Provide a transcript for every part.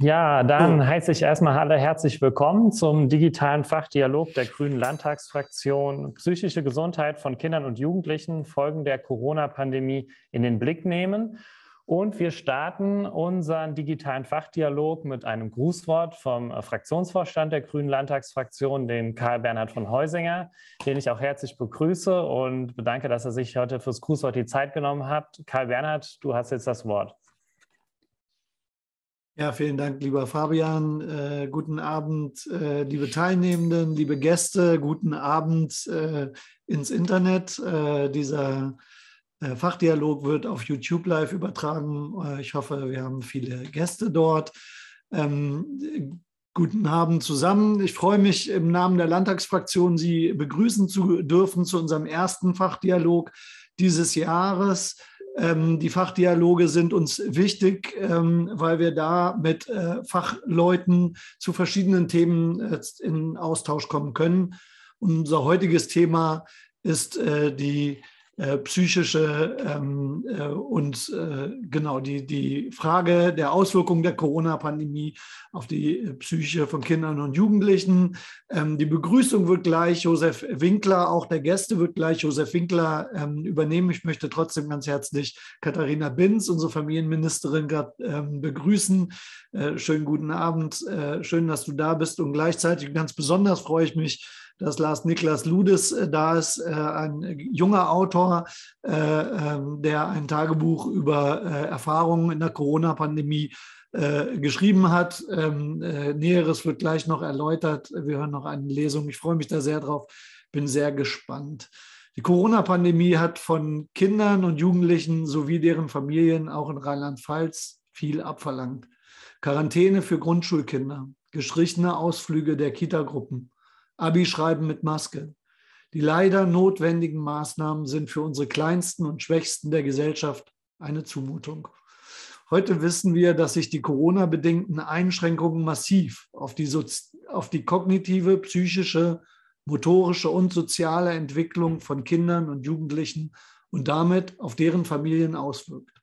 Ja, dann heiße ich erstmal alle herzlich willkommen zum digitalen Fachdialog der Grünen Landtagsfraktion Psychische Gesundheit von Kindern und Jugendlichen, Folgen der Corona-Pandemie in den Blick nehmen. Und wir starten unseren digitalen Fachdialog mit einem Grußwort vom Fraktionsvorstand der Grünen Landtagsfraktion, den Karl Bernhard von Heusinger, den ich auch herzlich begrüße und bedanke, dass er sich heute fürs Grußwort die Zeit genommen hat. Karl Bernhard, du hast jetzt das Wort. Ja, vielen Dank, lieber Fabian. Äh, guten Abend, äh, liebe Teilnehmenden, liebe Gäste. Guten Abend äh, ins Internet. Äh, dieser äh, Fachdialog wird auf YouTube live übertragen. Äh, ich hoffe, wir haben viele Gäste dort. Ähm, guten Abend zusammen. Ich freue mich im Namen der Landtagsfraktion, Sie begrüßen zu dürfen zu unserem ersten Fachdialog dieses Jahres. Ähm, die Fachdialoge sind uns wichtig, ähm, weil wir da mit äh, Fachleuten zu verschiedenen Themen äh, in Austausch kommen können. Unser heutiges Thema ist äh, die psychische ähm, äh, und äh, genau die, die Frage der Auswirkungen der Corona-Pandemie auf die äh, Psyche von Kindern und Jugendlichen. Ähm, die Begrüßung wird gleich Josef Winkler, auch der Gäste wird gleich Josef Winkler ähm, übernehmen. Ich möchte trotzdem ganz herzlich Katharina Binz, unsere Familienministerin, grad, ähm, begrüßen. Äh, schönen guten Abend, äh, schön, dass du da bist und gleichzeitig ganz besonders freue ich mich, dass Lars Niklas Ludes äh, da ist, äh, ein junger Autor, äh, ähm, der ein Tagebuch über Erfahrungen in der Corona-Pandemie geschrieben hat. Ähm, Näheres wird gleich noch erläutert. Wir hören noch eine Lesung. Ich freue mich da sehr drauf, bin sehr gespannt. Die Corona-Pandemie hat von Kindern und Jugendlichen sowie deren Familien auch in Rheinland-Pfalz viel abverlangt. Quarantäne für Grundschulkinder, gestrichene Ausflüge der Kitagruppen, Abi schreiben mit Maske. Die leider notwendigen Maßnahmen sind für unsere Kleinsten und Schwächsten der Gesellschaft eine Zumutung. Heute wissen wir, dass sich die Corona-bedingten Einschränkungen massiv auf die, auf die kognitive, psychische, motorische und soziale Entwicklung von Kindern und Jugendlichen und damit auf deren Familien auswirkt.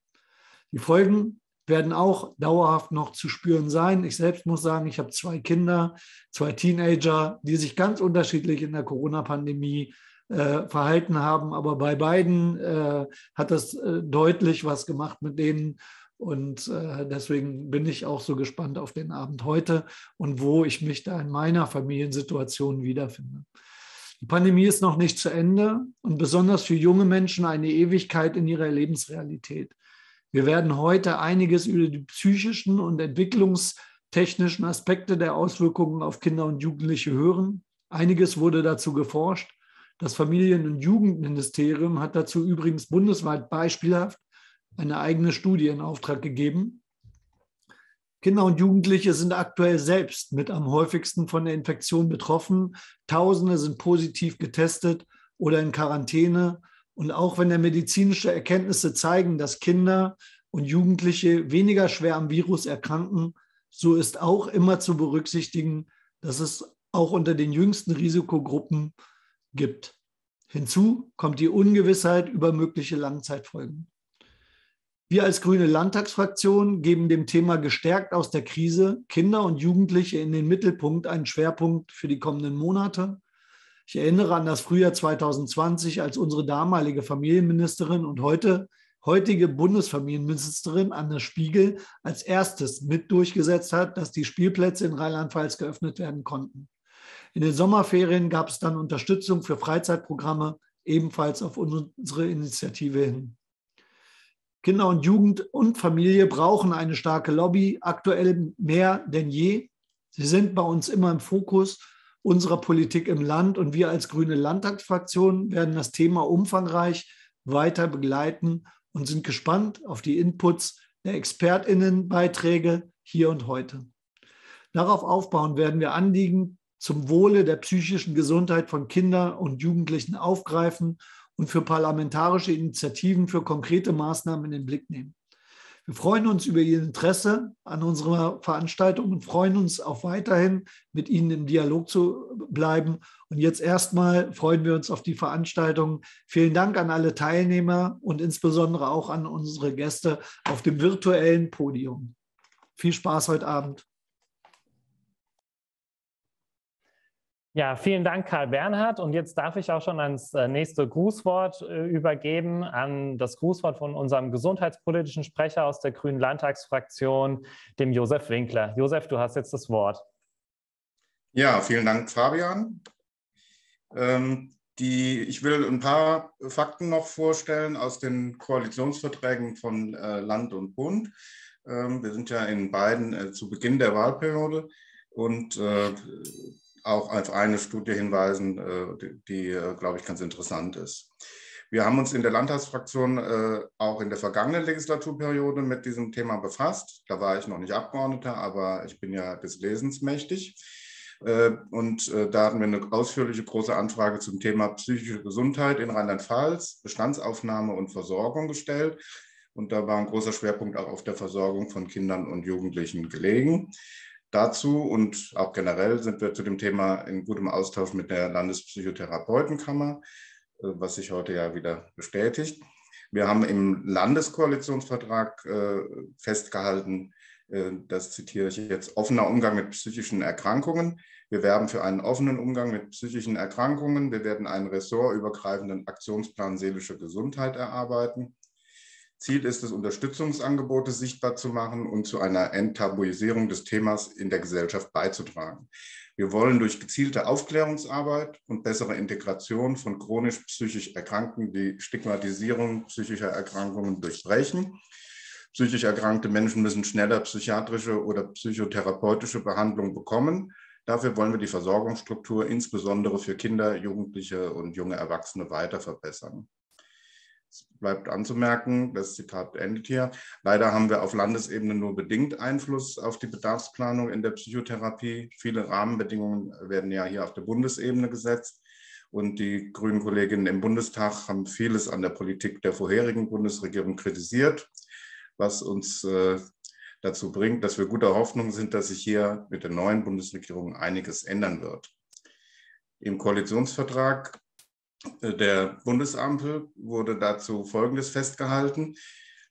Die Folgen werden auch dauerhaft noch zu spüren sein. Ich selbst muss sagen, ich habe zwei Kinder, zwei Teenager, die sich ganz unterschiedlich in der Corona-Pandemie äh, verhalten haben. Aber bei beiden äh, hat das äh, deutlich was gemacht mit denen. Und äh, deswegen bin ich auch so gespannt auf den Abend heute und wo ich mich da in meiner Familiensituation wiederfinde. Die Pandemie ist noch nicht zu Ende und besonders für junge Menschen eine Ewigkeit in ihrer Lebensrealität. Wir werden heute einiges über die psychischen und entwicklungstechnischen Aspekte der Auswirkungen auf Kinder und Jugendliche hören. Einiges wurde dazu geforscht. Das Familien- und Jugendministerium hat dazu übrigens bundesweit beispielhaft eine eigene Studie in Auftrag gegeben. Kinder und Jugendliche sind aktuell selbst mit am häufigsten von der Infektion betroffen. Tausende sind positiv getestet oder in Quarantäne und auch wenn der medizinische Erkenntnisse zeigen, dass Kinder und Jugendliche weniger schwer am Virus erkranken, so ist auch immer zu berücksichtigen, dass es auch unter den jüngsten Risikogruppen gibt. Hinzu kommt die Ungewissheit über mögliche Langzeitfolgen. Wir als Grüne Landtagsfraktion geben dem Thema gestärkt aus der Krise Kinder und Jugendliche in den Mittelpunkt einen Schwerpunkt für die kommenden Monate ich erinnere an das Frühjahr 2020, als unsere damalige Familienministerin und heute heutige Bundesfamilienministerin Anne Spiegel als erstes mit durchgesetzt hat, dass die Spielplätze in Rheinland-Pfalz geöffnet werden konnten. In den Sommerferien gab es dann Unterstützung für Freizeitprogramme, ebenfalls auf unsere Initiative hin. Kinder und Jugend und Familie brauchen eine starke Lobby, aktuell mehr denn je. Sie sind bei uns immer im Fokus unserer Politik im Land. Und wir als Grüne Landtagsfraktion werden das Thema umfangreich weiter begleiten und sind gespannt auf die Inputs der Expertinnenbeiträge hier und heute. Darauf aufbauen werden wir Anliegen zum Wohle der psychischen Gesundheit von Kindern und Jugendlichen aufgreifen und für parlamentarische Initiativen für konkrete Maßnahmen in den Blick nehmen. Wir freuen uns über Ihr Interesse an unserer Veranstaltung und freuen uns auch weiterhin mit Ihnen im Dialog zu bleiben. Und jetzt erstmal freuen wir uns auf die Veranstaltung. Vielen Dank an alle Teilnehmer und insbesondere auch an unsere Gäste auf dem virtuellen Podium. Viel Spaß heute Abend. Ja, vielen Dank, Karl Bernhard. Und jetzt darf ich auch schon ans äh, nächste Grußwort äh, übergeben, an das Grußwort von unserem gesundheitspolitischen Sprecher aus der Grünen Landtagsfraktion, dem Josef Winkler. Josef, du hast jetzt das Wort. Ja, vielen Dank, Fabian. Ähm, die, ich will ein paar Fakten noch vorstellen aus den Koalitionsverträgen von äh, Land und Bund. Ähm, wir sind ja in beiden äh, zu Beginn der Wahlperiode und äh, auch auf eine Studie hinweisen, äh, die, die äh, glaube ich, ganz interessant ist. Wir haben uns in der Landtagsfraktion äh, auch in der vergangenen Legislaturperiode mit diesem Thema befasst. Da war ich noch nicht Abgeordneter, aber ich bin ja des Lesens mächtig. Und da hatten wir eine ausführliche große Anfrage zum Thema psychische Gesundheit in Rheinland-Pfalz, Bestandsaufnahme und Versorgung gestellt. Und da war ein großer Schwerpunkt auch auf der Versorgung von Kindern und Jugendlichen gelegen. Dazu und auch generell sind wir zu dem Thema in gutem Austausch mit der Landespsychotherapeutenkammer, äh, was sich heute ja wieder bestätigt. Wir haben im Landeskoalitionsvertrag äh, festgehalten, äh, das zitiere ich jetzt, offener Umgang mit psychischen Erkrankungen. Wir werben für einen offenen Umgang mit psychischen Erkrankungen. Wir werden einen ressortübergreifenden Aktionsplan seelische Gesundheit erarbeiten. Ziel ist es, Unterstützungsangebote sichtbar zu machen und zu einer Enttabuisierung des Themas in der Gesellschaft beizutragen. Wir wollen durch gezielte Aufklärungsarbeit und bessere Integration von chronisch psychisch Erkrankten die Stigmatisierung psychischer Erkrankungen durchbrechen. Psychisch erkrankte Menschen müssen schneller psychiatrische oder psychotherapeutische Behandlung bekommen. Dafür wollen wir die Versorgungsstruktur insbesondere für Kinder, Jugendliche und junge Erwachsene weiter verbessern. Bleibt anzumerken, das Zitat endet hier. Leider haben wir auf Landesebene nur bedingt Einfluss auf die Bedarfsplanung in der Psychotherapie. Viele Rahmenbedingungen werden ja hier auf der Bundesebene gesetzt. Und die grünen Kolleginnen im Bundestag haben vieles an der Politik der vorherigen Bundesregierung kritisiert, was uns äh, dazu bringt, dass wir guter Hoffnung sind, dass sich hier mit der neuen Bundesregierung einiges ändern wird. Im Koalitionsvertrag der Bundesampel wurde dazu Folgendes festgehalten.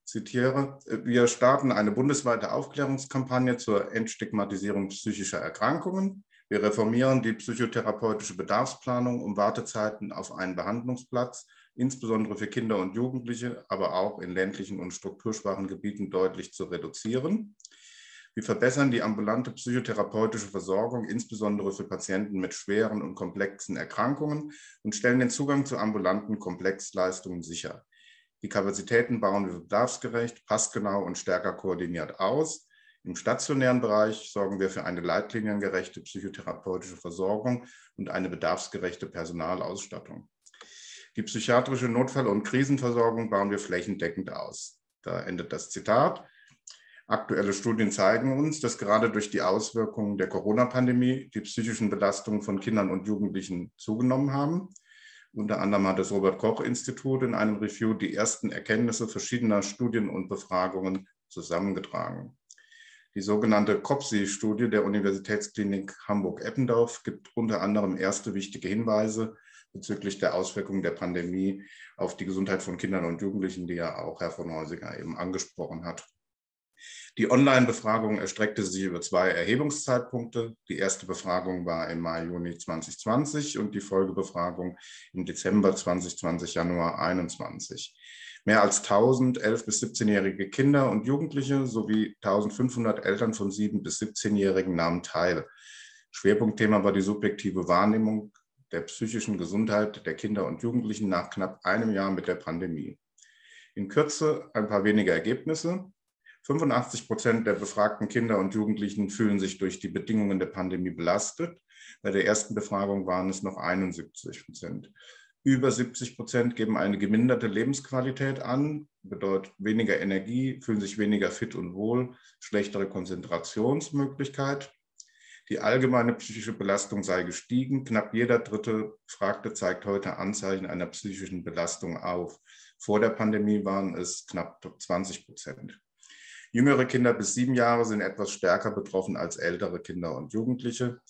Zitiere, wir starten eine bundesweite Aufklärungskampagne zur Entstigmatisierung psychischer Erkrankungen. Wir reformieren die psychotherapeutische Bedarfsplanung, um Wartezeiten auf einen Behandlungsplatz, insbesondere für Kinder und Jugendliche, aber auch in ländlichen und strukturschwachen Gebieten deutlich zu reduzieren. Wir verbessern die ambulante psychotherapeutische Versorgung, insbesondere für Patienten mit schweren und komplexen Erkrankungen und stellen den Zugang zu ambulanten Komplexleistungen sicher. Die Kapazitäten bauen wir bedarfsgerecht, passgenau und stärker koordiniert aus. Im stationären Bereich sorgen wir für eine leitliniengerechte psychotherapeutische Versorgung und eine bedarfsgerechte Personalausstattung. Die psychiatrische Notfall- und Krisenversorgung bauen wir flächendeckend aus. Da endet das Zitat. Aktuelle Studien zeigen uns, dass gerade durch die Auswirkungen der Corona-Pandemie die psychischen Belastungen von Kindern und Jugendlichen zugenommen haben. Unter anderem hat das Robert Koch Institut in einem Review die ersten Erkenntnisse verschiedener Studien und Befragungen zusammengetragen. Die sogenannte COPSI-Studie der Universitätsklinik Hamburg-Eppendorf gibt unter anderem erste wichtige Hinweise bezüglich der Auswirkungen der Pandemie auf die Gesundheit von Kindern und Jugendlichen, die ja auch Herr von Heusiger eben angesprochen hat. Die Online-Befragung erstreckte sich über zwei Erhebungszeitpunkte. Die erste Befragung war im Mai, Juni 2020 und die Folgebefragung im Dezember 2020, Januar 2021. Mehr als 1000 11- bis 17-jährige Kinder und Jugendliche sowie 1500 Eltern von 7- bis 17-Jährigen nahmen teil. Schwerpunktthema war die subjektive Wahrnehmung der psychischen Gesundheit der Kinder und Jugendlichen nach knapp einem Jahr mit der Pandemie. In Kürze ein paar wenige Ergebnisse. 85 Prozent der befragten Kinder und Jugendlichen fühlen sich durch die Bedingungen der Pandemie belastet. Bei der ersten Befragung waren es noch 71 Prozent. Über 70 Prozent geben eine geminderte Lebensqualität an, bedeutet weniger Energie, fühlen sich weniger fit und wohl, schlechtere Konzentrationsmöglichkeit. Die allgemeine psychische Belastung sei gestiegen. Knapp jeder dritte Fragte zeigt heute Anzeichen einer psychischen Belastung auf. Vor der Pandemie waren es knapp 20 Prozent. Jüngere Kinder bis sieben Jahre sind etwas stärker betroffen als ältere Kinder und Jugendliche.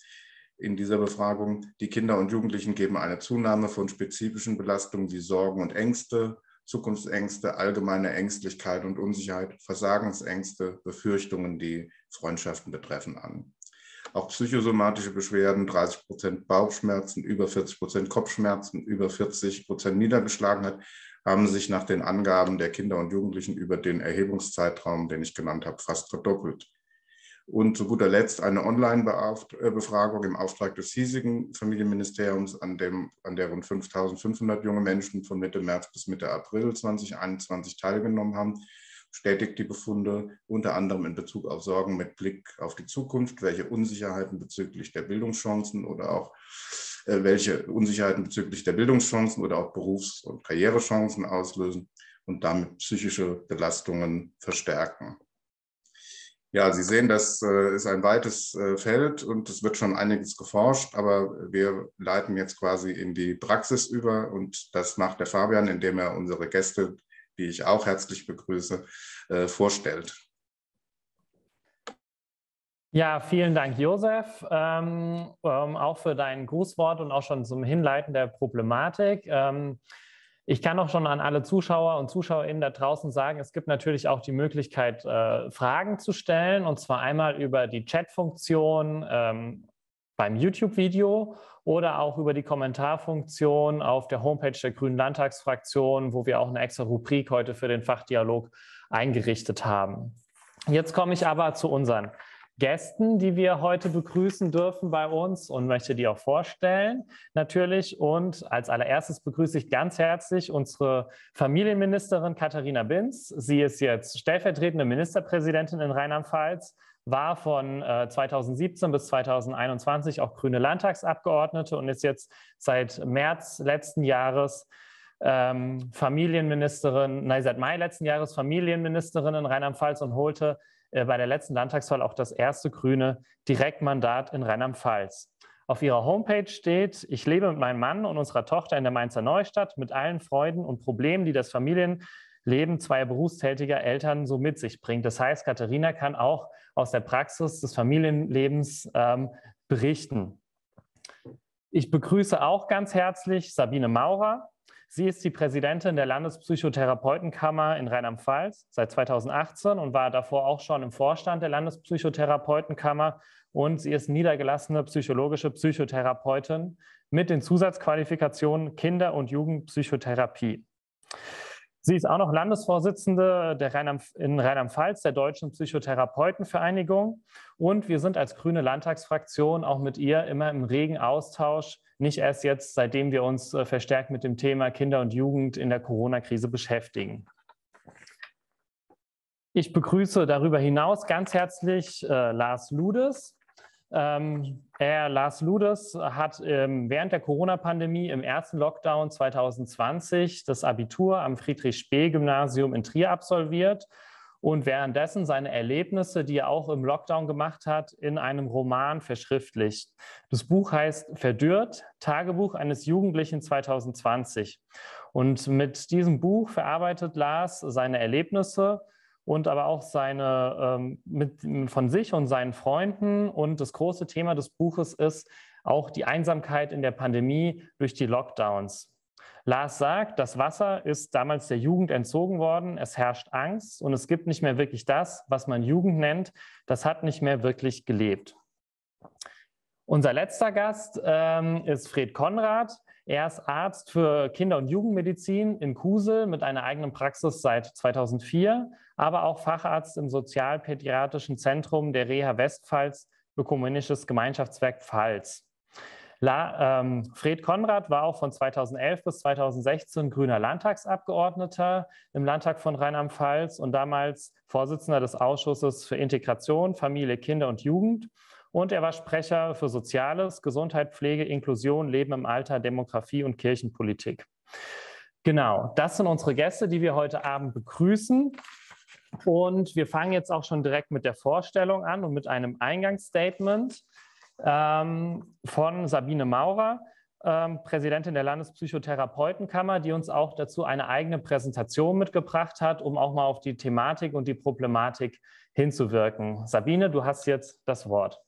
In dieser Befragung, die Kinder und Jugendlichen geben eine Zunahme von spezifischen Belastungen wie Sorgen und Ängste, Zukunftsängste, allgemeine Ängstlichkeit und Unsicherheit, Versagensängste, Befürchtungen, die Freundschaften betreffen an. Auch psychosomatische Beschwerden, 30 Prozent Bauchschmerzen, über 40 Prozent Kopfschmerzen, über 40 Prozent Niedergeschlagenheit haben sich nach den Angaben der Kinder und Jugendlichen über den Erhebungszeitraum, den ich genannt habe, fast verdoppelt. Und zu guter Letzt eine Online-Befragung im Auftrag des hiesigen Familienministeriums, an, dem, an der rund 5500 junge Menschen von Mitte März bis Mitte April 2021 teilgenommen haben, bestätigt die Befunde unter anderem in Bezug auf Sorgen mit Blick auf die Zukunft, welche Unsicherheiten bezüglich der Bildungschancen oder auch welche Unsicherheiten bezüglich der Bildungschancen oder auch Berufs- und Karrierechancen auslösen und damit psychische Belastungen verstärken. Ja, Sie sehen, das äh, ist ein weites äh, Feld und es wird schon einiges geforscht, aber wir leiten jetzt quasi in die Praxis über und das macht der Fabian, indem er unsere Gäste, die ich auch herzlich begrüße, äh, vorstellt. Ja, vielen Dank, Josef, ähm, ähm, auch für dein Grußwort und auch schon zum Hinleiten der Problematik. Ähm, ich kann auch schon an alle Zuschauer und Zuschauerinnen da draußen sagen, es gibt natürlich auch die Möglichkeit, äh, Fragen zu stellen, und zwar einmal über die Chat-Funktion ähm, beim YouTube-Video oder auch über die Kommentarfunktion auf der Homepage der Grünen Landtagsfraktion, wo wir auch eine extra Rubrik heute für den Fachdialog eingerichtet haben. Jetzt komme ich aber zu unseren Gästen, die wir heute begrüßen dürfen bei uns und möchte die auch vorstellen natürlich. Und als allererstes begrüße ich ganz herzlich unsere Familienministerin Katharina Binz. Sie ist jetzt stellvertretende Ministerpräsidentin in Rheinland-Pfalz, war von 2017 äh, bis 2021 auch grüne Landtagsabgeordnete und ist jetzt seit März letzten Jahres ähm, Familienministerin, nein, seit Mai letzten Jahres Familienministerin in Rheinland-Pfalz und holte bei der letzten Landtagswahl auch das erste grüne Direktmandat in Rheinland-Pfalz. Auf ihrer Homepage steht, ich lebe mit meinem Mann und unserer Tochter in der Mainzer Neustadt mit allen Freuden und Problemen, die das Familienleben zweier berufstätiger Eltern so mit sich bringt. Das heißt, Katharina kann auch aus der Praxis des Familienlebens ähm, berichten. Ich begrüße auch ganz herzlich Sabine Maurer. Sie ist die Präsidentin der Landespsychotherapeutenkammer in Rheinland-Pfalz seit 2018 und war davor auch schon im Vorstand der Landespsychotherapeutenkammer. Und sie ist niedergelassene psychologische Psychotherapeutin mit den Zusatzqualifikationen Kinder- und Jugendpsychotherapie. Sie ist auch noch Landesvorsitzende Rheinland, in Rheinland-Pfalz der Deutschen Psychotherapeutenvereinigung. Und wir sind als Grüne Landtagsfraktion auch mit ihr immer im regen Austausch nicht erst jetzt, seitdem wir uns äh, verstärkt mit dem Thema Kinder und Jugend in der Corona-Krise beschäftigen. Ich begrüße darüber hinaus ganz herzlich äh, Lars Ludes. Ähm, er, Lars Ludes, hat ähm, während der Corona-Pandemie im ersten Lockdown 2020 das Abitur am Friedrich-Spee-Gymnasium in Trier absolviert und währenddessen seine Erlebnisse, die er auch im Lockdown gemacht hat, in einem Roman verschriftlicht. Das Buch heißt Verdürrt, Tagebuch eines Jugendlichen 2020. Und mit diesem Buch verarbeitet Lars seine Erlebnisse und aber auch seine ähm, mit, von sich und seinen Freunden. Und das große Thema des Buches ist auch die Einsamkeit in der Pandemie durch die Lockdowns. Lars sagt, das Wasser ist damals der Jugend entzogen worden, es herrscht Angst und es gibt nicht mehr wirklich das, was man Jugend nennt. Das hat nicht mehr wirklich gelebt. Unser letzter Gast ähm, ist Fred Konrad. Er ist Arzt für Kinder- und Jugendmedizin in Kusel mit einer eigenen Praxis seit 2004, aber auch Facharzt im Sozialpädiatrischen Zentrum der Reha Westpfalz, Ökumenisches Gemeinschaftswerk Pfalz. La, ähm, Fred Konrad war auch von 2011 bis 2016 grüner Landtagsabgeordneter im Landtag von Rheinland-Pfalz und damals Vorsitzender des Ausschusses für Integration, Familie, Kinder und Jugend. Und er war Sprecher für Soziales, Gesundheit, Pflege, Inklusion, Leben im Alter, Demografie und Kirchenpolitik. Genau, das sind unsere Gäste, die wir heute Abend begrüßen. Und wir fangen jetzt auch schon direkt mit der Vorstellung an und mit einem Eingangsstatement ähm, von Sabine Maurer, ähm, Präsidentin der Landespsychotherapeutenkammer, die uns auch dazu eine eigene Präsentation mitgebracht hat, um auch mal auf die Thematik und die Problematik hinzuwirken. Sabine, du hast jetzt das Wort.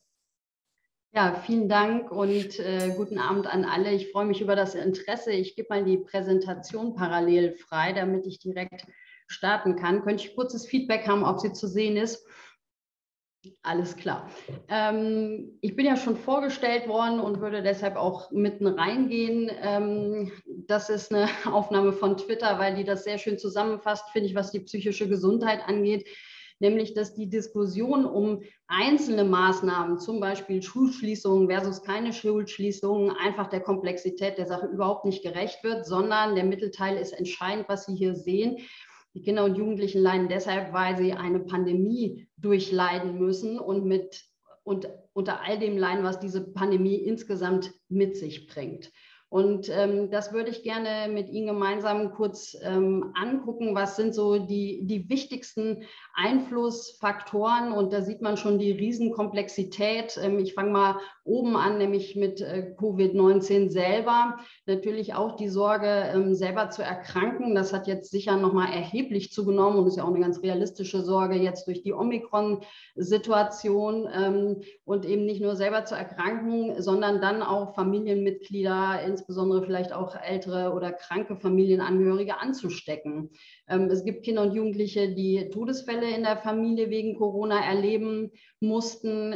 Ja, vielen Dank und äh, guten Abend an alle. Ich freue mich über das Interesse. Ich gebe mal die Präsentation parallel frei, damit ich direkt starten kann. Könnte ich kurzes Feedback haben, ob sie zu sehen ist? Alles klar. Ähm, ich bin ja schon vorgestellt worden und würde deshalb auch mitten reingehen. Ähm, das ist eine Aufnahme von Twitter, weil die das sehr schön zusammenfasst, finde ich, was die psychische Gesundheit angeht nämlich dass die Diskussion um einzelne Maßnahmen, zum Beispiel Schulschließungen versus keine Schulschließungen, einfach der Komplexität der Sache überhaupt nicht gerecht wird, sondern der Mittelteil ist entscheidend, was Sie hier sehen. Die Kinder und Jugendlichen leiden deshalb, weil sie eine Pandemie durchleiden müssen und mit und unter all dem leiden, was diese Pandemie insgesamt mit sich bringt. Und ähm, das würde ich gerne mit Ihnen gemeinsam kurz ähm, angucken. Was sind so die, die wichtigsten Einflussfaktoren? Und da sieht man schon die Riesenkomplexität. Ähm, ich fange mal oben an, nämlich mit äh, Covid-19 selber. Natürlich auch die Sorge, ähm, selber zu erkranken. Das hat jetzt sicher nochmal erheblich zugenommen und ist ja auch eine ganz realistische Sorge jetzt durch die Omikron-Situation. Ähm, und eben nicht nur selber zu erkranken, sondern dann auch Familienmitglieder in insbesondere vielleicht auch ältere oder kranke Familienangehörige anzustecken. Ähm, es gibt Kinder und Jugendliche, die Todesfälle in der Familie wegen Corona erleben mussten.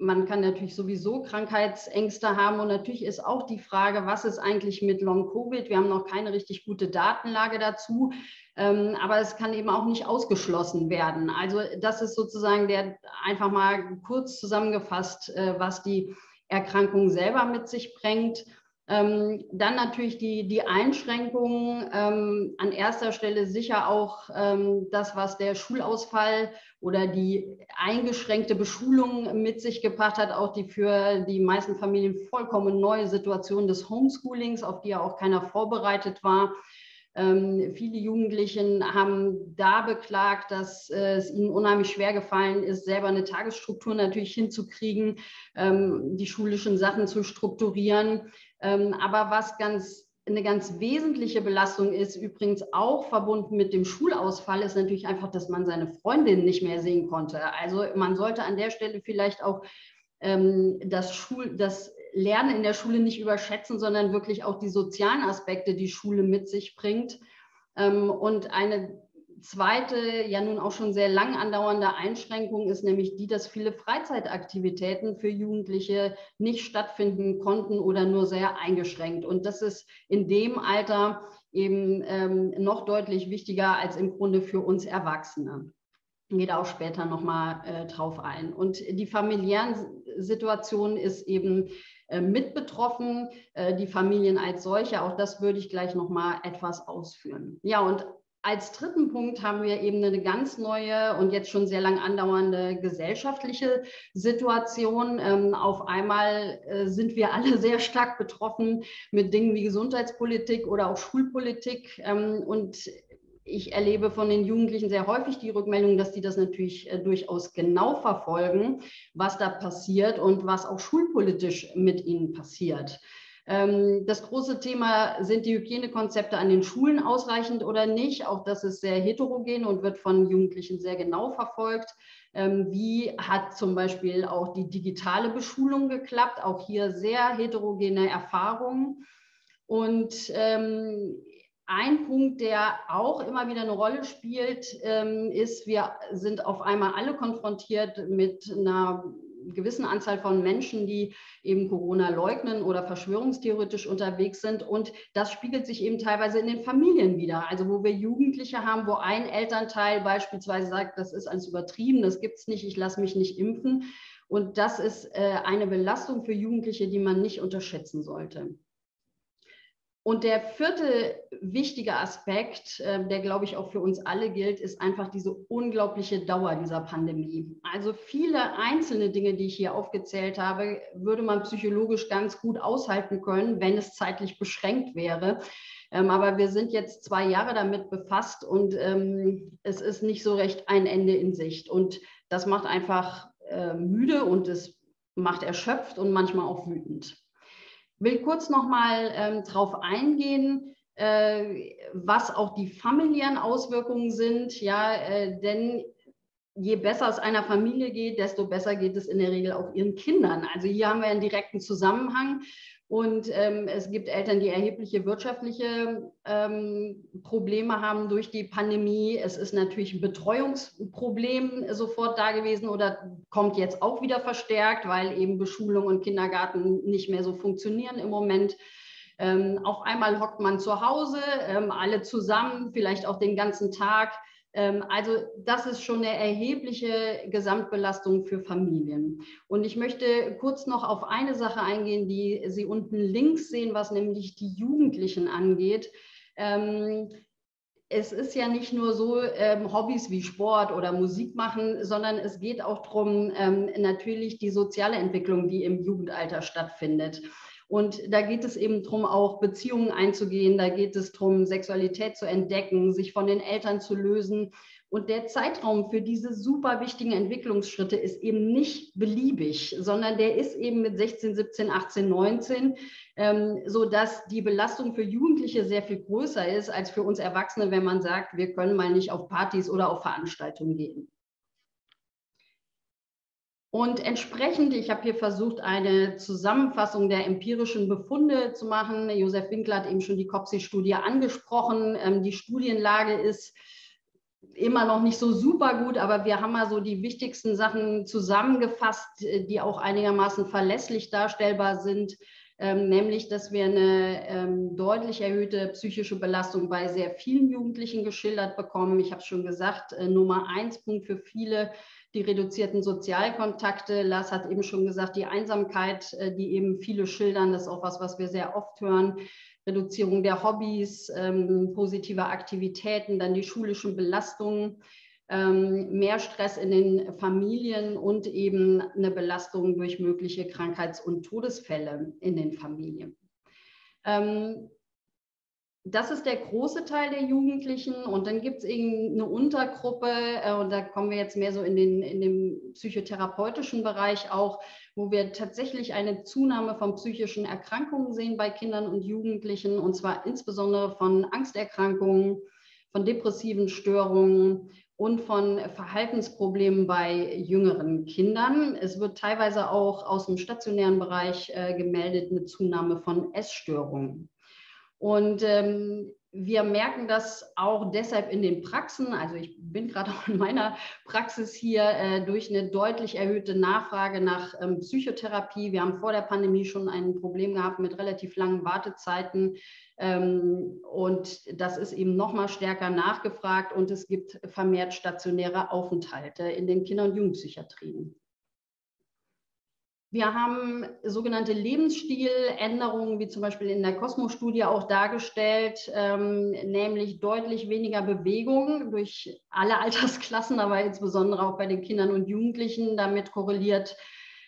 Man kann natürlich sowieso Krankheitsängste haben und natürlich ist auch die Frage, was ist eigentlich mit Long-Covid? Wir haben noch keine richtig gute Datenlage dazu, ähm, aber es kann eben auch nicht ausgeschlossen werden. Also das ist sozusagen der einfach mal kurz zusammengefasst, äh, was die Erkrankung selber mit sich bringt. Ähm, dann natürlich die, die Einschränkungen. Ähm, an erster Stelle sicher auch ähm, das, was der Schulausfall oder die eingeschränkte Beschulung mit sich gebracht hat, auch die für die meisten Familien vollkommen neue Situation des Homeschoolings, auf die ja auch keiner vorbereitet war. Ähm, viele Jugendlichen haben da beklagt, dass äh, es ihnen unheimlich schwer gefallen ist, selber eine Tagesstruktur natürlich hinzukriegen, ähm, die schulischen Sachen zu strukturieren. Ähm, aber was ganz eine ganz wesentliche Belastung ist, übrigens auch verbunden mit dem Schulausfall, ist natürlich einfach, dass man seine Freundin nicht mehr sehen konnte. Also man sollte an der Stelle vielleicht auch ähm, das, Schul das Lernen in der Schule nicht überschätzen, sondern wirklich auch die sozialen Aspekte, die Schule mit sich bringt. Ähm, und eine zweite, ja nun auch schon sehr lang andauernde Einschränkung ist nämlich die, dass viele Freizeitaktivitäten für Jugendliche nicht stattfinden konnten oder nur sehr eingeschränkt. Und das ist in dem Alter eben ähm, noch deutlich wichtiger als im Grunde für uns Erwachsene. Da auch später nochmal äh, drauf ein. Und die familiären Situation ist eben äh, mit betroffen, äh, die Familien als solche. Auch das würde ich gleich nochmal etwas ausführen. Ja, und als dritten Punkt haben wir eben eine ganz neue und jetzt schon sehr lang andauernde gesellschaftliche Situation. Ähm, auf einmal äh, sind wir alle sehr stark betroffen mit Dingen wie Gesundheitspolitik oder auch Schulpolitik. Ähm, und ich erlebe von den Jugendlichen sehr häufig die Rückmeldung, dass die das natürlich äh, durchaus genau verfolgen, was da passiert und was auch schulpolitisch mit ihnen passiert. Ähm, das große Thema, sind die Hygienekonzepte an den Schulen ausreichend oder nicht? Auch das ist sehr heterogen und wird von Jugendlichen sehr genau verfolgt. Ähm, wie hat zum Beispiel auch die digitale Beschulung geklappt? Auch hier sehr heterogene Erfahrungen. Und ähm, ein Punkt, der auch immer wieder eine Rolle spielt, ist, wir sind auf einmal alle konfrontiert mit einer gewissen Anzahl von Menschen, die eben Corona leugnen oder verschwörungstheoretisch unterwegs sind. Und das spiegelt sich eben teilweise in den Familien wieder. Also wo wir Jugendliche haben, wo ein Elternteil beispielsweise sagt, das ist alles übertrieben, das gibt es nicht, ich lasse mich nicht impfen. Und das ist äh, eine Belastung für Jugendliche, die man nicht unterschätzen sollte. Und der vierte wichtige Aspekt, äh, der, glaube ich, auch für uns alle gilt, ist einfach diese unglaubliche Dauer dieser Pandemie. Also viele einzelne Dinge, die ich hier aufgezählt habe, würde man psychologisch ganz gut aushalten können, wenn es zeitlich beschränkt wäre. Ähm, aber wir sind jetzt zwei Jahre damit befasst und ähm, es ist nicht so recht ein Ende in Sicht. Und das macht einfach äh, müde und es macht erschöpft und manchmal auch wütend will kurz noch mal ähm, darauf eingehen, äh, was auch die familiären Auswirkungen sind. Ja, äh, denn je besser es einer Familie geht, desto besser geht es in der Regel auch ihren Kindern. Also hier haben wir einen direkten Zusammenhang. Und ähm, es gibt Eltern, die erhebliche wirtschaftliche ähm, Probleme haben durch die Pandemie. Es ist natürlich ein Betreuungsproblem sofort da gewesen oder kommt jetzt auch wieder verstärkt, weil eben Beschulung und Kindergarten nicht mehr so funktionieren im Moment. Ähm, auf einmal hockt man zu Hause, ähm, alle zusammen, vielleicht auch den ganzen Tag also das ist schon eine erhebliche Gesamtbelastung für Familien. Und ich möchte kurz noch auf eine Sache eingehen, die Sie unten links sehen, was nämlich die Jugendlichen angeht. Ähm, es ist ja nicht nur so ähm, Hobbys wie Sport oder Musik machen, sondern es geht auch darum, natürlich die soziale Entwicklung, die im Jugendalter stattfindet. Und da geht es eben darum, auch Beziehungen einzugehen, da geht es darum, Sexualität zu entdecken, sich von den Eltern zu lösen. Und der Zeitraum für diese super wichtigen Entwicklungsschritte ist eben nicht beliebig, sondern der ist eben mit 16, 17, 18, 19, ähm, sodass die Belastung für Jugendliche sehr viel größer ist als für uns Erwachsene, wenn man sagt, wir können mal nicht auf Partys oder auf Veranstaltungen gehen. Und entsprechend, ich habe hier versucht, eine Zusammenfassung der empirischen Befunde zu machen. Josef Winkler hat eben schon die COPSI-Studie angesprochen. Ähm, die Studienlage ist immer noch nicht so super gut, aber wir haben mal so die wichtigsten Sachen zusammengefasst, äh, die auch einigermaßen verlässlich darstellbar sind. Ähm, nämlich, dass wir eine ähm, deutlich erhöhte psychische Belastung bei sehr vielen Jugendlichen geschildert bekommen. Ich habe schon gesagt, äh, Nummer eins Punkt für viele die reduzierten Sozialkontakte. Lars hat eben schon gesagt, die Einsamkeit, äh, die eben viele schildern, das ist auch was, was wir sehr oft hören. Reduzierung der Hobbys, ähm, positive Aktivitäten, dann die schulischen Belastungen, mehr Stress in den Familien und eben eine Belastung durch mögliche Krankheits- und Todesfälle in den Familien. Ähm, das ist der große Teil der Jugendlichen und dann gibt es eine Untergruppe äh, und da kommen wir jetzt mehr so in den, in den psychotherapeutischen Bereich auch, wo wir tatsächlich eine Zunahme von psychischen Erkrankungen sehen bei Kindern und Jugendlichen und zwar insbesondere von Angsterkrankungen, von depressiven Störungen und von Verhaltensproblemen bei jüngeren Kindern. Es wird teilweise auch aus dem stationären Bereich äh, gemeldet eine Zunahme von Essstörungen. Und ähm, wir merken das auch deshalb in den Praxen. Also ich bin gerade auch in meiner Praxis hier äh, durch eine deutlich erhöhte Nachfrage nach ähm, Psychotherapie. Wir haben vor der Pandemie schon ein Problem gehabt mit relativ langen Wartezeiten. Ähm, und das ist eben noch mal stärker nachgefragt. Und es gibt vermehrt stationäre Aufenthalte in den Kinder- und Jugendpsychiatrien. Wir haben sogenannte Lebensstiländerungen, wie zum Beispiel in der Kosmos-Studie auch dargestellt, ähm, nämlich deutlich weniger Bewegung durch alle Altersklassen, aber insbesondere auch bei den Kindern und Jugendlichen. Damit korreliert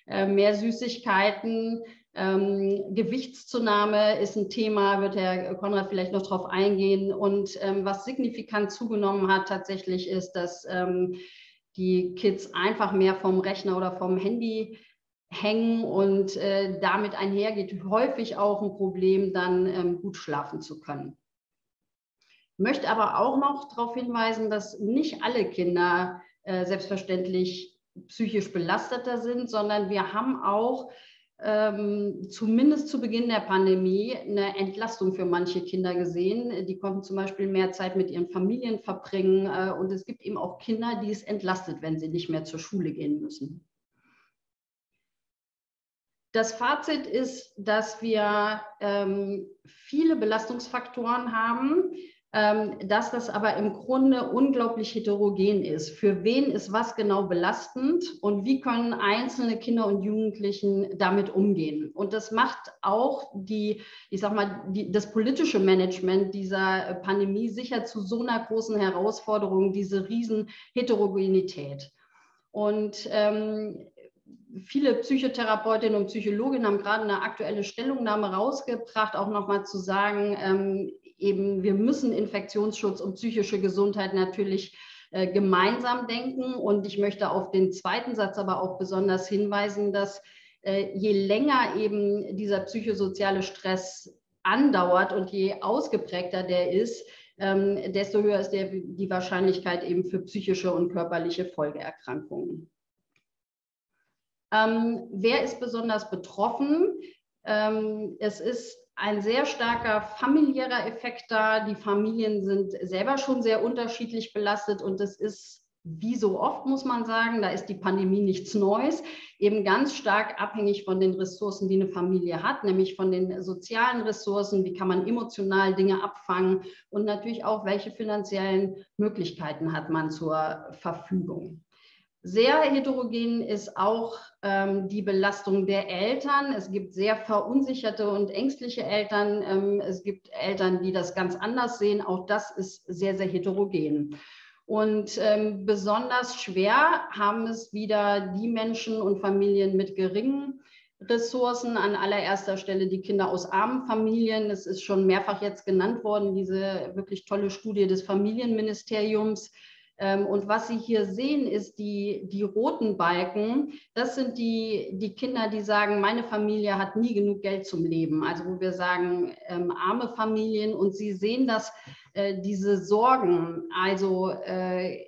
äh, mehr Süßigkeiten. Ähm, Gewichtszunahme ist ein Thema, wird Herr Konrad vielleicht noch darauf eingehen. Und ähm, was signifikant zugenommen hat tatsächlich ist, dass ähm, die Kids einfach mehr vom Rechner oder vom Handy hängen und äh, damit einhergeht häufig auch ein Problem, dann ähm, gut schlafen zu können. Ich möchte aber auch noch darauf hinweisen, dass nicht alle Kinder äh, selbstverständlich psychisch belasteter sind, sondern wir haben auch ähm, zumindest zu Beginn der Pandemie eine Entlastung für manche Kinder gesehen. Die konnten zum Beispiel mehr Zeit mit ihren Familien verbringen äh, und es gibt eben auch Kinder, die es entlastet, wenn sie nicht mehr zur Schule gehen müssen. Das Fazit ist, dass wir ähm, viele Belastungsfaktoren haben, ähm, dass das aber im Grunde unglaublich heterogen ist. Für wen ist was genau belastend und wie können einzelne Kinder und Jugendlichen damit umgehen? Und das macht auch die, ich sag mal, die, das politische Management dieser Pandemie sicher zu so einer großen Herausforderung, diese riesen Heterogenität. Und ähm, viele Psychotherapeutinnen und Psychologinnen haben gerade eine aktuelle Stellungnahme rausgebracht, auch nochmal zu sagen, ähm, eben wir müssen Infektionsschutz und psychische Gesundheit natürlich äh, gemeinsam denken. Und ich möchte auf den zweiten Satz aber auch besonders hinweisen, dass äh, je länger eben dieser psychosoziale Stress andauert und je ausgeprägter der ist, ähm, desto höher ist der, die Wahrscheinlichkeit eben für psychische und körperliche Folgeerkrankungen. Ähm, wer ist besonders betroffen? Ähm, es ist ein sehr starker familiärer Effekt da. Die Familien sind selber schon sehr unterschiedlich belastet und es ist wie so oft muss man sagen, da ist die Pandemie nichts Neues, eben ganz stark abhängig von den Ressourcen, die eine Familie hat, nämlich von den sozialen Ressourcen, wie kann man emotional Dinge abfangen und natürlich auch, welche finanziellen Möglichkeiten hat man zur Verfügung. Sehr heterogen ist auch ähm, die Belastung der Eltern. Es gibt sehr verunsicherte und ängstliche Eltern. Ähm, es gibt Eltern, die das ganz anders sehen. Auch das ist sehr, sehr heterogen. Und ähm, besonders schwer haben es wieder die Menschen und Familien mit geringen Ressourcen. An allererster Stelle die Kinder aus armen Familien. Es ist schon mehrfach jetzt genannt worden, diese wirklich tolle Studie des Familienministeriums und was Sie hier sehen, ist die, die roten Balken. Das sind die, die Kinder, die sagen, meine Familie hat nie genug Geld zum Leben. Also wo wir sagen, ähm, arme Familien. Und Sie sehen, dass äh, diese Sorgen, also äh,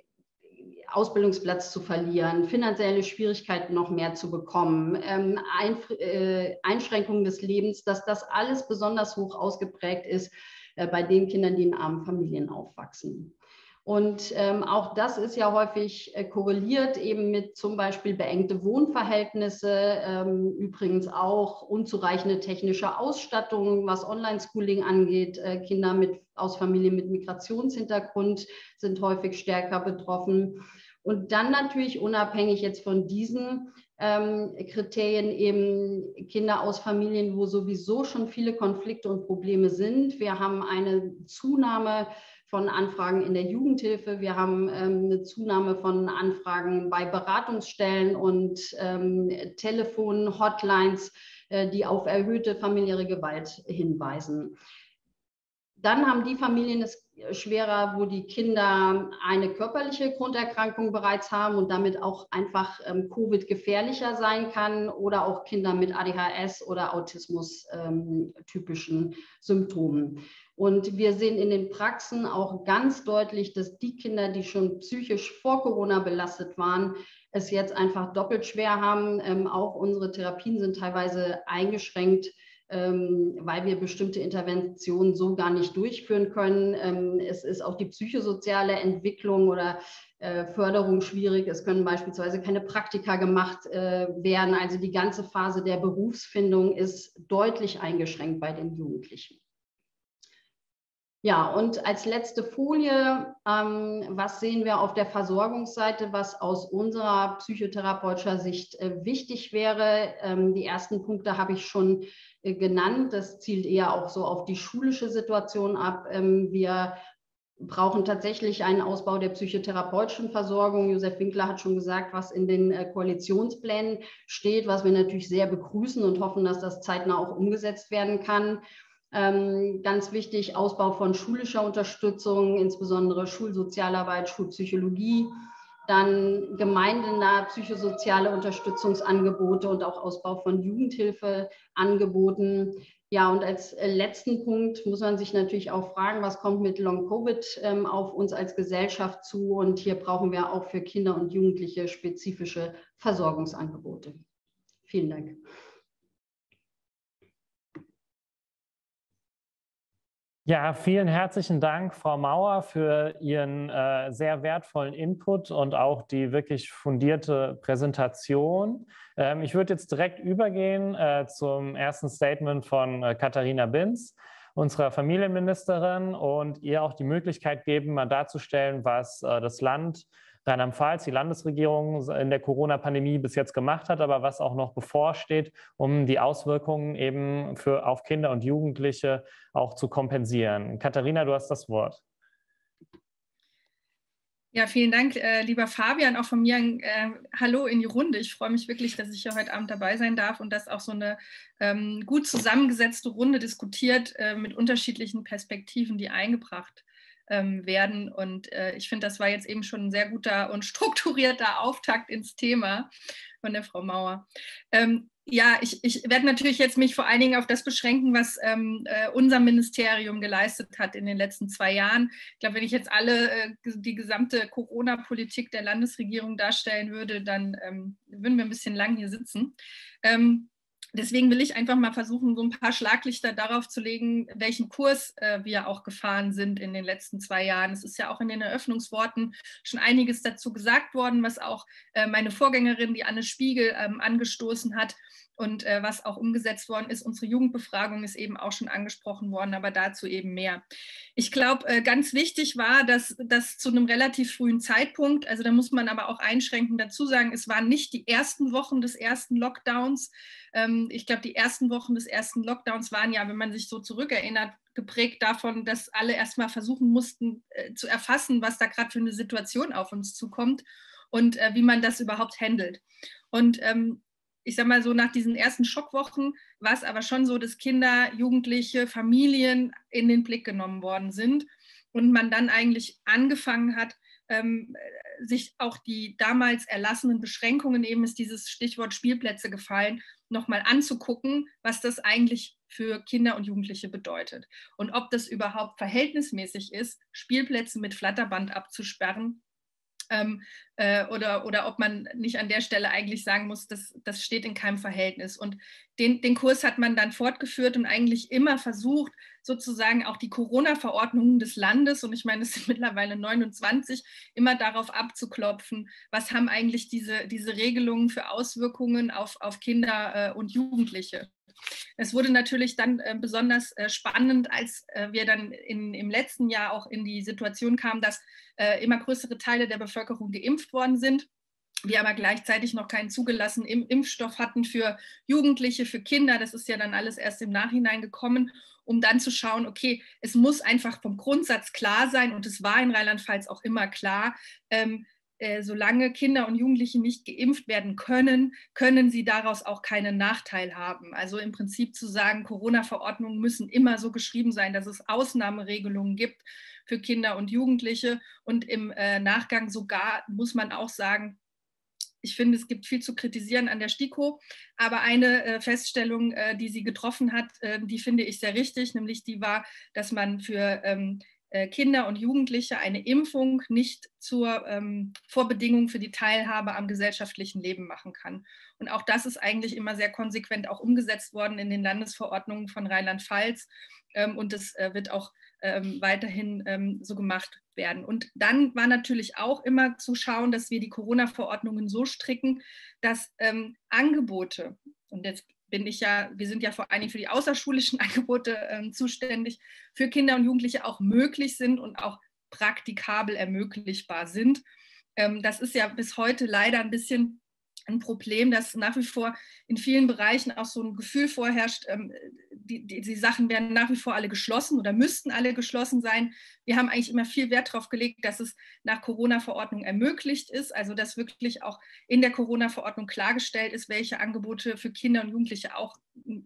Ausbildungsplatz zu verlieren, finanzielle Schwierigkeiten noch mehr zu bekommen, ähm, Ein, äh, Einschränkungen des Lebens, dass das alles besonders hoch ausgeprägt ist äh, bei den Kindern, die in armen Familien aufwachsen. Und ähm, auch das ist ja häufig äh, korreliert eben mit zum Beispiel beengte Wohnverhältnisse, ähm, übrigens auch unzureichende technische Ausstattung, was Online-Schooling angeht. Äh, Kinder mit, aus Familien mit Migrationshintergrund sind häufig stärker betroffen. Und dann natürlich unabhängig jetzt von diesen ähm, Kriterien eben Kinder aus Familien, wo sowieso schon viele Konflikte und Probleme sind. Wir haben eine Zunahme von Anfragen in der Jugendhilfe. Wir haben ähm, eine Zunahme von Anfragen bei Beratungsstellen und ähm, Telefonen, Hotlines, äh, die auf erhöhte familiäre Gewalt hinweisen. Dann haben die Familien es schwerer, wo die Kinder eine körperliche Grunderkrankung bereits haben und damit auch einfach ähm, Covid gefährlicher sein kann oder auch Kinder mit ADHS oder Autismus ähm, typischen Symptomen. Und wir sehen in den Praxen auch ganz deutlich, dass die Kinder, die schon psychisch vor Corona belastet waren, es jetzt einfach doppelt schwer haben. Ähm, auch unsere Therapien sind teilweise eingeschränkt, ähm, weil wir bestimmte Interventionen so gar nicht durchführen können. Ähm, es ist auch die psychosoziale Entwicklung oder äh, Förderung schwierig. Es können beispielsweise keine Praktika gemacht äh, werden. Also die ganze Phase der Berufsfindung ist deutlich eingeschränkt bei den Jugendlichen. Ja, und als letzte Folie, ähm, was sehen wir auf der Versorgungsseite, was aus unserer psychotherapeutischer Sicht äh, wichtig wäre? Ähm, die ersten Punkte habe ich schon äh, genannt. Das zielt eher auch so auf die schulische Situation ab. Ähm, wir brauchen tatsächlich einen Ausbau der psychotherapeutischen Versorgung. Josef Winkler hat schon gesagt, was in den äh, Koalitionsplänen steht, was wir natürlich sehr begrüßen und hoffen, dass das zeitnah auch umgesetzt werden kann. Ähm, ganz wichtig, Ausbau von schulischer Unterstützung, insbesondere Schulsozialarbeit, Schulpsychologie, dann gemeindenahe psychosoziale Unterstützungsangebote und auch Ausbau von Jugendhilfeangeboten. Ja, und als letzten Punkt muss man sich natürlich auch fragen, was kommt mit Long-Covid ähm, auf uns als Gesellschaft zu? Und hier brauchen wir auch für Kinder und Jugendliche spezifische Versorgungsangebote. Vielen Dank. Ja, vielen herzlichen Dank, Frau Mauer, für Ihren äh, sehr wertvollen Input und auch die wirklich fundierte Präsentation. Ähm, ich würde jetzt direkt übergehen äh, zum ersten Statement von äh, Katharina Binz, unserer Familienministerin, und ihr auch die Möglichkeit geben, mal darzustellen, was äh, das Land Rheinland-Pfalz, die Landesregierung in der Corona-Pandemie bis jetzt gemacht hat, aber was auch noch bevorsteht, um die Auswirkungen eben für, auf Kinder und Jugendliche auch zu kompensieren. Katharina, du hast das Wort. Ja, vielen Dank, äh, lieber Fabian, auch von mir ein äh, Hallo in die Runde. Ich freue mich wirklich, dass ich hier heute Abend dabei sein darf und dass auch so eine ähm, gut zusammengesetzte Runde diskutiert äh, mit unterschiedlichen Perspektiven, die eingebracht ähm, werden. Und äh, ich finde, das war jetzt eben schon ein sehr guter und strukturierter Auftakt ins Thema von der Frau Mauer. Ähm, ja, ich, ich werde natürlich jetzt mich vor allen Dingen auf das beschränken, was ähm, äh, unser Ministerium geleistet hat in den letzten zwei Jahren. Ich glaube, wenn ich jetzt alle äh, die gesamte Corona-Politik der Landesregierung darstellen würde, dann ähm, würden wir ein bisschen lang hier sitzen. Ähm, deswegen will ich einfach mal versuchen, so ein paar Schlaglichter darauf zu legen, welchen Kurs äh, wir auch gefahren sind in den letzten zwei Jahren. Es ist ja auch in den Eröffnungsworten schon einiges dazu gesagt worden, was auch äh, meine Vorgängerin, die Anne Spiegel, ähm, angestoßen hat und äh, was auch umgesetzt worden ist. Unsere Jugendbefragung ist eben auch schon angesprochen worden, aber dazu eben mehr. Ich glaube, äh, ganz wichtig war, dass das zu einem relativ frühen Zeitpunkt, also da muss man aber auch einschränkend dazu sagen, es waren nicht die ersten Wochen des ersten Lockdowns. Ähm, ich glaube, die ersten Wochen des ersten Lockdowns waren ja, wenn man sich so zurückerinnert, geprägt davon, dass alle erstmal versuchen mussten äh, zu erfassen, was da gerade für eine Situation auf uns zukommt und äh, wie man das überhaupt handelt. Und ähm, ich sage mal so, nach diesen ersten Schockwochen war es aber schon so, dass Kinder, Jugendliche, Familien in den Blick genommen worden sind und man dann eigentlich angefangen hat, ähm, sich auch die damals erlassenen Beschränkungen, eben ist dieses Stichwort Spielplätze gefallen, nochmal anzugucken, was das eigentlich für Kinder und Jugendliche bedeutet. Und ob das überhaupt verhältnismäßig ist, Spielplätze mit Flatterband abzusperren ähm, äh, oder, oder ob man nicht an der Stelle eigentlich sagen muss, das, das steht in keinem Verhältnis. Und den, den Kurs hat man dann fortgeführt und eigentlich immer versucht, sozusagen auch die Corona-Verordnungen des Landes, und ich meine, es sind mittlerweile 29, immer darauf abzuklopfen, was haben eigentlich diese, diese Regelungen für Auswirkungen auf, auf Kinder äh, und Jugendliche. Es wurde natürlich dann äh, besonders äh, spannend, als äh, wir dann in, im letzten Jahr auch in die Situation kamen, dass immer größere Teile der Bevölkerung geimpft worden sind wir aber gleichzeitig noch keinen zugelassenen Impfstoff hatten für Jugendliche, für Kinder. Das ist ja dann alles erst im Nachhinein gekommen, um dann zu schauen, okay, es muss einfach vom Grundsatz klar sein, und es war in Rheinland-Pfalz auch immer klar, ähm, äh, solange Kinder und Jugendliche nicht geimpft werden können, können sie daraus auch keinen Nachteil haben. Also im Prinzip zu sagen, Corona-Verordnungen müssen immer so geschrieben sein, dass es Ausnahmeregelungen gibt für Kinder und Jugendliche. Und im äh, Nachgang sogar muss man auch sagen, ich finde, es gibt viel zu kritisieren an der STIKO, aber eine äh, Feststellung, äh, die sie getroffen hat, äh, die finde ich sehr richtig, nämlich die war, dass man für ähm, äh, Kinder und Jugendliche eine Impfung nicht zur ähm, Vorbedingung für die Teilhabe am gesellschaftlichen Leben machen kann. Und auch das ist eigentlich immer sehr konsequent auch umgesetzt worden in den Landesverordnungen von Rheinland-Pfalz. Ähm, und das äh, wird auch ähm, weiterhin ähm, so gemacht werden. Und dann war natürlich auch immer zu schauen, dass wir die Corona-Verordnungen so stricken, dass ähm, Angebote, und jetzt bin ich ja, wir sind ja vor allen Dingen für die außerschulischen Angebote äh, zuständig, für Kinder und Jugendliche auch möglich sind und auch praktikabel ermöglichbar sind. Ähm, das ist ja bis heute leider ein bisschen ein Problem, dass nach wie vor in vielen Bereichen auch so ein Gefühl vorherrscht, ähm, die, die, die, Sachen werden nach wie vor alle geschlossen oder müssten alle geschlossen sein. Wir haben eigentlich immer viel Wert darauf gelegt, dass es nach Corona-Verordnung ermöglicht ist, also dass wirklich auch in der Corona-Verordnung klargestellt ist, welche Angebote für Kinder und Jugendliche auch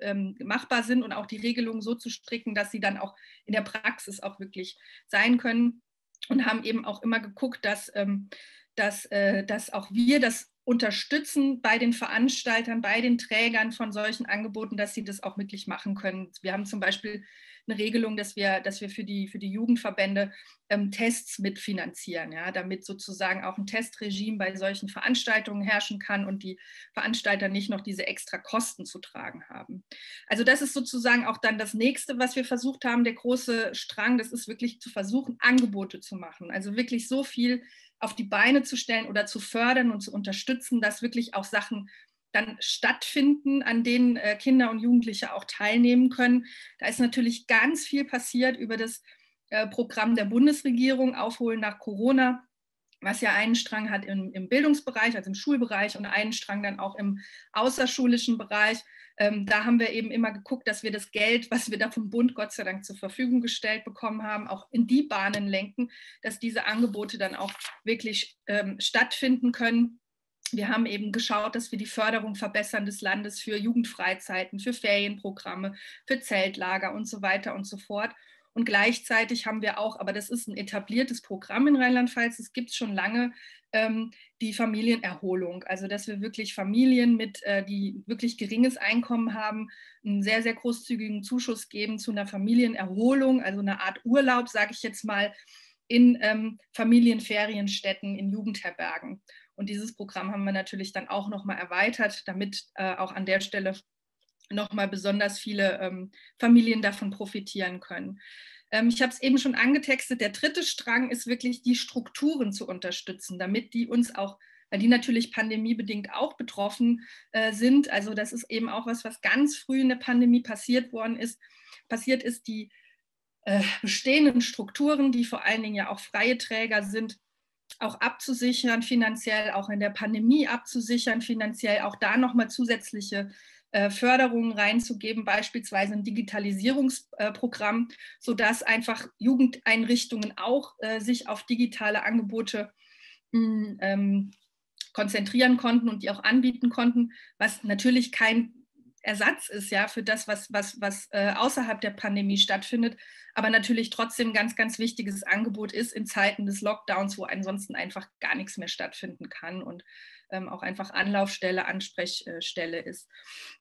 ähm, machbar sind und auch die Regelungen so zu stricken, dass sie dann auch in der Praxis auch wirklich sein können und haben eben auch immer geguckt, dass, ähm, dass, äh, dass auch wir das unterstützen bei den Veranstaltern, bei den Trägern von solchen Angeboten, dass sie das auch wirklich machen können. Wir haben zum Beispiel eine Regelung, dass wir, dass wir für, die, für die Jugendverbände ähm, Tests mitfinanzieren, ja, damit sozusagen auch ein Testregime bei solchen Veranstaltungen herrschen kann und die Veranstalter nicht noch diese extra Kosten zu tragen haben. Also das ist sozusagen auch dann das nächste, was wir versucht haben, der große Strang, das ist wirklich zu versuchen, Angebote zu machen. Also wirklich so viel auf die Beine zu stellen oder zu fördern und zu unterstützen, dass wirklich auch Sachen dann stattfinden, an denen äh, Kinder und Jugendliche auch teilnehmen können. Da ist natürlich ganz viel passiert über das äh, Programm der Bundesregierung, Aufholen nach Corona, was ja einen Strang hat im, im Bildungsbereich, also im Schulbereich und einen Strang dann auch im außerschulischen Bereich. Ähm, da haben wir eben immer geguckt, dass wir das Geld, was wir da vom Bund Gott sei Dank zur Verfügung gestellt bekommen haben, auch in die Bahnen lenken, dass diese Angebote dann auch wirklich ähm, stattfinden können. Wir haben eben geschaut, dass wir die Förderung verbessern des Landes für Jugendfreizeiten, für Ferienprogramme, für Zeltlager und so weiter und so fort. Und gleichzeitig haben wir auch, aber das ist ein etabliertes Programm in Rheinland-Pfalz, das gibt es schon lange, ähm, die Familienerholung. Also dass wir wirklich Familien mit, äh, die wirklich geringes Einkommen haben, einen sehr, sehr großzügigen Zuschuss geben zu einer Familienerholung, also eine Art Urlaub, sage ich jetzt mal, in ähm, Familienferienstätten, in Jugendherbergen. Und dieses Programm haben wir natürlich dann auch nochmal erweitert, damit äh, auch an der Stelle nochmal besonders viele ähm, Familien davon profitieren können. Ähm, ich habe es eben schon angetextet. Der dritte Strang ist wirklich die Strukturen zu unterstützen, damit die uns auch, weil die natürlich pandemiebedingt auch betroffen äh, sind. Also das ist eben auch was, was ganz früh in der Pandemie passiert worden ist. Passiert ist die äh, bestehenden Strukturen, die vor allen Dingen ja auch freie Träger sind, auch abzusichern, finanziell auch in der Pandemie abzusichern, finanziell auch da nochmal zusätzliche äh, Förderungen reinzugeben, beispielsweise ein Digitalisierungsprogramm, sodass einfach Jugendeinrichtungen auch äh, sich auf digitale Angebote hm, ähm, konzentrieren konnten und die auch anbieten konnten, was natürlich kein Ersatz ist ja für das, was, was, was äh, außerhalb der Pandemie stattfindet, aber natürlich trotzdem ein ganz, ganz wichtiges Angebot ist in Zeiten des Lockdowns, wo ansonsten einfach gar nichts mehr stattfinden kann. Und ähm, auch einfach Anlaufstelle, Ansprechstelle ist.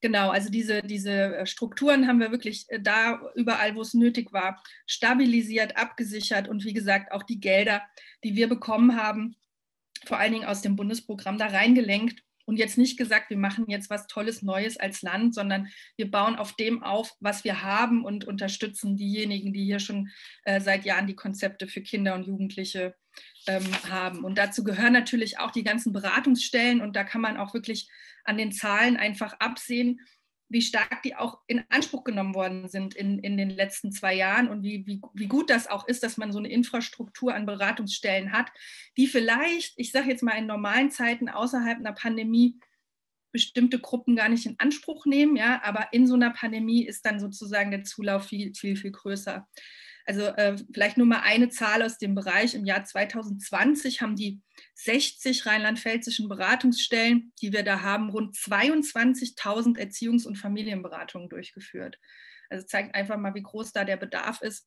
Genau, also diese, diese äh, Strukturen haben wir wirklich äh, da überall, wo es nötig war, stabilisiert, abgesichert und wie gesagt auch die Gelder, die wir bekommen haben, vor allen Dingen aus dem Bundesprogramm da reingelenkt und jetzt nicht gesagt, wir machen jetzt was Tolles Neues als Land, sondern wir bauen auf dem auf, was wir haben und unterstützen diejenigen, die hier schon äh, seit Jahren die Konzepte für Kinder und Jugendliche ähm, haben. Und dazu gehören natürlich auch die ganzen Beratungsstellen und da kann man auch wirklich an den Zahlen einfach absehen, wie stark die auch in Anspruch genommen worden sind in, in den letzten zwei Jahren und wie, wie, wie gut das auch ist, dass man so eine Infrastruktur an Beratungsstellen hat, die vielleicht, ich sage jetzt mal in normalen Zeiten außerhalb einer Pandemie, bestimmte Gruppen gar nicht in Anspruch nehmen, ja, aber in so einer Pandemie ist dann sozusagen der Zulauf viel, viel, viel größer. Also äh, vielleicht nur mal eine Zahl aus dem Bereich. Im Jahr 2020 haben die 60 rheinland-pfälzischen Beratungsstellen, die wir da haben, rund 22.000 Erziehungs- und Familienberatungen durchgeführt. Also zeigt einfach mal, wie groß da der Bedarf ist.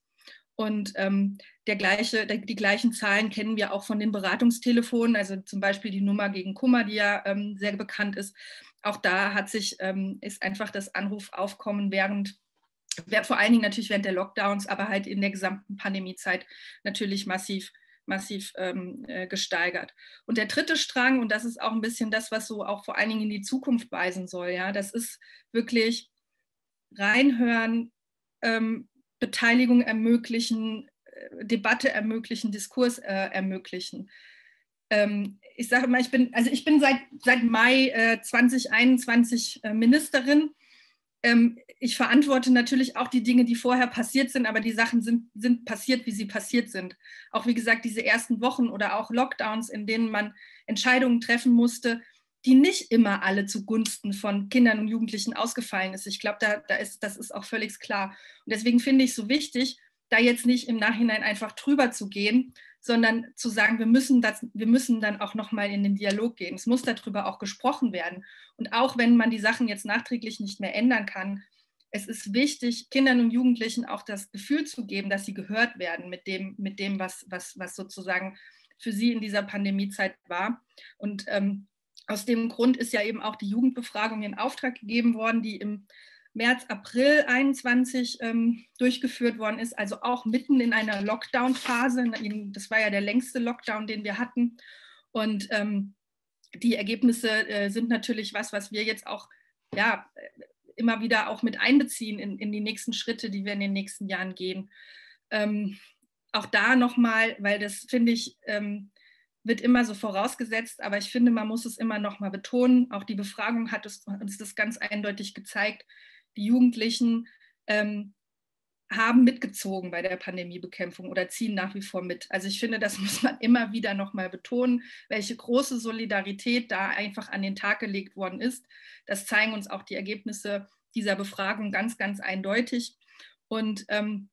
Und ähm, der gleiche, der, die gleichen Zahlen kennen wir auch von den Beratungstelefonen, also zum Beispiel die Nummer gegen Kummer, die ja ähm, sehr bekannt ist. Auch da hat sich, ähm, ist einfach das Anrufaufkommen während vor allen Dingen natürlich während der Lockdowns, aber halt in der gesamten Pandemiezeit natürlich massiv massiv ähm, äh, gesteigert. Und der dritte Strang, und das ist auch ein bisschen das, was so auch vor allen Dingen in die Zukunft weisen soll, ja, das ist wirklich reinhören, ähm, Beteiligung ermöglichen, äh, Debatte ermöglichen, Diskurs äh, ermöglichen. Ähm, ich sage mal, ich bin, also ich bin seit, seit Mai 2021 äh, Ministerin ähm, ich verantworte natürlich auch die Dinge, die vorher passiert sind, aber die Sachen sind, sind passiert, wie sie passiert sind. Auch wie gesagt, diese ersten Wochen oder auch Lockdowns, in denen man Entscheidungen treffen musste, die nicht immer alle zugunsten von Kindern und Jugendlichen ausgefallen ist. Ich glaube, da, da ist, das ist auch völlig klar. Und deswegen finde ich es so wichtig, da jetzt nicht im Nachhinein einfach drüber zu gehen, sondern zu sagen, wir müssen, das, wir müssen dann auch nochmal in den Dialog gehen. Es muss darüber auch gesprochen werden. Und auch wenn man die Sachen jetzt nachträglich nicht mehr ändern kann, es ist wichtig, Kindern und Jugendlichen auch das Gefühl zu geben, dass sie gehört werden mit dem, mit dem was, was, was sozusagen für sie in dieser Pandemiezeit war. Und ähm, aus dem Grund ist ja eben auch die Jugendbefragung in Auftrag gegeben worden, die im März, April 21 ähm, durchgeführt worden ist, also auch mitten in einer Lockdown-Phase. Das war ja der längste Lockdown, den wir hatten. Und ähm, die Ergebnisse äh, sind natürlich was, was wir jetzt auch ja, immer wieder auch mit einbeziehen in, in die nächsten Schritte, die wir in den nächsten Jahren gehen. Ähm, auch da nochmal, weil das finde ich, ähm, wird immer so vorausgesetzt, aber ich finde, man muss es immer nochmal betonen. Auch die Befragung hat uns das ganz eindeutig gezeigt die Jugendlichen ähm, haben mitgezogen bei der Pandemiebekämpfung oder ziehen nach wie vor mit. Also ich finde, das muss man immer wieder nochmal betonen, welche große Solidarität da einfach an den Tag gelegt worden ist. Das zeigen uns auch die Ergebnisse dieser Befragung ganz, ganz eindeutig. Und ähm,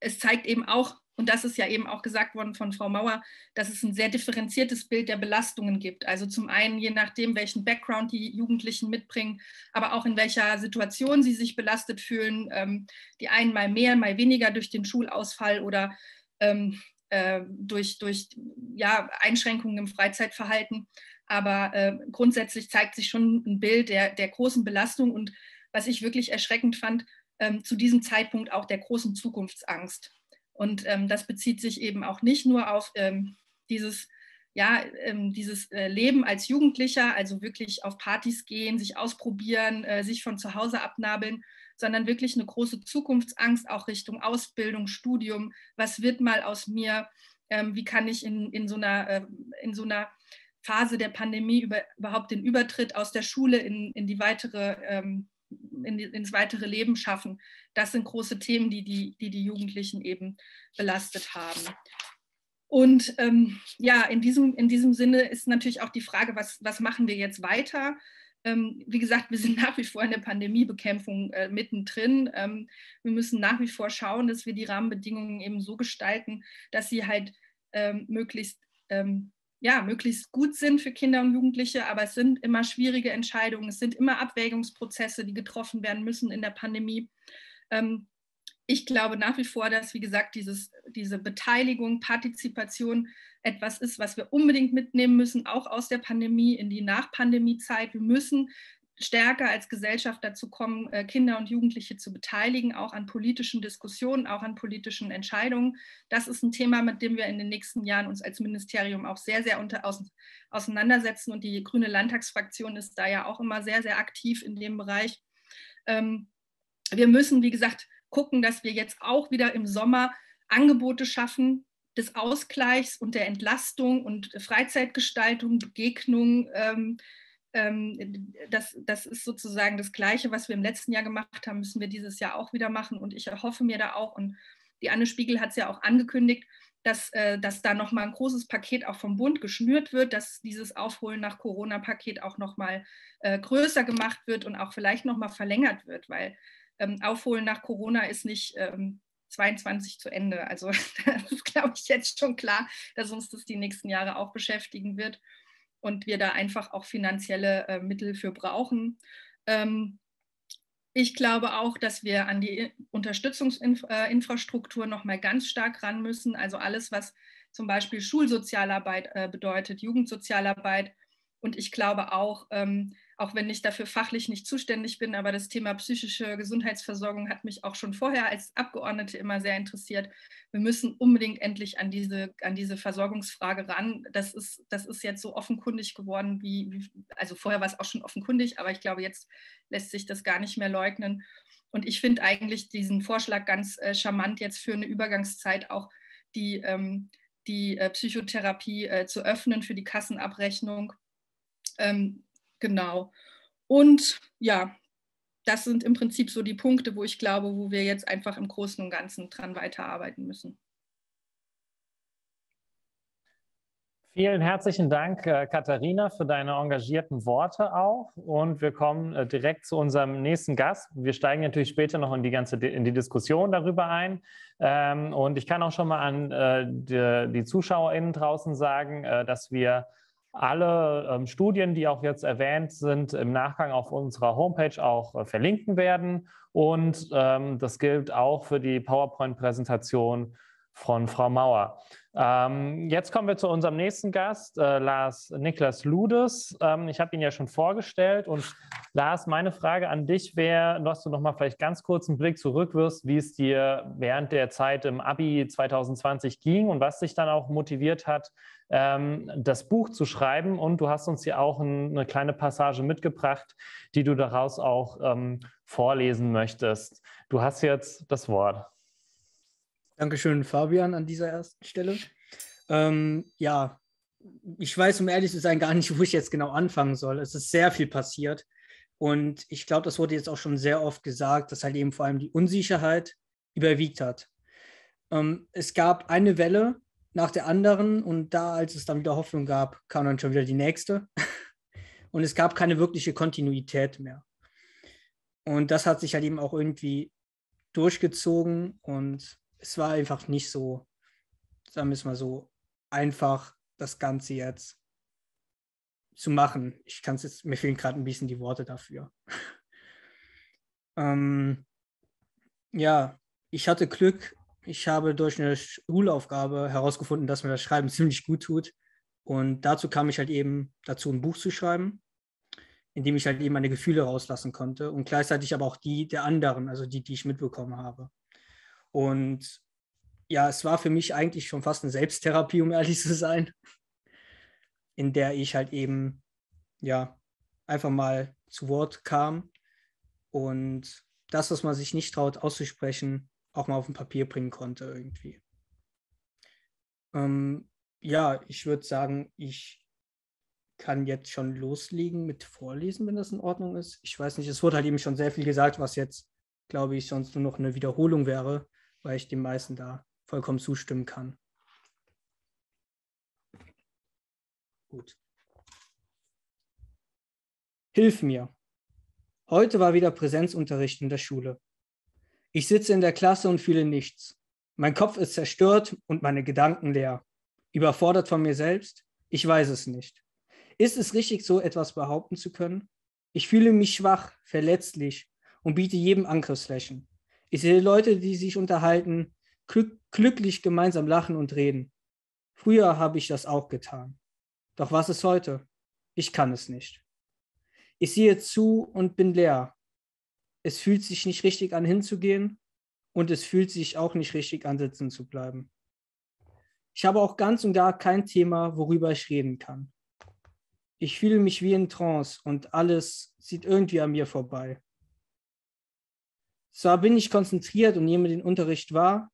es zeigt eben auch, und das ist ja eben auch gesagt worden von Frau Mauer, dass es ein sehr differenziertes Bild der Belastungen gibt. Also zum einen je nachdem, welchen Background die Jugendlichen mitbringen, aber auch in welcher Situation sie sich belastet fühlen. Ähm, die einen mal mehr, mal weniger durch den Schulausfall oder ähm, äh, durch, durch ja, Einschränkungen im Freizeitverhalten. Aber äh, grundsätzlich zeigt sich schon ein Bild der, der großen Belastung und was ich wirklich erschreckend fand, ähm, zu diesem Zeitpunkt auch der großen Zukunftsangst. Und ähm, das bezieht sich eben auch nicht nur auf ähm, dieses, ja, ähm, dieses äh, Leben als Jugendlicher, also wirklich auf Partys gehen, sich ausprobieren, äh, sich von zu Hause abnabeln, sondern wirklich eine große Zukunftsangst auch Richtung Ausbildung, Studium. Was wird mal aus mir? Ähm, wie kann ich in, in, so einer, äh, in so einer Phase der Pandemie über, überhaupt den Übertritt aus der Schule in, in die weitere ähm, in die, ins weitere Leben schaffen. Das sind große Themen, die die, die, die Jugendlichen eben belastet haben. Und ähm, ja, in diesem, in diesem Sinne ist natürlich auch die Frage, was, was machen wir jetzt weiter? Ähm, wie gesagt, wir sind nach wie vor in der Pandemiebekämpfung äh, mittendrin. Ähm, wir müssen nach wie vor schauen, dass wir die Rahmenbedingungen eben so gestalten, dass sie halt ähm, möglichst ähm, ja, möglichst gut sind für Kinder und Jugendliche, aber es sind immer schwierige Entscheidungen, es sind immer Abwägungsprozesse, die getroffen werden müssen in der Pandemie. Ähm, ich glaube nach wie vor, dass, wie gesagt, dieses, diese Beteiligung, Partizipation etwas ist, was wir unbedingt mitnehmen müssen, auch aus der Pandemie in die Nachpandemiezeit. Wir müssen stärker als Gesellschaft dazu kommen, äh, Kinder und Jugendliche zu beteiligen, auch an politischen Diskussionen, auch an politischen Entscheidungen. Das ist ein Thema, mit dem wir in den nächsten Jahren uns als Ministerium auch sehr, sehr unter, auseinandersetzen. Und die Grüne Landtagsfraktion ist da ja auch immer sehr, sehr aktiv in dem Bereich. Ähm, wir müssen, wie gesagt, gucken, dass wir jetzt auch wieder im Sommer Angebote schaffen, des Ausgleichs und der Entlastung und Freizeitgestaltung, Begegnung, ähm, ähm, das, das ist sozusagen das Gleiche, was wir im letzten Jahr gemacht haben, müssen wir dieses Jahr auch wieder machen. Und ich erhoffe mir da auch, und die Anne Spiegel hat es ja auch angekündigt, dass, äh, dass da nochmal ein großes Paket auch vom Bund geschnürt wird, dass dieses Aufholen nach Corona-Paket auch nochmal äh, größer gemacht wird und auch vielleicht nochmal verlängert wird, weil ähm, Aufholen nach Corona ist nicht ähm, 22 zu Ende. Also das ist, glaube ich, jetzt schon klar, dass uns das die nächsten Jahre auch beschäftigen wird und wir da einfach auch finanzielle äh, Mittel für brauchen. Ähm, ich glaube auch, dass wir an die Unterstützungsinfrastruktur noch mal ganz stark ran müssen. Also alles, was zum Beispiel Schulsozialarbeit äh, bedeutet, Jugendsozialarbeit. Und ich glaube auch, ähm, auch wenn ich dafür fachlich nicht zuständig bin, aber das Thema psychische Gesundheitsversorgung hat mich auch schon vorher als Abgeordnete immer sehr interessiert. Wir müssen unbedingt endlich an diese, an diese Versorgungsfrage ran. Das ist, das ist jetzt so offenkundig geworden, wie, wie also vorher war es auch schon offenkundig, aber ich glaube, jetzt lässt sich das gar nicht mehr leugnen. Und ich finde eigentlich diesen Vorschlag ganz äh, charmant, jetzt für eine Übergangszeit auch die, ähm, die äh, Psychotherapie äh, zu öffnen für die Kassenabrechnung. Ähm, Genau. Und ja, das sind im Prinzip so die Punkte, wo ich glaube, wo wir jetzt einfach im Großen und Ganzen dran weiterarbeiten müssen. Vielen herzlichen Dank, äh, Katharina, für deine engagierten Worte auch. Und wir kommen äh, direkt zu unserem nächsten Gast. Wir steigen natürlich später noch in die ganze in die Diskussion darüber ein. Ähm, und ich kann auch schon mal an äh, die, die ZuschauerInnen draußen sagen, dass wir alle ähm, Studien, die auch jetzt erwähnt sind, im Nachgang auf unserer Homepage auch äh, verlinken werden. Und ähm, das gilt auch für die PowerPoint-Präsentation von Frau Mauer. Ähm, jetzt kommen wir zu unserem nächsten Gast, äh, Lars Niklas Ludes. Ähm, ich habe ihn ja schon vorgestellt. Und Lars, meine Frage an dich wäre, dass du noch mal vielleicht ganz kurz einen Blick zurückwirfst, wie es dir während der Zeit im Abi 2020 ging und was dich dann auch motiviert hat, ähm, das Buch zu schreiben. Und du hast uns ja auch ein, eine kleine Passage mitgebracht, die du daraus auch ähm, vorlesen möchtest. Du hast jetzt das Wort. Dankeschön, Fabian, an dieser ersten Stelle. Ähm, ja, ich weiß, um ehrlich zu sein, gar nicht, wo ich jetzt genau anfangen soll. Es ist sehr viel passiert. Und ich glaube, das wurde jetzt auch schon sehr oft gesagt, dass halt eben vor allem die Unsicherheit überwiegt hat. Ähm, es gab eine Welle, nach der anderen und da, als es dann wieder Hoffnung gab, kam dann schon wieder die nächste. Und es gab keine wirkliche Kontinuität mehr. Und das hat sich halt eben auch irgendwie durchgezogen und es war einfach nicht so, sagen wir es mal so, einfach das Ganze jetzt zu machen. Ich kann es jetzt, mir fehlen gerade ein bisschen die Worte dafür. ähm, ja, ich hatte Glück. Ich habe durch eine Schulaufgabe herausgefunden, dass mir das Schreiben ziemlich gut tut. Und dazu kam ich halt eben dazu, ein Buch zu schreiben, in dem ich halt eben meine Gefühle rauslassen konnte und gleichzeitig aber auch die der anderen, also die, die ich mitbekommen habe. Und ja, es war für mich eigentlich schon fast eine Selbsttherapie, um ehrlich zu sein, in der ich halt eben, ja, einfach mal zu Wort kam und das, was man sich nicht traut auszusprechen, auch mal auf ein Papier bringen konnte irgendwie. Ähm, ja, ich würde sagen, ich kann jetzt schon loslegen mit Vorlesen, wenn das in Ordnung ist. Ich weiß nicht, es wurde halt eben schon sehr viel gesagt, was jetzt, glaube ich, sonst nur noch eine Wiederholung wäre, weil ich dem meisten da vollkommen zustimmen kann. Gut. Hilf mir. Heute war wieder Präsenzunterricht in der Schule. Ich sitze in der Klasse und fühle nichts. Mein Kopf ist zerstört und meine Gedanken leer. Überfordert von mir selbst? Ich weiß es nicht. Ist es richtig, so etwas behaupten zu können? Ich fühle mich schwach, verletzlich und biete jedem Angriffsflächen. Ich sehe Leute, die sich unterhalten, glück glücklich gemeinsam lachen und reden. Früher habe ich das auch getan. Doch was ist heute? Ich kann es nicht. Ich sehe zu und bin leer. Es fühlt sich nicht richtig an, hinzugehen und es fühlt sich auch nicht richtig an, sitzen zu bleiben. Ich habe auch ganz und gar kein Thema, worüber ich reden kann. Ich fühle mich wie in Trance und alles zieht irgendwie an mir vorbei. Zwar bin ich konzentriert und nehme den Unterricht wahr,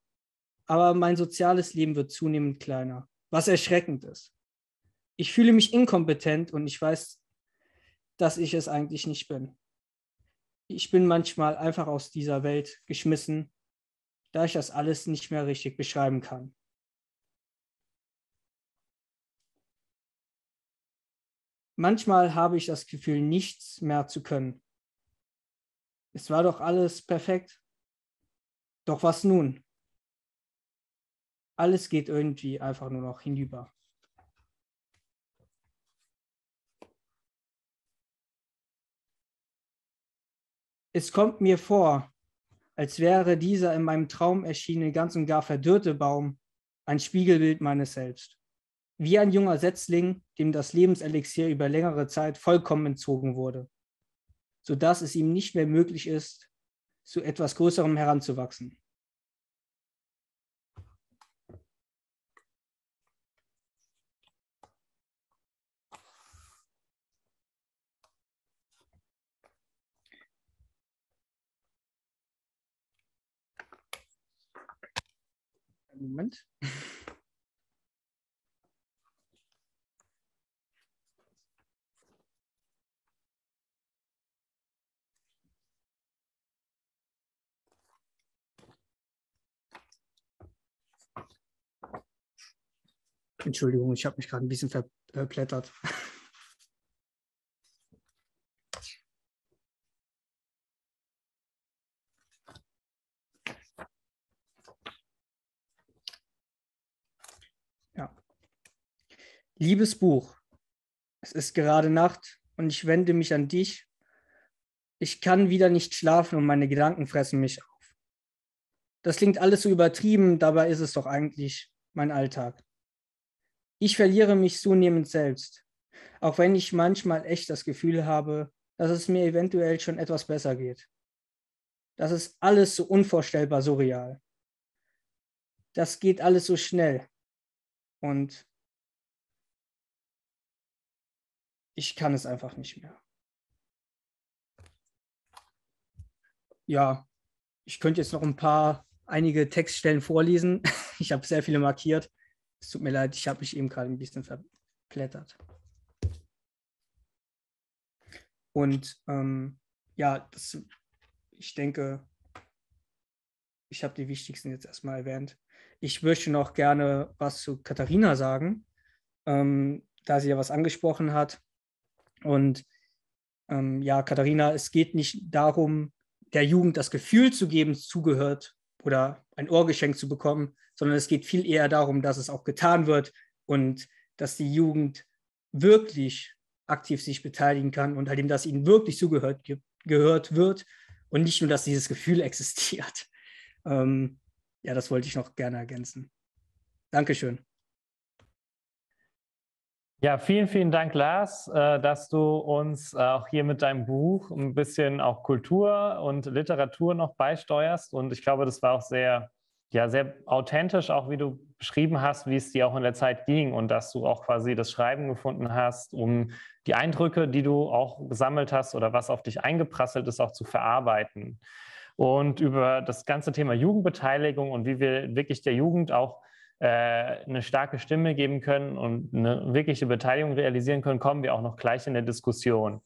aber mein soziales Leben wird zunehmend kleiner, was erschreckend ist. Ich fühle mich inkompetent und ich weiß dass ich es eigentlich nicht bin. Ich bin manchmal einfach aus dieser Welt geschmissen, da ich das alles nicht mehr richtig beschreiben kann. Manchmal habe ich das Gefühl, nichts mehr zu können. Es war doch alles perfekt. Doch was nun? Alles geht irgendwie einfach nur noch hinüber. Es kommt mir vor, als wäre dieser in meinem Traum erschienene ganz und gar verdürrte Baum ein Spiegelbild meines Selbst. Wie ein junger Setzling, dem das Lebenselixier über längere Zeit vollkommen entzogen wurde, sodass es ihm nicht mehr möglich ist, zu etwas Größerem heranzuwachsen. Moment. Entschuldigung, ich habe mich gerade ein bisschen verplättert. Liebes Buch, es ist gerade Nacht und ich wende mich an dich. Ich kann wieder nicht schlafen und meine Gedanken fressen mich auf. Das klingt alles so übertrieben, dabei ist es doch eigentlich mein Alltag. Ich verliere mich zunehmend selbst, auch wenn ich manchmal echt das Gefühl habe, dass es mir eventuell schon etwas besser geht. Das ist alles so unvorstellbar surreal. Das geht alles so schnell. Und ich kann es einfach nicht mehr. Ja, ich könnte jetzt noch ein paar, einige Textstellen vorlesen. Ich habe sehr viele markiert. Es tut mir leid, ich habe mich eben gerade ein bisschen verplättert. Und ähm, ja, das, ich denke, ich habe die wichtigsten jetzt erstmal erwähnt. Ich möchte noch gerne was zu Katharina sagen, ähm, da sie ja was angesprochen hat. Und ähm, ja, Katharina, es geht nicht darum, der Jugend das Gefühl zu geben, zugehört oder ein Ohrgeschenk zu bekommen, sondern es geht viel eher darum, dass es auch getan wird und dass die Jugend wirklich aktiv sich beteiligen kann und halt eben, dass ihnen wirklich zugehört gehört wird und nicht nur, dass dieses Gefühl existiert. Ähm, ja, das wollte ich noch gerne ergänzen. Dankeschön. Ja, vielen, vielen Dank, Lars, äh, dass du uns äh, auch hier mit deinem Buch ein bisschen auch Kultur und Literatur noch beisteuerst. Und ich glaube, das war auch sehr, ja, sehr authentisch, auch wie du beschrieben hast, wie es dir auch in der Zeit ging und dass du auch quasi das Schreiben gefunden hast, um die Eindrücke, die du auch gesammelt hast oder was auf dich eingeprasselt ist, auch zu verarbeiten. Und über das ganze Thema Jugendbeteiligung und wie wir wirklich der Jugend auch eine starke Stimme geben können und eine wirkliche Beteiligung realisieren können, kommen wir auch noch gleich in der Diskussion.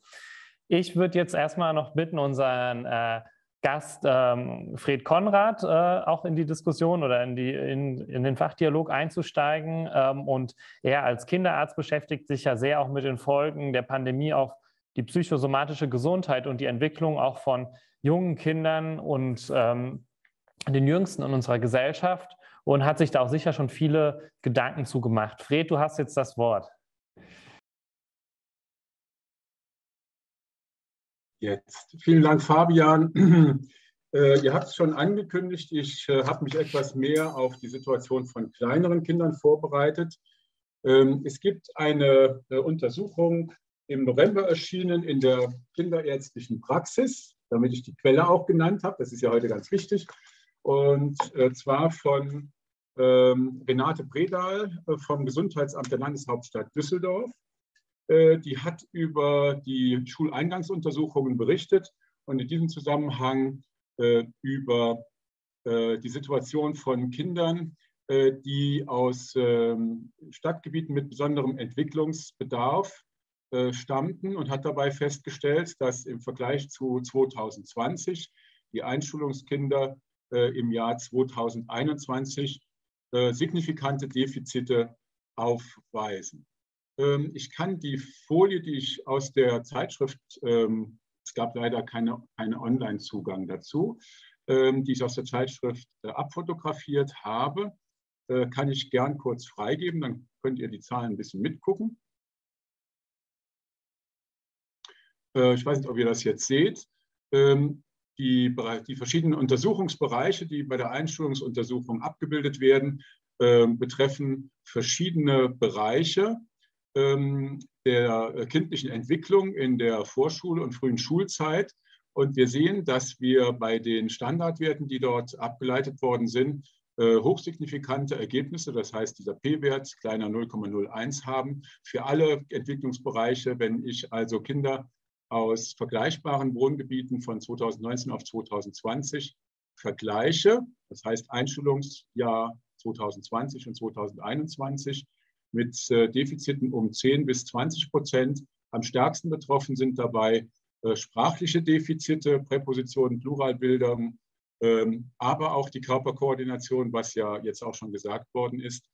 Ich würde jetzt erstmal noch bitten, unseren äh, Gast ähm, Fred Konrad äh, auch in die Diskussion oder in, die, in, in den Fachdialog einzusteigen. Ähm, und er als Kinderarzt beschäftigt sich ja sehr auch mit den Folgen der Pandemie auf die psychosomatische Gesundheit und die Entwicklung auch von jungen Kindern und ähm, den Jüngsten in unserer Gesellschaft und hat sich da auch sicher schon viele Gedanken zugemacht. Fred, du hast jetzt das Wort. Jetzt. Vielen Dank, Fabian. Äh, ihr habt es schon angekündigt, ich äh, habe mich etwas mehr auf die Situation von kleineren Kindern vorbereitet. Ähm, es gibt eine äh, Untersuchung im November erschienen in der kinderärztlichen Praxis, damit ich die Quelle auch genannt habe. Das ist ja heute ganz wichtig und äh, zwar von ähm, Renate Bredal äh, vom Gesundheitsamt der Landeshauptstadt Düsseldorf. Äh, die hat über die Schuleingangsuntersuchungen berichtet und in diesem Zusammenhang über die Situation von Kindern, die aus ähm, Stadtgebieten mit besonderem Entwicklungsbedarf stammten und hat dabei festgestellt, dass im Vergleich zu 2020 die Einschulungskinder im Jahr 2021 äh, signifikante Defizite aufweisen. Ähm, ich kann die Folie, die ich aus der Zeitschrift, ähm, es gab leider keine, keinen Online-Zugang dazu, ähm, die ich aus der Zeitschrift äh, abfotografiert habe, kann ich gern kurz freigeben, dann könnt ihr die Zahlen ein bisschen mitgucken. Ich weiß nicht, ob ihr das jetzt seht die, die verschiedenen Untersuchungsbereiche, die bei der Einschulungsuntersuchung abgebildet werden, äh, betreffen verschiedene Bereiche ähm, der kindlichen Entwicklung in der Vorschule und frühen Schulzeit. Und wir sehen, dass wir bei den Standardwerten, die dort abgeleitet worden sind, äh, hochsignifikante Ergebnisse, das heißt dieser P-Wert kleiner 0,01 haben für alle Entwicklungsbereiche. Wenn ich also Kinder aus vergleichbaren Wohngebieten von 2019 auf 2020 vergleiche, das heißt Einschulungsjahr 2020 und 2021 mit äh, Defiziten um 10 bis 20 Prozent. Am stärksten betroffen sind dabei äh, sprachliche Defizite, Präpositionen, Pluralbildern, ähm, aber auch die Körperkoordination, was ja jetzt auch schon gesagt worden ist,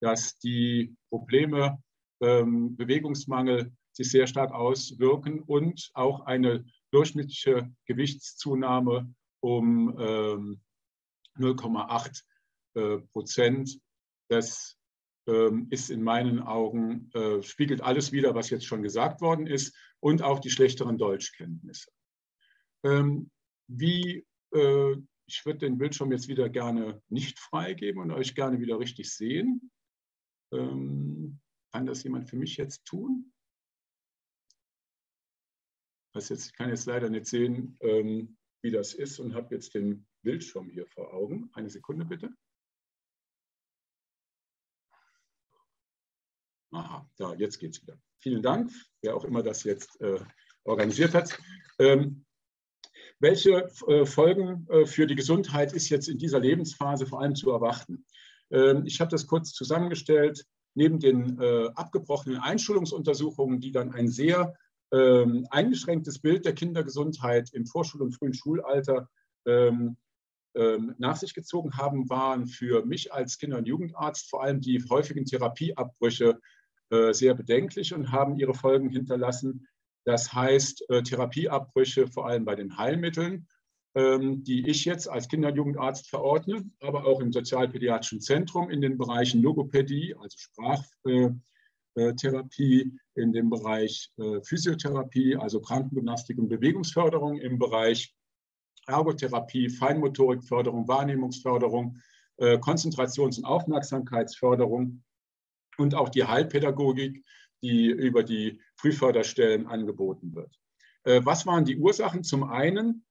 dass die Probleme ähm, Bewegungsmangel sich sehr stark auswirken und auch eine durchschnittliche Gewichtszunahme um ähm, 0,8 äh, Prozent. Das ähm, ist in meinen Augen, äh, spiegelt alles wider, was jetzt schon gesagt worden ist und auch die schlechteren Deutschkenntnisse. Ähm, wie, äh, ich würde den Bildschirm jetzt wieder gerne nicht freigeben und euch gerne wieder richtig sehen. Ähm, kann das jemand für mich jetzt tun? Was jetzt, ich kann jetzt leider nicht sehen, ähm, wie das ist und habe jetzt den Bildschirm hier vor Augen. Eine Sekunde bitte. Aha, da, jetzt geht es wieder. Vielen Dank, wer auch immer das jetzt äh, organisiert hat. Ähm, welche äh, Folgen äh, für die Gesundheit ist jetzt in dieser Lebensphase vor allem zu erwarten? Ähm, ich habe das kurz zusammengestellt. Neben den äh, abgebrochenen Einschulungsuntersuchungen, die dann ein sehr ähm, eingeschränktes Bild der Kindergesundheit im Vorschul- und frühen Schulalter ähm, ähm, nach sich gezogen haben, waren für mich als Kinder- und Jugendarzt vor allem die häufigen Therapieabbrüche äh, sehr bedenklich und haben ihre Folgen hinterlassen. Das heißt, äh, Therapieabbrüche vor allem bei den Heilmitteln ähm, die ich jetzt als Kinder- und Jugendarzt verordne, aber auch im Sozialpädiatrischen Zentrum in den Bereichen Logopädie, also Sprachtherapie, in dem Bereich äh, Physiotherapie, also Krankengymnastik und Bewegungsförderung, im Bereich Ergotherapie, Feinmotorikförderung, Wahrnehmungsförderung, äh, Konzentrations- und Aufmerksamkeitsförderung und auch die Heilpädagogik, die über die Frühförderstellen angeboten wird. Äh, was waren die Ursachen? Zum einen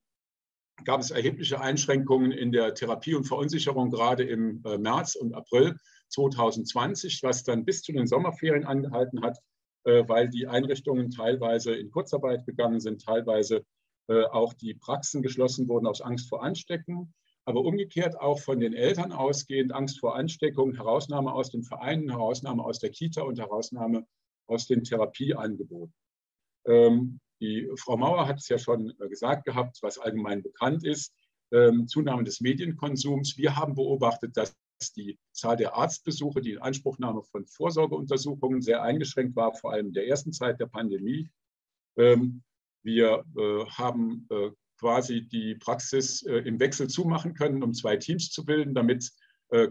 gab es erhebliche Einschränkungen in der Therapie und Verunsicherung gerade im äh, März und April 2020, was dann bis zu den Sommerferien angehalten hat, äh, weil die Einrichtungen teilweise in Kurzarbeit gegangen sind, teilweise auch die Praxen geschlossen wurden aus Angst vor Anstecken, aber umgekehrt auch von den Eltern ausgehend Angst vor Ansteckung, Herausnahme aus den Vereinen, Herausnahme aus der Kita und Herausnahme aus den Therapieangeboten. Ähm, die Frau Mauer hat es ja schon äh, gesagt gehabt, was allgemein bekannt ist, ähm, Zunahme des Medienkonsums. Wir haben beobachtet, dass die Zahl der Arztbesuche, die Inanspruchnahme von Vorsorgeuntersuchungen sehr eingeschränkt war, vor allem in der ersten Zeit der Pandemie. Ähm, wir äh, haben äh, quasi die Praxis im Wechsel zumachen können, um zwei Teams zu bilden, damit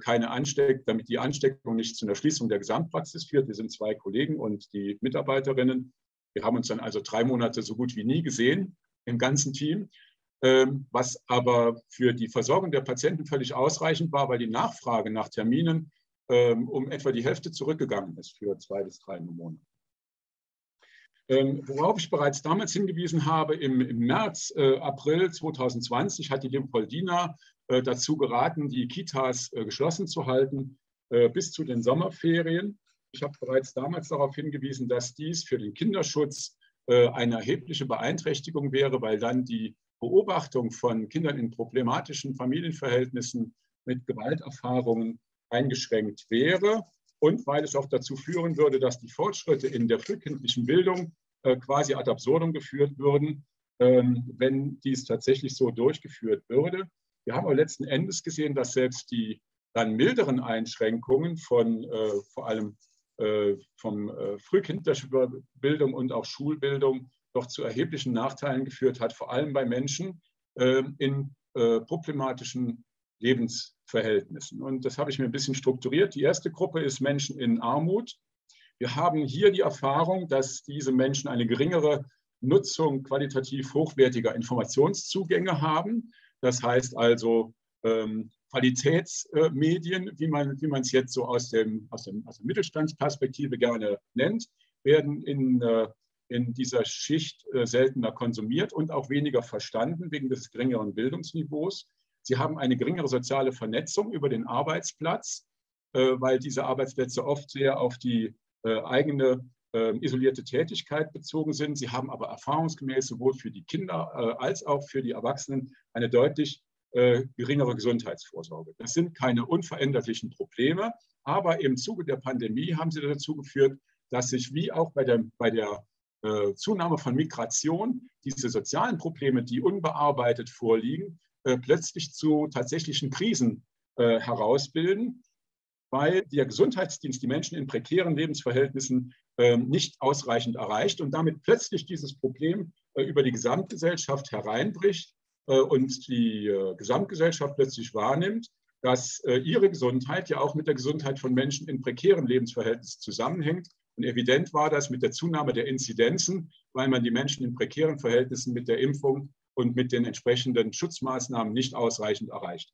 keine Ansteck, damit die Ansteckung nicht zu einer Schließung der Gesamtpraxis führt. Wir sind zwei Kollegen und die Mitarbeiterinnen wir haben uns dann also drei Monate so gut wie nie gesehen im ganzen Team, was aber für die Versorgung der Patienten völlig ausreichend war, weil die Nachfrage nach Terminen ähm, um etwa die Hälfte zurückgegangen ist für zwei bis drei Monate. Ähm, worauf ich bereits damals hingewiesen habe, im, März, äh, April 2020 hat die Leopoldina äh, dazu geraten, die Kitas äh, geschlossen zu halten bis zu den Sommerferien. Ich habe bereits damals darauf hingewiesen, dass dies für den Kinderschutz eine erhebliche Beeinträchtigung wäre, weil dann die Beobachtung von Kindern in problematischen Familienverhältnissen mit Gewalterfahrungen eingeschränkt wäre und weil es auch dazu führen würde, dass die Fortschritte in der frühkindlichen Bildung äh, quasi ad absurdum geführt würden, ähm, wenn dies tatsächlich so durchgeführt würde. Wir haben aber letzten Endes gesehen, dass selbst die dann milderen Einschränkungen von äh, vor allem äh, von äh, frühkindlicher Bildung und auch Schulbildung doch zu erheblichen Nachteilen geführt hat, vor allem bei Menschen ähm, in äh, problematischen Lebensverhältnissen. Und das habe ich mir ein bisschen strukturiert. Die erste Gruppe ist Menschen in Armut. Wir haben hier die Erfahrung, dass diese Menschen eine geringere Nutzung qualitativ hochwertiger Informationszugänge haben. Das heißt also, ähm, Qualitätsmedien, wie man wie es jetzt so aus, dem, aus, dem, aus der Mittelstandsperspektive gerne nennt, werden in, äh, in dieser Schicht äh, seltener konsumiert und auch weniger verstanden wegen des geringeren Bildungsniveaus. Sie haben eine geringere soziale Vernetzung über den Arbeitsplatz, äh, weil diese Arbeitsplätze oft sehr auf die eigene isolierte Tätigkeit bezogen sind. Sie haben aber erfahrungsgemäß sowohl für die Kinder als auch für die Erwachsenen eine deutlich äh, geringere Gesundheitsvorsorge. Das sind keine unveränderlichen Probleme, aber im Zuge der Pandemie haben sie dazu geführt, dass sich wie auch bei der, bei der äh, Zunahme von Migration diese sozialen Probleme, die unbearbeitet vorliegen, äh, plötzlich zu tatsächlichen Krisen äh, herausbilden, weil der Gesundheitsdienst die Menschen in prekären Lebensverhältnissen ähm, nicht ausreichend erreicht und damit plötzlich dieses Problem über die Gesamtgesellschaft hereinbricht und die Gesamtgesellschaft plötzlich wahrnimmt, dass ihre Gesundheit ja auch mit der Gesundheit von Menschen in prekären Lebensverhältnissen zusammenhängt. Und evident war das mit der Zunahme der Inzidenzen, weil man die Menschen in prekären Verhältnissen mit der Impfung und mit den entsprechenden Schutzmaßnahmen nicht ausreichend erreicht.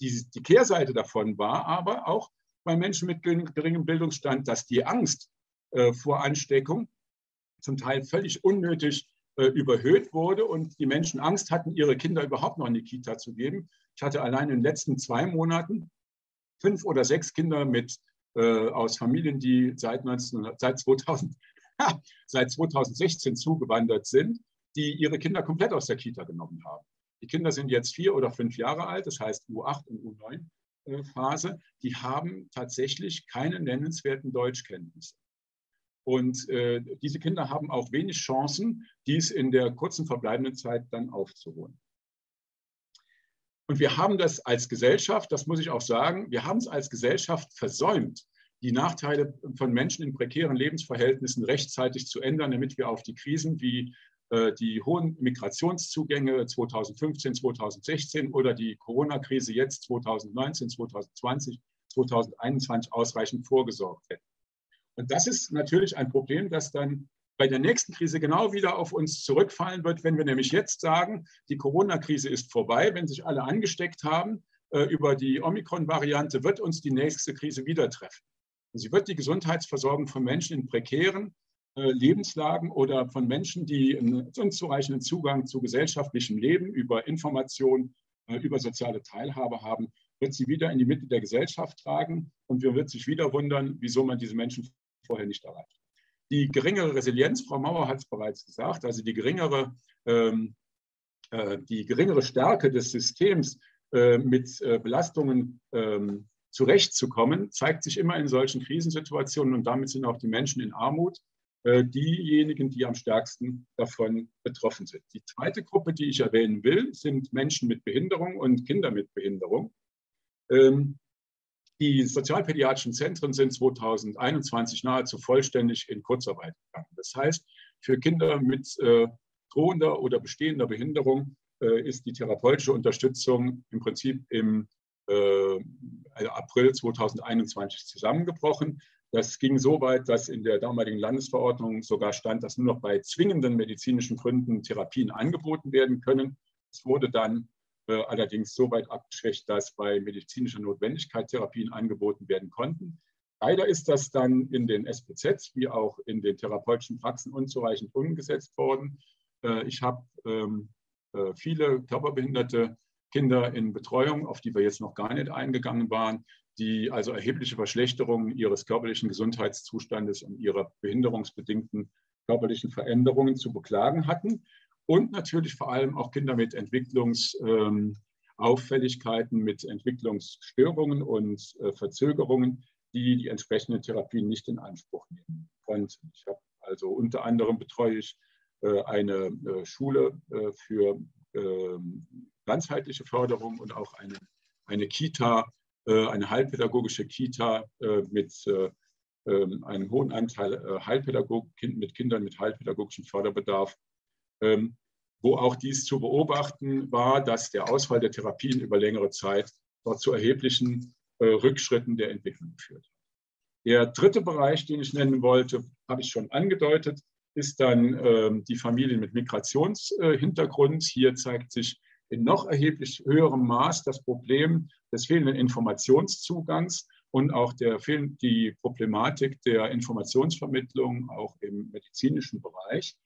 Die, die Kehrseite davon war aber auch bei Menschen mit geringem Bildungsstand, dass die Angst äh, vor Ansteckung zum Teil völlig unnötig äh, überhöht wurde und die Menschen Angst hatten, ihre Kinder überhaupt noch in die Kita zu geben. Ich hatte allein in den letzten zwei Monaten fünf oder sechs Kinder mit, äh, aus Familien, die seit, 19, seit, 2000, seit 2016 zugewandert sind, die ihre Kinder komplett aus der Kita genommen haben. Die Kinder sind jetzt vier oder fünf Jahre alt, das heißt U8 und U9 äh. Die haben tatsächlich keine nennenswerten Deutschkenntnisse. Und äh, diese Kinder haben auch wenig Chancen, dies in der kurzen verbleibenden Zeit dann aufzuholen. Und wir haben das als Gesellschaft, das muss ich auch sagen, wir haben es als Gesellschaft versäumt, die Nachteile von Menschen in prekären Lebensverhältnissen rechtzeitig zu ändern, damit wir auf die Krisen wie äh, die hohen Migrationszugänge 2015, 2016 oder die Corona-Krise jetzt 2019, 2020, 2021 ausreichend vorgesorgt hätten. Und das ist natürlich ein Problem, das dann bei der nächsten Krise genau wieder auf uns zurückfallen wird, wenn wir nämlich jetzt sagen, die Corona-Krise ist vorbei, wenn sich alle angesteckt haben äh, über die Omikron-Variante, wird uns die nächste Krise wieder treffen. Sie wird die Gesundheitsversorgung von Menschen in prekären äh, Lebenslagen oder von Menschen, die einen unzureichenden Zugang zu gesellschaftlichem Leben über Information, äh, über soziale Teilhabe haben, wird sie wieder in die Mitte der Gesellschaft tragen und wir wird sich wieder wundern, wieso man diese Menschen vorher nicht erreicht. Die geringere Resilienz, Frau Mauer hat es bereits gesagt, also die geringere, ähm, äh, die geringere Stärke des Systems äh, mit äh, Belastungen ähm, zurechtzukommen, zeigt sich immer in solchen Krisensituationen und damit sind auch die Menschen in Armut äh, diejenigen, die am stärksten davon betroffen sind. Die zweite Gruppe, die ich erwähnen will, sind Menschen mit Behinderung und Kinder mit Behinderung. Ähm, die sozialpädiatrischen Zentren sind 2021 nahezu vollständig in Kurzarbeit gegangen. Das heißt, für Kinder mit äh, drohender oder bestehender Behinderung äh, ist die therapeutische Unterstützung im Prinzip im äh, also April 2021 zusammengebrochen. Das ging so weit, dass in der damaligen Landesverordnung sogar stand, dass nur noch bei zwingenden medizinischen Gründen Therapien angeboten werden können. Es wurde dann allerdings so weit abgeschwächt, dass bei medizinischer Notwendigkeit Therapien angeboten werden konnten. Leider ist das dann in den SPZs wie auch in den therapeutischen Praxen unzureichend umgesetzt worden. Äh, ich habe ähm, äh, viele körperbehinderte Kinder in Betreuung, auf die wir jetzt noch gar nicht eingegangen waren, die also erhebliche Verschlechterungen ihres körperlichen Gesundheitszustandes und ihrer behinderungsbedingten körperlichen Veränderungen zu beklagen hatten und natürlich vor allem auch Kinder mit Entwicklungsauffälligkeiten, ähm, mit Entwicklungsstörungen und äh, Verzögerungen, die die entsprechenden Therapien nicht in Anspruch nehmen konnten. Ich habe also unter anderem betreue ich äh, eine äh, Schule für ähm, ganzheitliche Förderung und auch eine, eine Kita, eine heilpädagogische Kita mit ähm, einem hohen Anteil Heilpädagog mit Kindern mit heilpädagogischem Förderbedarf wo auch dies zu beobachten war, dass der Ausfall der Therapien über längere Zeit dort zu erheblichen äh, Rückschritten der Entwicklung führt. Der dritte Bereich, den ich nennen wollte, habe ich schon angedeutet, ist dann ähm, die Familien mit Migrationshintergrund. Hier zeigt sich in noch erheblich höherem Maß das Problem des fehlenden Informationszugangs und auch der, die Problematik der Informationsvermittlung auch im medizinischen Bereich.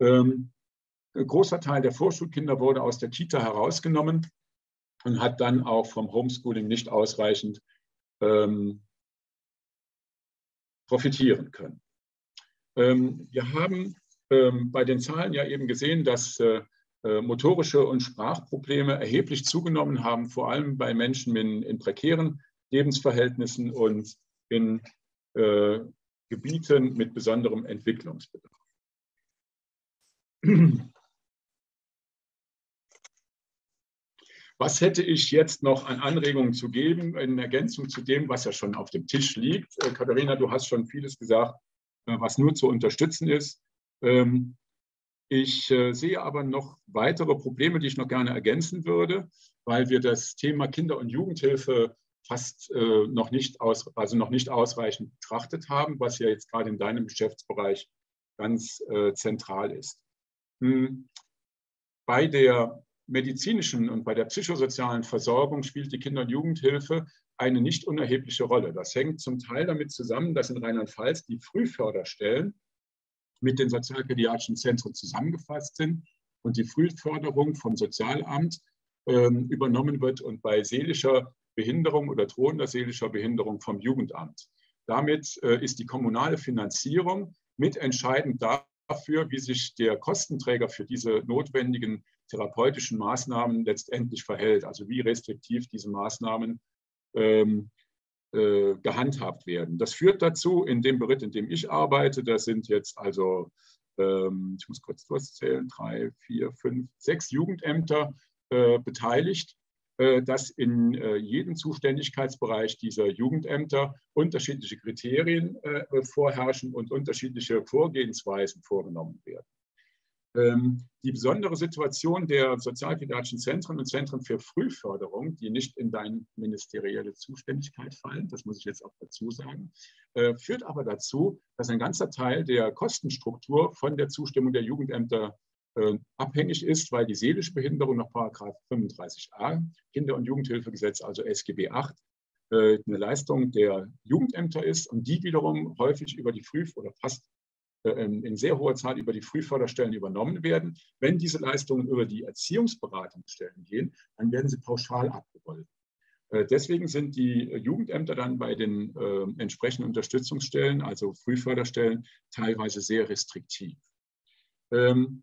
Ähm, großer Teil der Vorschulkinder wurde aus der Kita herausgenommen und hat dann auch vom Homeschooling nicht ausreichend ähm, profitieren können. Ähm, wir haben ähm, bei den Zahlen ja eben gesehen, dass äh, äh motorische und Sprachprobleme erheblich zugenommen haben, vor allem bei Menschen in, in prekären Lebensverhältnissen und in äh, Gebieten mit besonderem Entwicklungsbedarf. Was hätte ich jetzt noch an Anregungen zu geben in Ergänzung zu dem, was ja schon auf dem Tisch liegt? Äh, Katharina, du hast schon vieles gesagt, äh, was nur zu unterstützen ist. Ähm, ich äh, sehe aber noch weitere Probleme, die ich noch gerne ergänzen würde, weil wir das Thema Kinder- und Jugendhilfe fast noch nicht, aus, also noch nicht ausreichend betrachtet haben, was ja jetzt gerade in deinem Geschäftsbereich ganz zentral ist. Hm. Bei der medizinischen und bei der psychosozialen Versorgung spielt die Kinder- und Jugendhilfe eine nicht unerhebliche Rolle. Das hängt zum Teil damit zusammen, dass in Rheinland-Pfalz die Frühförderstellen mit den sozialpädiatrischen Zentren zusammengefasst sind und die Frühförderung vom Sozialamt äh, übernommen wird und bei seelischer Behinderung oder drohender seelischer Behinderung vom Jugendamt. Damit äh, ist die kommunale Finanzierung mitentscheidend dafür, wie sich der Kostenträger für diese notwendigen therapeutischen Maßnahmen letztendlich verhält, also wie restriktiv diese Maßnahmen ähm, äh, gehandhabt werden. Das führt dazu, in dem Bericht, in dem ich arbeite, da sind jetzt also, ähm, ich muss kurz durchzählen, drei, vier, fünf, sechs Jugendämter äh, beteiligt, äh, dass in äh, jedem Zuständigkeitsbereich dieser Jugendämter unterschiedliche Kriterien äh, vorherrschen und unterschiedliche Vorgehensweisen vorgenommen werden. Ähm, die besondere Situation der sozialpädiatrischen Zentren und Zentren für Frühförderung, die nicht in deine ministerielle Zuständigkeit fallen, das muss ich jetzt auch dazu sagen, äh, führt aber dazu, dass ein ganzer Teil der Kostenstruktur von der Zustimmung der Jugendämter äh, abhängig ist, weil die seelische Behinderung nach 35a Kinder- und Jugendhilfegesetz, also SGB 8, äh, eine Leistung der Jugendämter ist und die wiederum häufig über die Früh- oder fast in sehr hoher Zahl über die Frühförderstellen übernommen werden. Wenn diese Leistungen über die Erziehungsberatungsstellen gehen, dann werden sie pauschal abgerollt. Äh, deswegen sind die Jugendämter dann bei den äh, entsprechenden Unterstützungsstellen, also Frühförderstellen, teilweise sehr restriktiv. Ähm,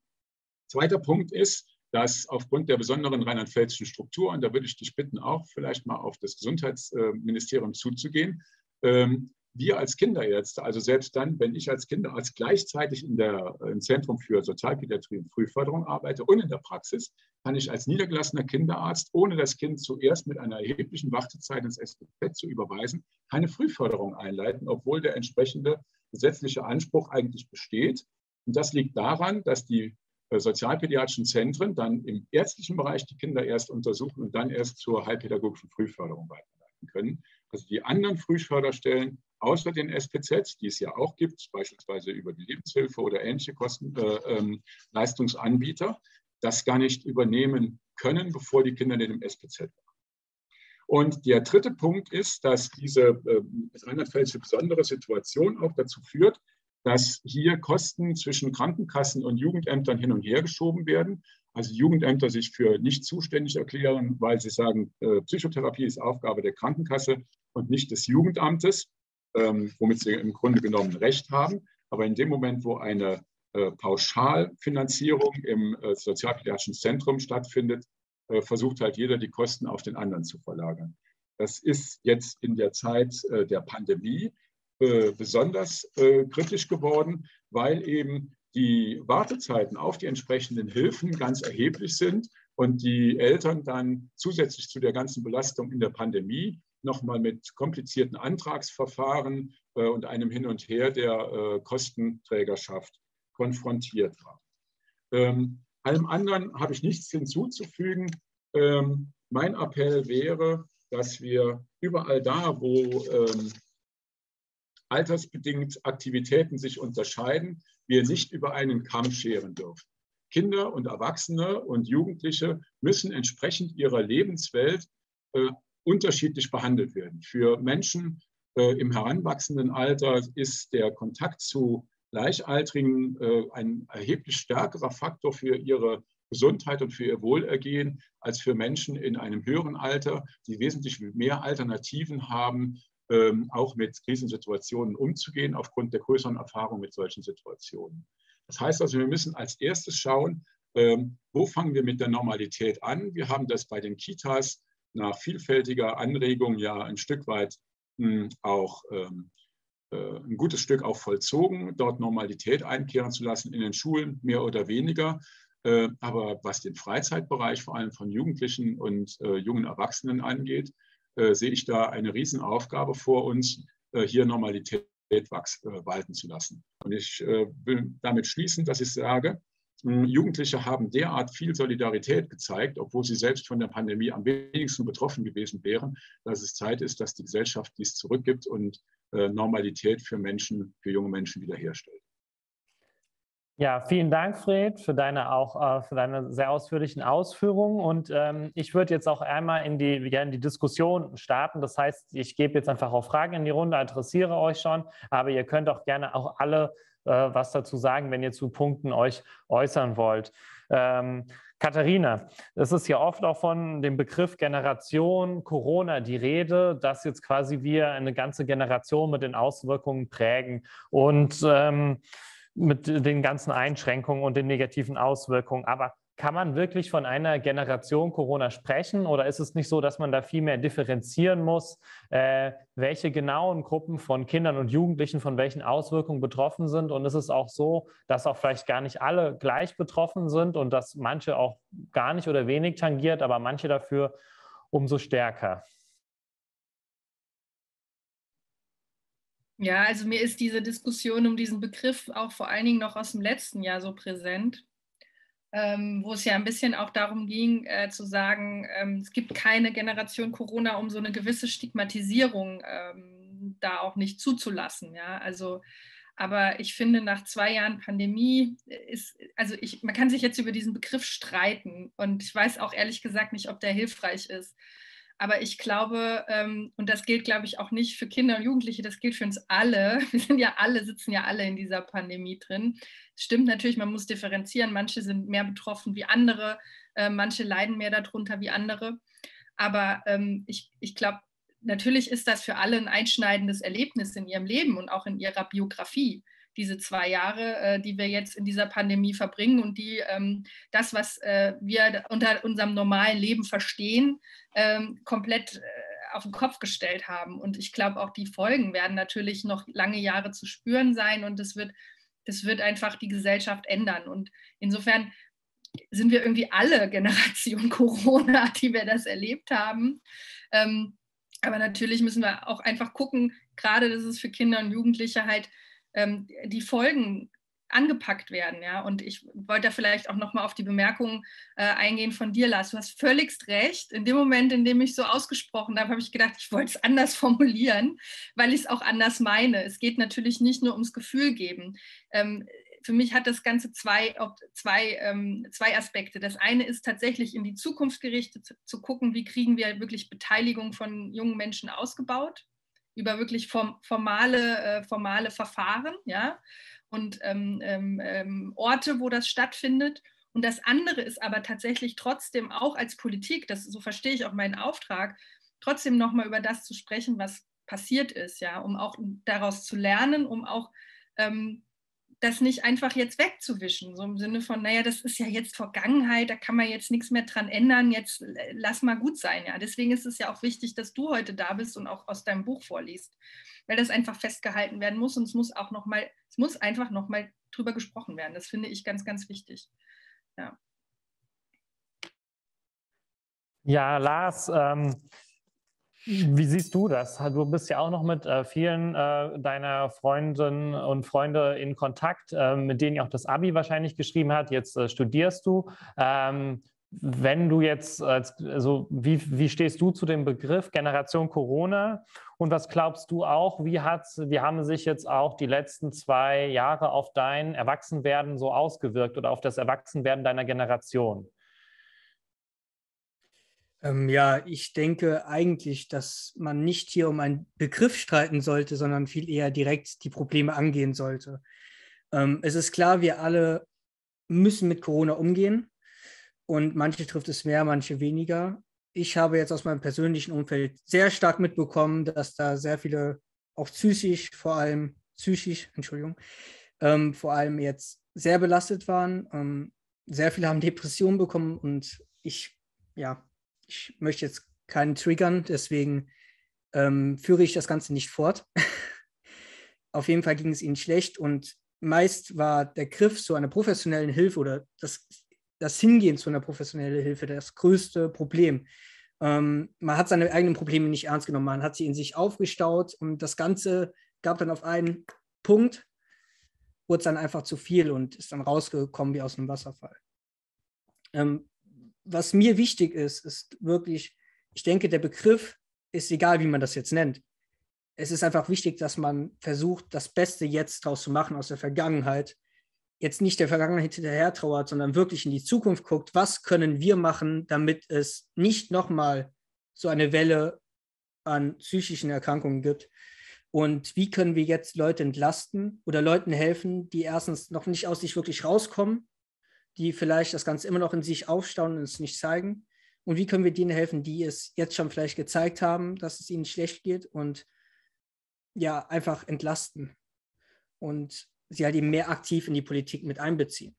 zweiter Punkt ist, dass aufgrund der besonderen rheinland-pfälzischen Struktur, und da würde ich dich bitten, auch vielleicht mal auf das Gesundheitsministerium zuzugehen, ähm, wir als Kinderärzte, also selbst dann, wenn ich als Kinderarzt gleichzeitig in der, im Zentrum für Sozialpädiatrie und Frühförderung arbeite und in der Praxis, kann ich als niedergelassener Kinderarzt, ohne das Kind zuerst mit einer erheblichen Wartezeit ins SPZ zu überweisen, keine Frühförderung einleiten, obwohl der entsprechende gesetzliche Anspruch eigentlich besteht. Und das liegt daran, dass die äh, sozialpädiatrischen Zentren dann im ärztlichen Bereich die Kinder erst untersuchen und dann erst zur heilpädagogischen Frühförderung weiterleiten können. Also die anderen Frühförderstellen außer den SPZ, die es ja auch gibt, beispielsweise über die Lebenshilfe oder ähnliche Kosten, äh, ähm, Leistungsanbieter, das gar nicht übernehmen können, bevor die Kinder in dem SPZ waren. Und der dritte Punkt ist, dass diese äh, besondere Situation auch dazu führt, dass hier Kosten zwischen Krankenkassen und Jugendämtern hin und her geschoben werden. Also Jugendämter sich für nicht zuständig erklären, weil sie sagen, äh, Psychotherapie ist Aufgabe der Krankenkasse und nicht des Jugendamtes ähm, womit sie im Grunde genommen recht haben. Aber in dem Moment, wo eine äh, Pauschalfinanzierung im äh, sozialpädiatrischen Zentrum stattfindet, äh, versucht halt jeder, die Kosten auf den anderen zu verlagern. Das ist jetzt in der Zeit äh, der Pandemie äh, besonders äh, kritisch geworden, weil eben die Wartezeiten auf die entsprechenden Hilfen ganz erheblich sind und die Eltern dann zusätzlich zu der ganzen Belastung in der Pandemie nochmal mit komplizierten Antragsverfahren äh, und einem Hin und Her der äh, Kostenträgerschaft konfrontiert war. Ähm, allem anderen habe ich nichts hinzuzufügen. Ähm, mein Appell wäre, dass wir überall da, wo ähm, altersbedingt Aktivitäten sich unterscheiden, wir nicht über einen Kamm scheren dürfen. Kinder und Erwachsene und Jugendliche müssen entsprechend ihrer Lebenswelt äh, unterschiedlich behandelt werden. Für Menschen äh, im heranwachsenden Alter ist der Kontakt zu Gleichaltrigen äh, ein erheblich stärkerer Faktor für ihre Gesundheit und für ihr Wohlergehen als für Menschen in einem höheren Alter, die wesentlich mehr Alternativen haben, ähm, auch mit Krisensituationen umzugehen, aufgrund der größeren Erfahrung mit solchen Situationen. Das heißt also, wir müssen als erstes schauen, ähm, wo fangen wir mit der Normalität an? Wir haben das bei den Kitas nach vielfältiger Anregung ja ein Stück weit hm, auch ähm, äh, ein gutes Stück auch vollzogen, dort Normalität einkehren zu lassen in den Schulen, mehr oder weniger. Äh, aber was den Freizeitbereich vor allem von Jugendlichen und äh, jungen Erwachsenen angeht, sehe ich da eine Riesenaufgabe vor uns, hier Normalität walten zu lassen. Und ich will damit schließen, dass ich sage, Jugendliche haben derart viel Solidarität gezeigt, obwohl sie selbst von der Pandemie am wenigsten betroffen gewesen wären, dass es Zeit ist, dass die Gesellschaft dies zurückgibt und äh, Normalität für Menschen, für junge Menschen wiederherstellt. Ja, vielen Dank, Fred, für deine auch äh, für deine sehr ausführlichen Ausführungen. Und ähm, ich würde jetzt auch einmal in die, ja, in die Diskussion starten. Das heißt, ich gebe jetzt einfach auch Fragen in die Runde, adressiere euch schon, aber ihr könnt auch gerne auch alle äh, was dazu sagen, wenn ihr zu Punkten euch äußern wollt. Ähm, Katharina, es ist ja oft auch von dem Begriff Generation Corona die Rede, dass jetzt quasi wir eine ganze Generation mit den Auswirkungen prägen und ähm, mit den ganzen Einschränkungen und den negativen Auswirkungen. Aber kann man wirklich von einer Generation Corona sprechen oder ist es nicht so, dass man da viel mehr differenzieren muss, äh, welche genauen Gruppen von Kindern und Jugendlichen von welchen Auswirkungen betroffen sind? Und ist es auch so, dass auch vielleicht gar nicht alle gleich betroffen sind und dass manche auch gar nicht oder wenig tangiert, aber manche dafür umso stärker? Ja, also mir ist diese Diskussion um diesen Begriff auch vor allen Dingen noch aus dem letzten Jahr so präsent ähm, wo es ja ein bisschen auch darum ging, äh, zu sagen, ähm, es gibt keine Generation Corona, um so eine gewisse Stigmatisierung ähm, da auch nicht zuzulassen. Ja, also aber ich finde, nach zwei Jahren Pandemie ist, also ich, man kann sich jetzt über diesen Begriff streiten und ich weiß auch ehrlich gesagt nicht, ob der hilfreich ist. Aber ich glaube, ähm, und das gilt, glaube ich, auch nicht für Kinder und Jugendliche, das gilt für uns alle. Wir sind ja alle, sitzen ja alle in dieser Pandemie drin. Stimmt natürlich, man muss differenzieren. Manche sind mehr betroffen wie andere, äh, manche leiden mehr darunter wie andere. Aber ähm, ich, ich glaube, natürlich ist das für alle ein einschneidendes Erlebnis in ihrem Leben und auch in ihrer Biografie. Diese zwei Jahre, äh, die wir jetzt in dieser Pandemie verbringen und die ähm, das, was äh, wir unter unserem normalen Leben verstehen, ähm, komplett äh, auf den Kopf gestellt haben. Und ich glaube, auch die Folgen werden natürlich noch lange Jahre zu spüren sein und das wird, das wird einfach die Gesellschaft ändern. Und insofern sind wir irgendwie alle Generation Corona, die wir das erlebt haben. Ähm, aber natürlich müssen wir auch einfach gucken, gerade dass es für Kinder und Jugendliche halt ähm, die Folgen angepackt werden. Ja? Und ich wollte da vielleicht auch nochmal auf die Bemerkung äh, eingehen von dir, Lars. Du hast völligst recht. In dem Moment, in dem ich so ausgesprochen habe, habe ich gedacht, ich wollte es anders formulieren, weil ich es auch anders meine. Es geht natürlich nicht nur ums Gefühl geben. Ähm, für mich hat das Ganze zwei, zwei, ähm, zwei Aspekte. Das eine ist tatsächlich in die Zukunft gerichtet, zu, zu, gucken, wie kriegen wir wirklich Beteiligung von jungen Menschen ausgebaut über wirklich form, formale, äh, formale Verfahren ja? und ähm, ähm, ähm, Orte, wo das stattfindet. Und das andere ist aber tatsächlich trotzdem auch als Politik, das, so verstehe ich auch meinen Auftrag, trotzdem nochmal über das zu sprechen, was passiert ist, ja, um auch daraus zu lernen, um auch ähm, das nicht einfach jetzt wegzuwischen, so im Sinne von, naja, das ist ja jetzt Vergangenheit, da kann man jetzt nichts mehr dran ändern, jetzt äh, lass mal gut sein. Ja. Deswegen ist es ja auch wichtig, dass du heute da bist und auch aus deinem Buch vorliest, weil das einfach festgehalten werden muss und es muss auch nochmal, es muss einfach nochmal drüber gesprochen werden. Das finde ich ganz, ganz wichtig. Ja. Ja, Lars, ähm, wie siehst du das? Du bist ja auch noch mit äh, vielen äh, deiner Freundinnen und Freunde in Kontakt, äh, mit denen ihr auch das Abi wahrscheinlich geschrieben hat. Jetzt äh, studierst du. Ähm, wenn du jetzt, also wie, wie stehst du zu dem Begriff Generation Corona? Und was glaubst du auch, wie, hat, wie haben sich jetzt auch die letzten zwei Jahre auf dein Erwachsenwerden so ausgewirkt oder auf das Erwachsenwerden deiner Generation? Ähm, ja, ich denke eigentlich, dass man nicht hier um einen Begriff streiten sollte, sondern viel eher direkt die Probleme angehen sollte. Ähm, es ist klar, wir alle müssen mit Corona umgehen und manche trifft es mehr, manche weniger. Ich habe jetzt aus meinem persönlichen Umfeld sehr stark mitbekommen, dass da sehr viele, auch psychisch, vor allem psychisch, Entschuldigung, ähm, vor allem jetzt sehr belastet waren. Ähm, sehr viele haben Depressionen bekommen und ich, ja, ich möchte jetzt keinen triggern, deswegen ähm, führe ich das Ganze nicht fort. Auf jeden Fall ging es ihnen schlecht und meist war der Griff zu einer professionellen Hilfe oder das, das Hingehen zu einer professionellen Hilfe das größte Problem. Ähm, man hat seine eigenen Probleme nicht ernst genommen, man hat sie in sich aufgestaut und das Ganze gab dann auf einen Punkt, wurde es dann einfach zu viel und ist dann rausgekommen wie aus einem Wasserfall. Ähm, was mir wichtig ist, ist wirklich, ich denke, der Begriff ist egal, wie man das jetzt nennt. Es ist einfach wichtig, dass man versucht, das Beste jetzt daraus zu machen aus der Vergangenheit. Jetzt nicht der Vergangenheit hinterher trauert, sondern wirklich in die Zukunft guckt, was können wir machen, damit es nicht nochmal so eine Welle an psychischen Erkrankungen gibt. Und wie können wir jetzt Leute entlasten oder Leuten helfen, die erstens noch nicht aus sich wirklich rauskommen die vielleicht das Ganze immer noch in sich aufstauen und es nicht zeigen? Und wie können wir denen helfen, die es jetzt schon vielleicht gezeigt haben, dass es ihnen schlecht geht und ja, einfach entlasten und sie halt eben mehr aktiv in die Politik mit einbeziehen?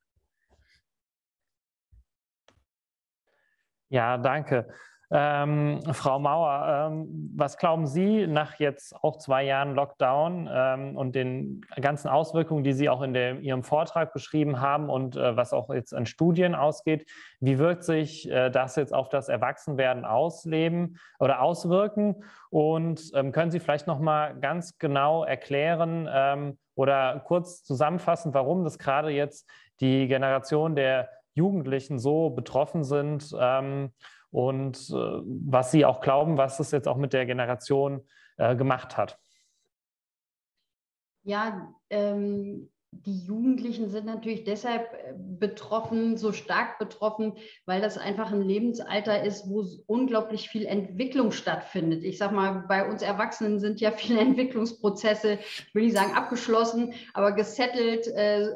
Ja, danke. Ähm, Frau Mauer, ähm, was glauben Sie nach jetzt auch zwei Jahren Lockdown ähm, und den ganzen Auswirkungen, die Sie auch in der, Ihrem Vortrag beschrieben haben und äh, was auch jetzt an Studien ausgeht, wie wirkt sich äh, das jetzt auf das Erwachsenwerden ausleben oder auswirken? Und ähm, können Sie vielleicht noch mal ganz genau erklären ähm, oder kurz zusammenfassen, warum das gerade jetzt die Generation der Jugendlichen so betroffen sind ähm, und äh, was Sie auch glauben, was es jetzt auch mit der Generation äh, gemacht hat. Ja, ähm, die Jugendlichen sind natürlich deshalb äh, betroffen, so stark betroffen, weil das einfach ein Lebensalter ist, wo unglaublich viel Entwicklung stattfindet. Ich sage mal, bei uns Erwachsenen sind ja viele Entwicklungsprozesse, ich will nicht sagen abgeschlossen, aber gesettelt. Äh,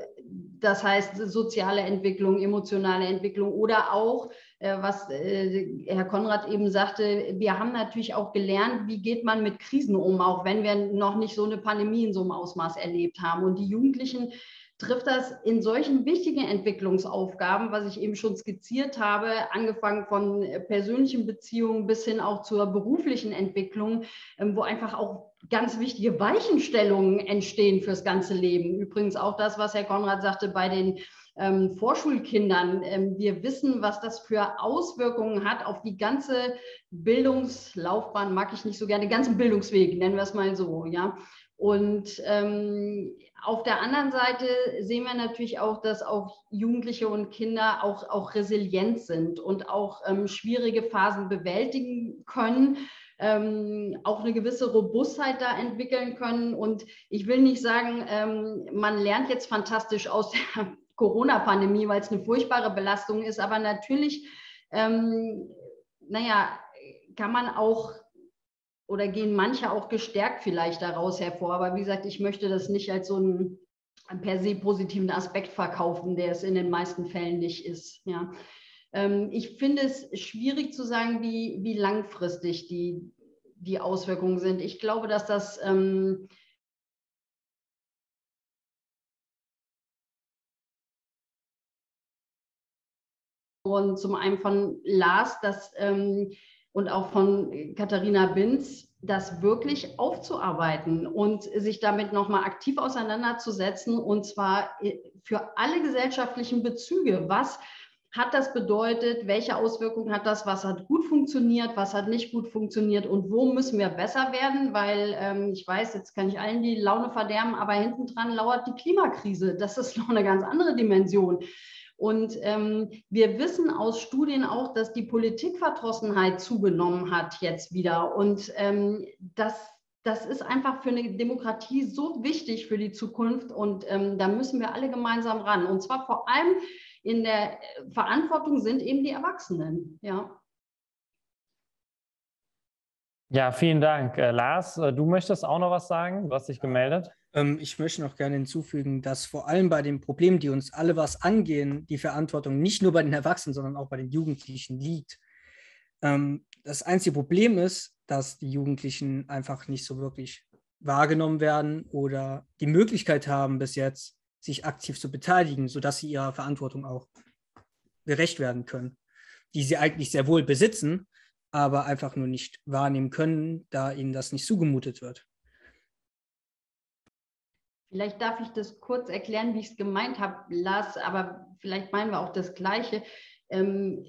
das heißt soziale Entwicklung, emotionale Entwicklung oder auch äh, was äh, Herr Konrad eben sagte, wir haben natürlich auch gelernt, wie geht man mit Krisen um, auch wenn wir noch nicht so eine Pandemie in so einem Ausmaß erlebt haben. Und die Jugendlichen trifft das in solchen wichtigen Entwicklungsaufgaben, was ich eben schon skizziert habe, angefangen von persönlichen Beziehungen bis hin auch zur beruflichen Entwicklung, ähm, wo einfach auch ganz wichtige Weichenstellungen entstehen fürs ganze Leben. Übrigens auch das, was Herr Konrad sagte bei den ähm, Vorschulkindern. Ähm, wir wissen, was das für Auswirkungen hat auf die ganze Bildungslaufbahn, mag ich nicht so gerne, den ganzen Bildungsweg, nennen wir es mal so, ja. Und ähm, auf der anderen Seite sehen wir natürlich auch, dass auch Jugendliche und Kinder auch, auch resilient sind und auch ähm, schwierige Phasen bewältigen können, ähm, auch eine gewisse Robustheit da entwickeln können. Und ich will nicht sagen, ähm, man lernt jetzt fantastisch aus der Corona-Pandemie, weil es eine furchtbare Belastung ist. Aber natürlich, ähm, naja, kann man auch oder gehen manche auch gestärkt vielleicht daraus hervor. Aber wie gesagt, ich möchte das nicht als so einen per se positiven Aspekt verkaufen, der es in den meisten Fällen nicht ist. Ja. Ähm, ich finde es schwierig zu sagen, wie, wie langfristig die, die Auswirkungen sind. Ich glaube, dass das ähm, und zum einen von Lars das, ähm, und auch von Katharina Binz, das wirklich aufzuarbeiten und sich damit nochmal aktiv auseinanderzusetzen und zwar äh, für alle gesellschaftlichen Bezüge. Was hat das bedeutet? Welche Auswirkungen hat das? Was hat gut funktioniert? Was hat nicht gut funktioniert? Und wo müssen wir besser werden? Weil ähm, ich weiß, jetzt kann ich allen die Laune verderben, aber hinten dran lauert die Klimakrise. Das ist noch eine ganz andere Dimension. Und ähm, wir wissen aus Studien auch, dass die Politikverdrossenheit zugenommen hat jetzt wieder. Und ähm, das, das ist einfach für eine Demokratie so wichtig für die Zukunft. Und ähm, da müssen wir alle gemeinsam ran. Und zwar vor allem in der Verantwortung sind eben die Erwachsenen. Ja. Ja, vielen Dank. Äh, Lars, äh, du möchtest auch noch was sagen? Du hast dich gemeldet. Ähm, ich möchte noch gerne hinzufügen, dass vor allem bei den Problemen, die uns alle was angehen, die Verantwortung nicht nur bei den Erwachsenen, sondern auch bei den Jugendlichen liegt. Ähm, das einzige Problem ist, dass die Jugendlichen einfach nicht so wirklich wahrgenommen werden oder die Möglichkeit haben, bis jetzt sich aktiv zu beteiligen, sodass sie ihrer Verantwortung auch gerecht werden können, die sie eigentlich sehr wohl besitzen, aber einfach nur nicht wahrnehmen können, da ihnen das nicht zugemutet wird. Vielleicht darf ich das kurz erklären, wie ich es gemeint habe, Lars, aber vielleicht meinen wir auch das Gleiche. Ähm,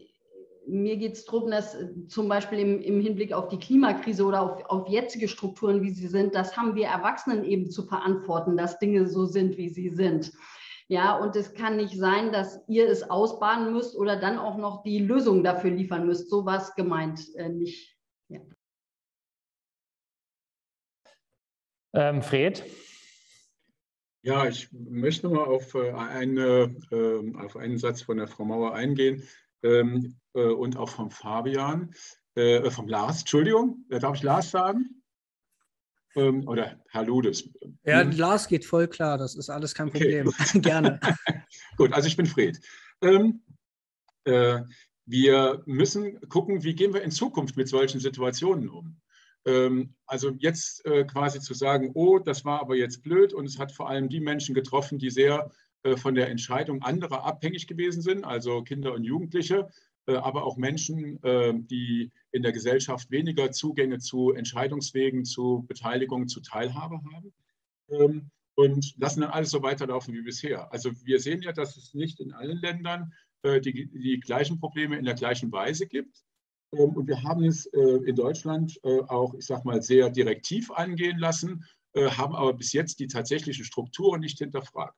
mir geht es darum, dass äh, zum Beispiel im, im, Hinblick auf die Klimakrise oder auf, auf, jetzige Strukturen, wie sie sind, das haben wir Erwachsenen eben zu verantworten, dass Dinge so sind, wie sie sind. Ja, und es kann nicht sein, dass ihr es ausbaden müsst oder dann auch noch die Lösung dafür liefern müsst. So war es gemeint, äh, nicht. Ja. Ähm, Fred? Ja, ich möchte mal auf, äh, eine, ähm, auf einen Satz von der Frau Mauer eingehen ähm, äh, und auch vom Fabian, äh, vom Lars, Entschuldigung, darf ich Lars sagen? Ähm, oder Herr Ludes. Ja, hm? Lars geht voll klar, das ist alles kein Problem. Okay. Gerne. Gut, also ich bin Fred. wir müssen gucken, wie gehen wir in Zukunft mit solchen Situationen um. Ähm, also jetzt äh, quasi zu sagen, oh, das war aber jetzt blöd und es hat vor allem die Menschen getroffen, die sehr äh, von der Entscheidung anderer abhängig gewesen sind, also Kinder und Jugendliche, äh, aber auch Menschen, die in der Gesellschaft weniger Zugänge zu Entscheidungswegen, zu Beteiligung, zu Teilhabe haben. Ähm, und lassen dann alles so weiterlaufen wie bisher. Also wir sehen ja, dass es nicht in allen Ländern die, die gleichen Probleme in der gleichen Weise gibt. Ähm, und wir haben es äh, in Deutschland äh, auch, ich sage mal, sehr direktiv angehen lassen, äh, haben aber bis jetzt die tatsächlichen Strukturen nicht hinterfragt.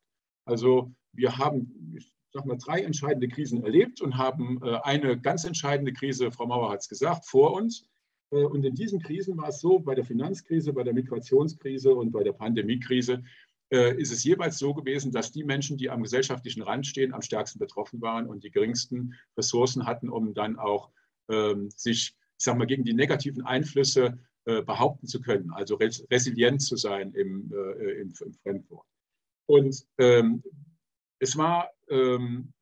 Also wir haben sag mal, drei entscheidende Krisen erlebt und haben äh, eine ganz entscheidende Krise, Frau Mauer hat es gesagt, vor uns. Äh, und in diesen Krisen war es so, bei der Finanzkrise, bei der Migrationskrise und bei der Pandemiekrise, äh, ist es jeweils so gewesen, dass die Menschen, die am gesellschaftlichen Rand stehen, am stärksten betroffen waren und die geringsten Ressourcen hatten, um dann auch ähm, sich, ich sag mal, gegen die negativen Einflüsse äh, behaupten zu können, also res resilient zu sein im, äh, im, im Fremdwort. Und ähm, es war, ähm,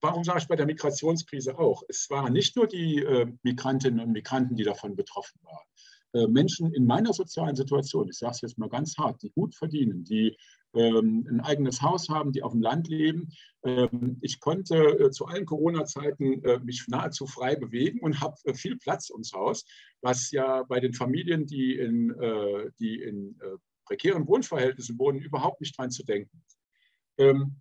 warum sage ich bei der Migrationskrise auch? Es waren nicht nur die äh, Migrantinnen und Migranten, die davon betroffen waren. Äh, Menschen in meiner sozialen Situation, ich sage es jetzt mal ganz hart, die gut verdienen, die ähm, ein eigenes Haus haben, die auf dem Land leben. Ähm, ich konnte äh, zu allen Corona-Zeiten äh, mich nahezu frei bewegen und habe äh, viel Platz ums Haus, was ja bei den Familien, die in, die in prekären Wohnverhältnissen wohnen, überhaupt nicht dran zu denken. Ähm,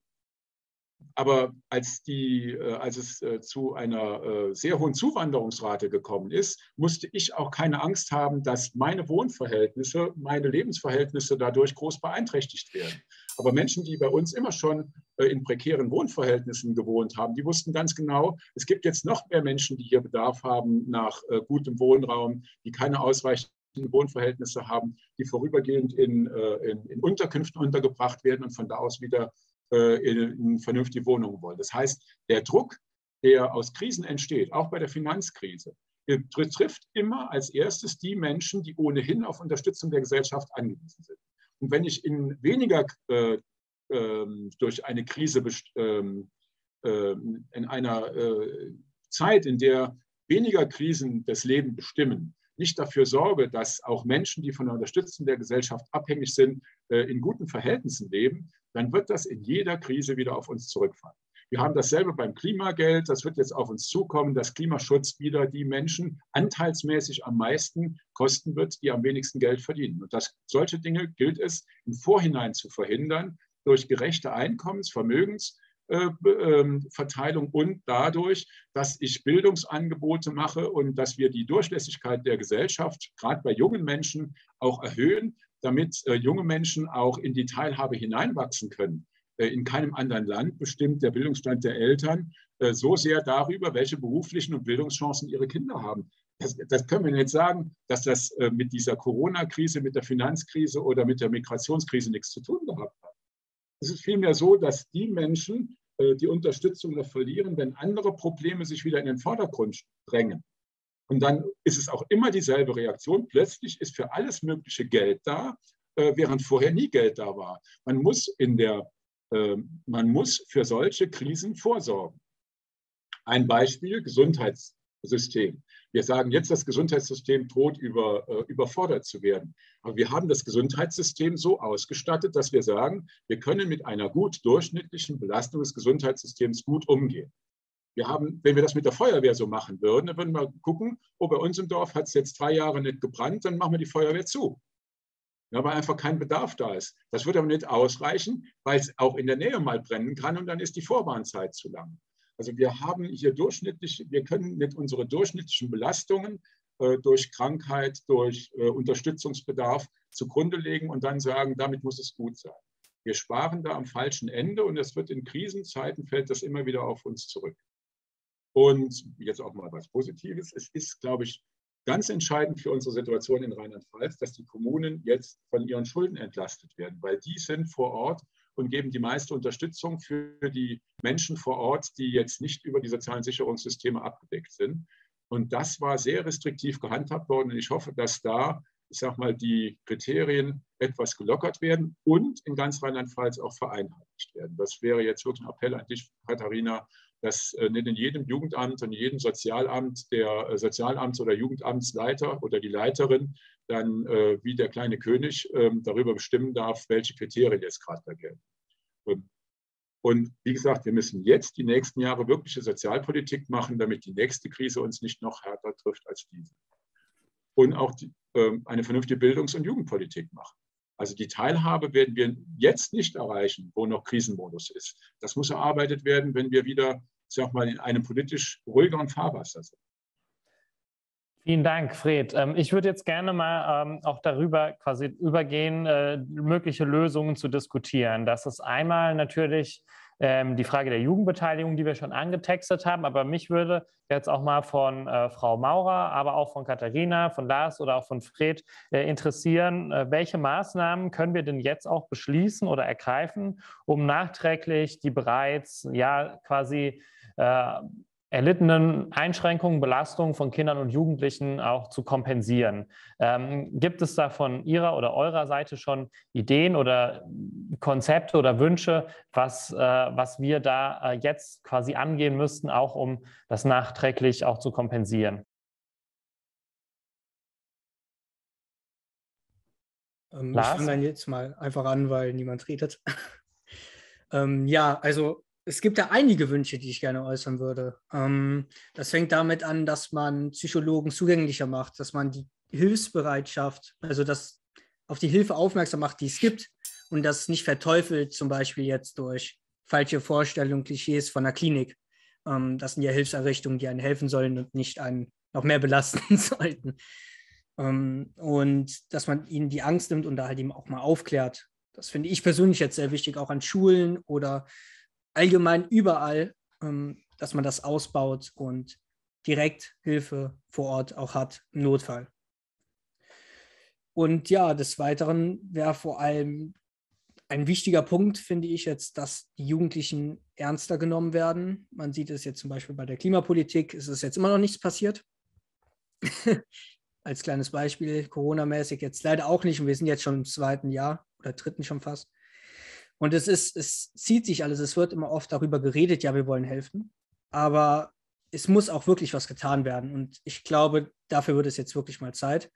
aber als, die, äh, als es äh, zu einer äh, sehr hohen Zuwanderungsrate gekommen ist, musste ich auch keine Angst haben, dass meine Wohnverhältnisse, meine Lebensverhältnisse dadurch groß beeinträchtigt werden. Aber Menschen, die bei uns immer schon in prekären Wohnverhältnissen gewohnt haben, die wussten ganz genau, es gibt jetzt noch mehr Menschen, die hier Bedarf haben nach gutem Wohnraum, die keine ausreichenden Wohnverhältnisse haben, die vorübergehend in, in, in Unterkünften untergebracht werden und von da aus wieder äh, in vernünftige Wohnungen wollen. Das heißt, der Druck, der aus Krisen entsteht, auch bei der Finanzkrise, trifft immer als erstes die Menschen, die ohnehin auf Unterstützung der Gesellschaft angewiesen sind. Und wenn ich in weniger äh, äh, durch eine Krise äh, in einer äh, Zeit, in der weniger Krisen das Leben bestimmen, nicht dafür sorge, dass auch Menschen, die von der Unterstützung der Gesellschaft abhängig sind, äh, in guten Verhältnissen leben, dann wird das in jeder Krise wieder auf uns zurückfallen. Wir haben dasselbe beim Klimageld. Das wird jetzt auf uns zukommen, dass Klimaschutz wieder die Menschen anteilsmäßig am meisten kosten wird, die am wenigsten Geld verdienen. Und das, solche Dinge gilt es im Vorhinein zu verhindern durch gerechte Einkommens-, Vermögens- Verteilung und dadurch, dass ich Bildungsangebote mache und dass wir die Durchlässigkeit der Gesellschaft, gerade bei jungen Menschen, auch erhöhen, damit äh, junge Menschen auch in die Teilhabe hineinwachsen können. Äh, in keinem anderen Land bestimmt der Bildungsstand der Eltern so sehr darüber, welche beruflichen und Bildungschancen ihre Kinder haben. Das, das, können wir nicht sagen, dass das mit dieser Corona-Krise, mit der Finanzkrise oder mit der Migrationskrise nichts zu tun gehabt hat. Es ist vielmehr so, dass die Menschen äh, die Unterstützung noch verlieren, wenn andere Probleme sich wieder in den Vordergrund drängen. Und dann ist es auch immer dieselbe Reaktion. Plötzlich ist für alles mögliche Geld da, äh, während vorher nie Geld da war. Man muss, in der, äh, man muss für solche Krisen vorsorgen. Ein Beispiel, Gesundheitssystem. Wir sagen jetzt, das Gesundheitssystem droht über, äh, überfordert zu werden. Aber wir haben das Gesundheitssystem so ausgestattet, dass wir sagen, wir können mit einer gut durchschnittlichen Belastung des Gesundheitssystems gut umgehen. Wir haben, wenn wir das mit der Feuerwehr so machen würden, dann würden wir gucken, oh, bei uns im Dorf hat es jetzt drei Jahre nicht gebrannt, dann machen wir die Feuerwehr zu. Ja, weil einfach kein Bedarf da ist. Das wird aber nicht ausreichen, weil es auch in der Nähe mal brennen kann und dann ist die Vorwarnzeit zu lang. Also wir haben hier durchschnittlich, wir können mit unseren durchschnittlichen Belastungen äh, durch Krankheit, durch äh, Unterstützungsbedarf zugrunde legen und dann sagen, damit muss es gut sein. Wir sparen da am falschen Ende und es wird in Krisenzeiten fällt das immer wieder auf uns zurück. Und jetzt auch mal was Positives. Es ist, glaube ich, ganz entscheidend für unsere Situation in Rheinland-Pfalz, dass die Kommunen jetzt von ihren Schulden entlastet werden, weil die sind vor Ort und geben die meiste Unterstützung für die Menschen vor Ort, die jetzt nicht über die sozialen Sicherungssysteme abgedeckt sind. Und das war sehr restriktiv gehandhabt worden. Und ich hoffe, dass da, ich sage mal, die Kriterien etwas gelockert werden und in ganz Rheinland-Pfalz auch vereinheitlicht werden. Das wäre jetzt wirklich ein Appell an dich, Katharina, dass äh, nicht in jedem Jugendamt und in jedem Sozialamt der äh, Sozialamts- oder Jugendamtsleiter oder die Leiterin dann äh, wie der kleine König ähm, darüber bestimmen darf, welche Kriterien jetzt gerade da gelten. Und wie gesagt, wir müssen jetzt die nächsten Jahre wirkliche Sozialpolitik machen, damit die nächste Krise uns nicht noch härter trifft als diese. Und auch die, äh, eine vernünftige Bildungs- und Jugendpolitik machen. Also die Teilhabe werden wir jetzt nicht erreichen, wo noch Krisenmodus ist. Das muss erarbeitet werden, wenn wir wieder, sag mal, in einem politisch ruhigeren Fahrwasser sind. Vielen Dank, Fred. Ähm, ich würde jetzt gerne mal ähm, auch darüber quasi übergehen, äh, mögliche Lösungen zu diskutieren. Das ist einmal natürlich die Frage der Jugendbeteiligung, die wir schon angetextet haben. Aber mich würde jetzt auch mal von äh, Frau Maurer, aber auch von Katharina, von Lars oder auch von Fred äh, interessieren, äh, welche Maßnahmen können wir denn jetzt auch beschließen oder ergreifen, um nachträglich die bereits ja quasi äh, erlittenen Einschränkungen, Belastungen von Kindern und Jugendlichen auch zu kompensieren. Ähm, gibt es da von Ihrer oder eurer Seite schon Ideen oder Konzepte oder Wünsche, was, äh, was wir da äh, jetzt quasi angehen müssten, auch um das nachträglich auch zu kompensieren? Ähm, ich fange dann jetzt mal einfach an, weil niemand redet. ähm, ja, also es gibt ja einige Wünsche, die ich gerne äußern würde. Ähm, das fängt damit an, dass man Psychologen zugänglicher macht, dass man die Hilfsbereitschaft, also das auf die Hilfe aufmerksam macht, die es gibt und das nicht verteufelt, zum Beispiel jetzt durch falsche Vorstellungen, Klischees von der Klinik. Ähm, das sind ja Hilfseinrichtungen, die einen helfen sollen und nicht einen noch mehr belasten sollten. Ähm, und dass man ihnen die Angst nimmt und da halt eben auch mal aufklärt. Das finde ich persönlich jetzt sehr wichtig, auch an Schulen oder allgemein überall, ähm, dass man das ausbaut und direkt Hilfe vor Ort auch hat im Notfall. Und ja, des Weiteren wäre vor allem ein wichtiger Punkt, finde ich jetzt, dass die Jugendlichen ernster genommen werden. Man sieht es jetzt zum Beispiel bei der Klimapolitik, es ist jetzt immer noch nichts passiert. Als kleines Beispiel, Corona-mäßig jetzt leider auch nicht. Und wir sind jetzt schon im zweiten Jahr oder dritten schon fast. Und es ist, es zieht sich alles, es wird immer oft darüber geredet, ja, wir wollen helfen. Aber es muss auch wirklich was getan werden. Und ich glaube, dafür wird es jetzt wirklich mal Zeit.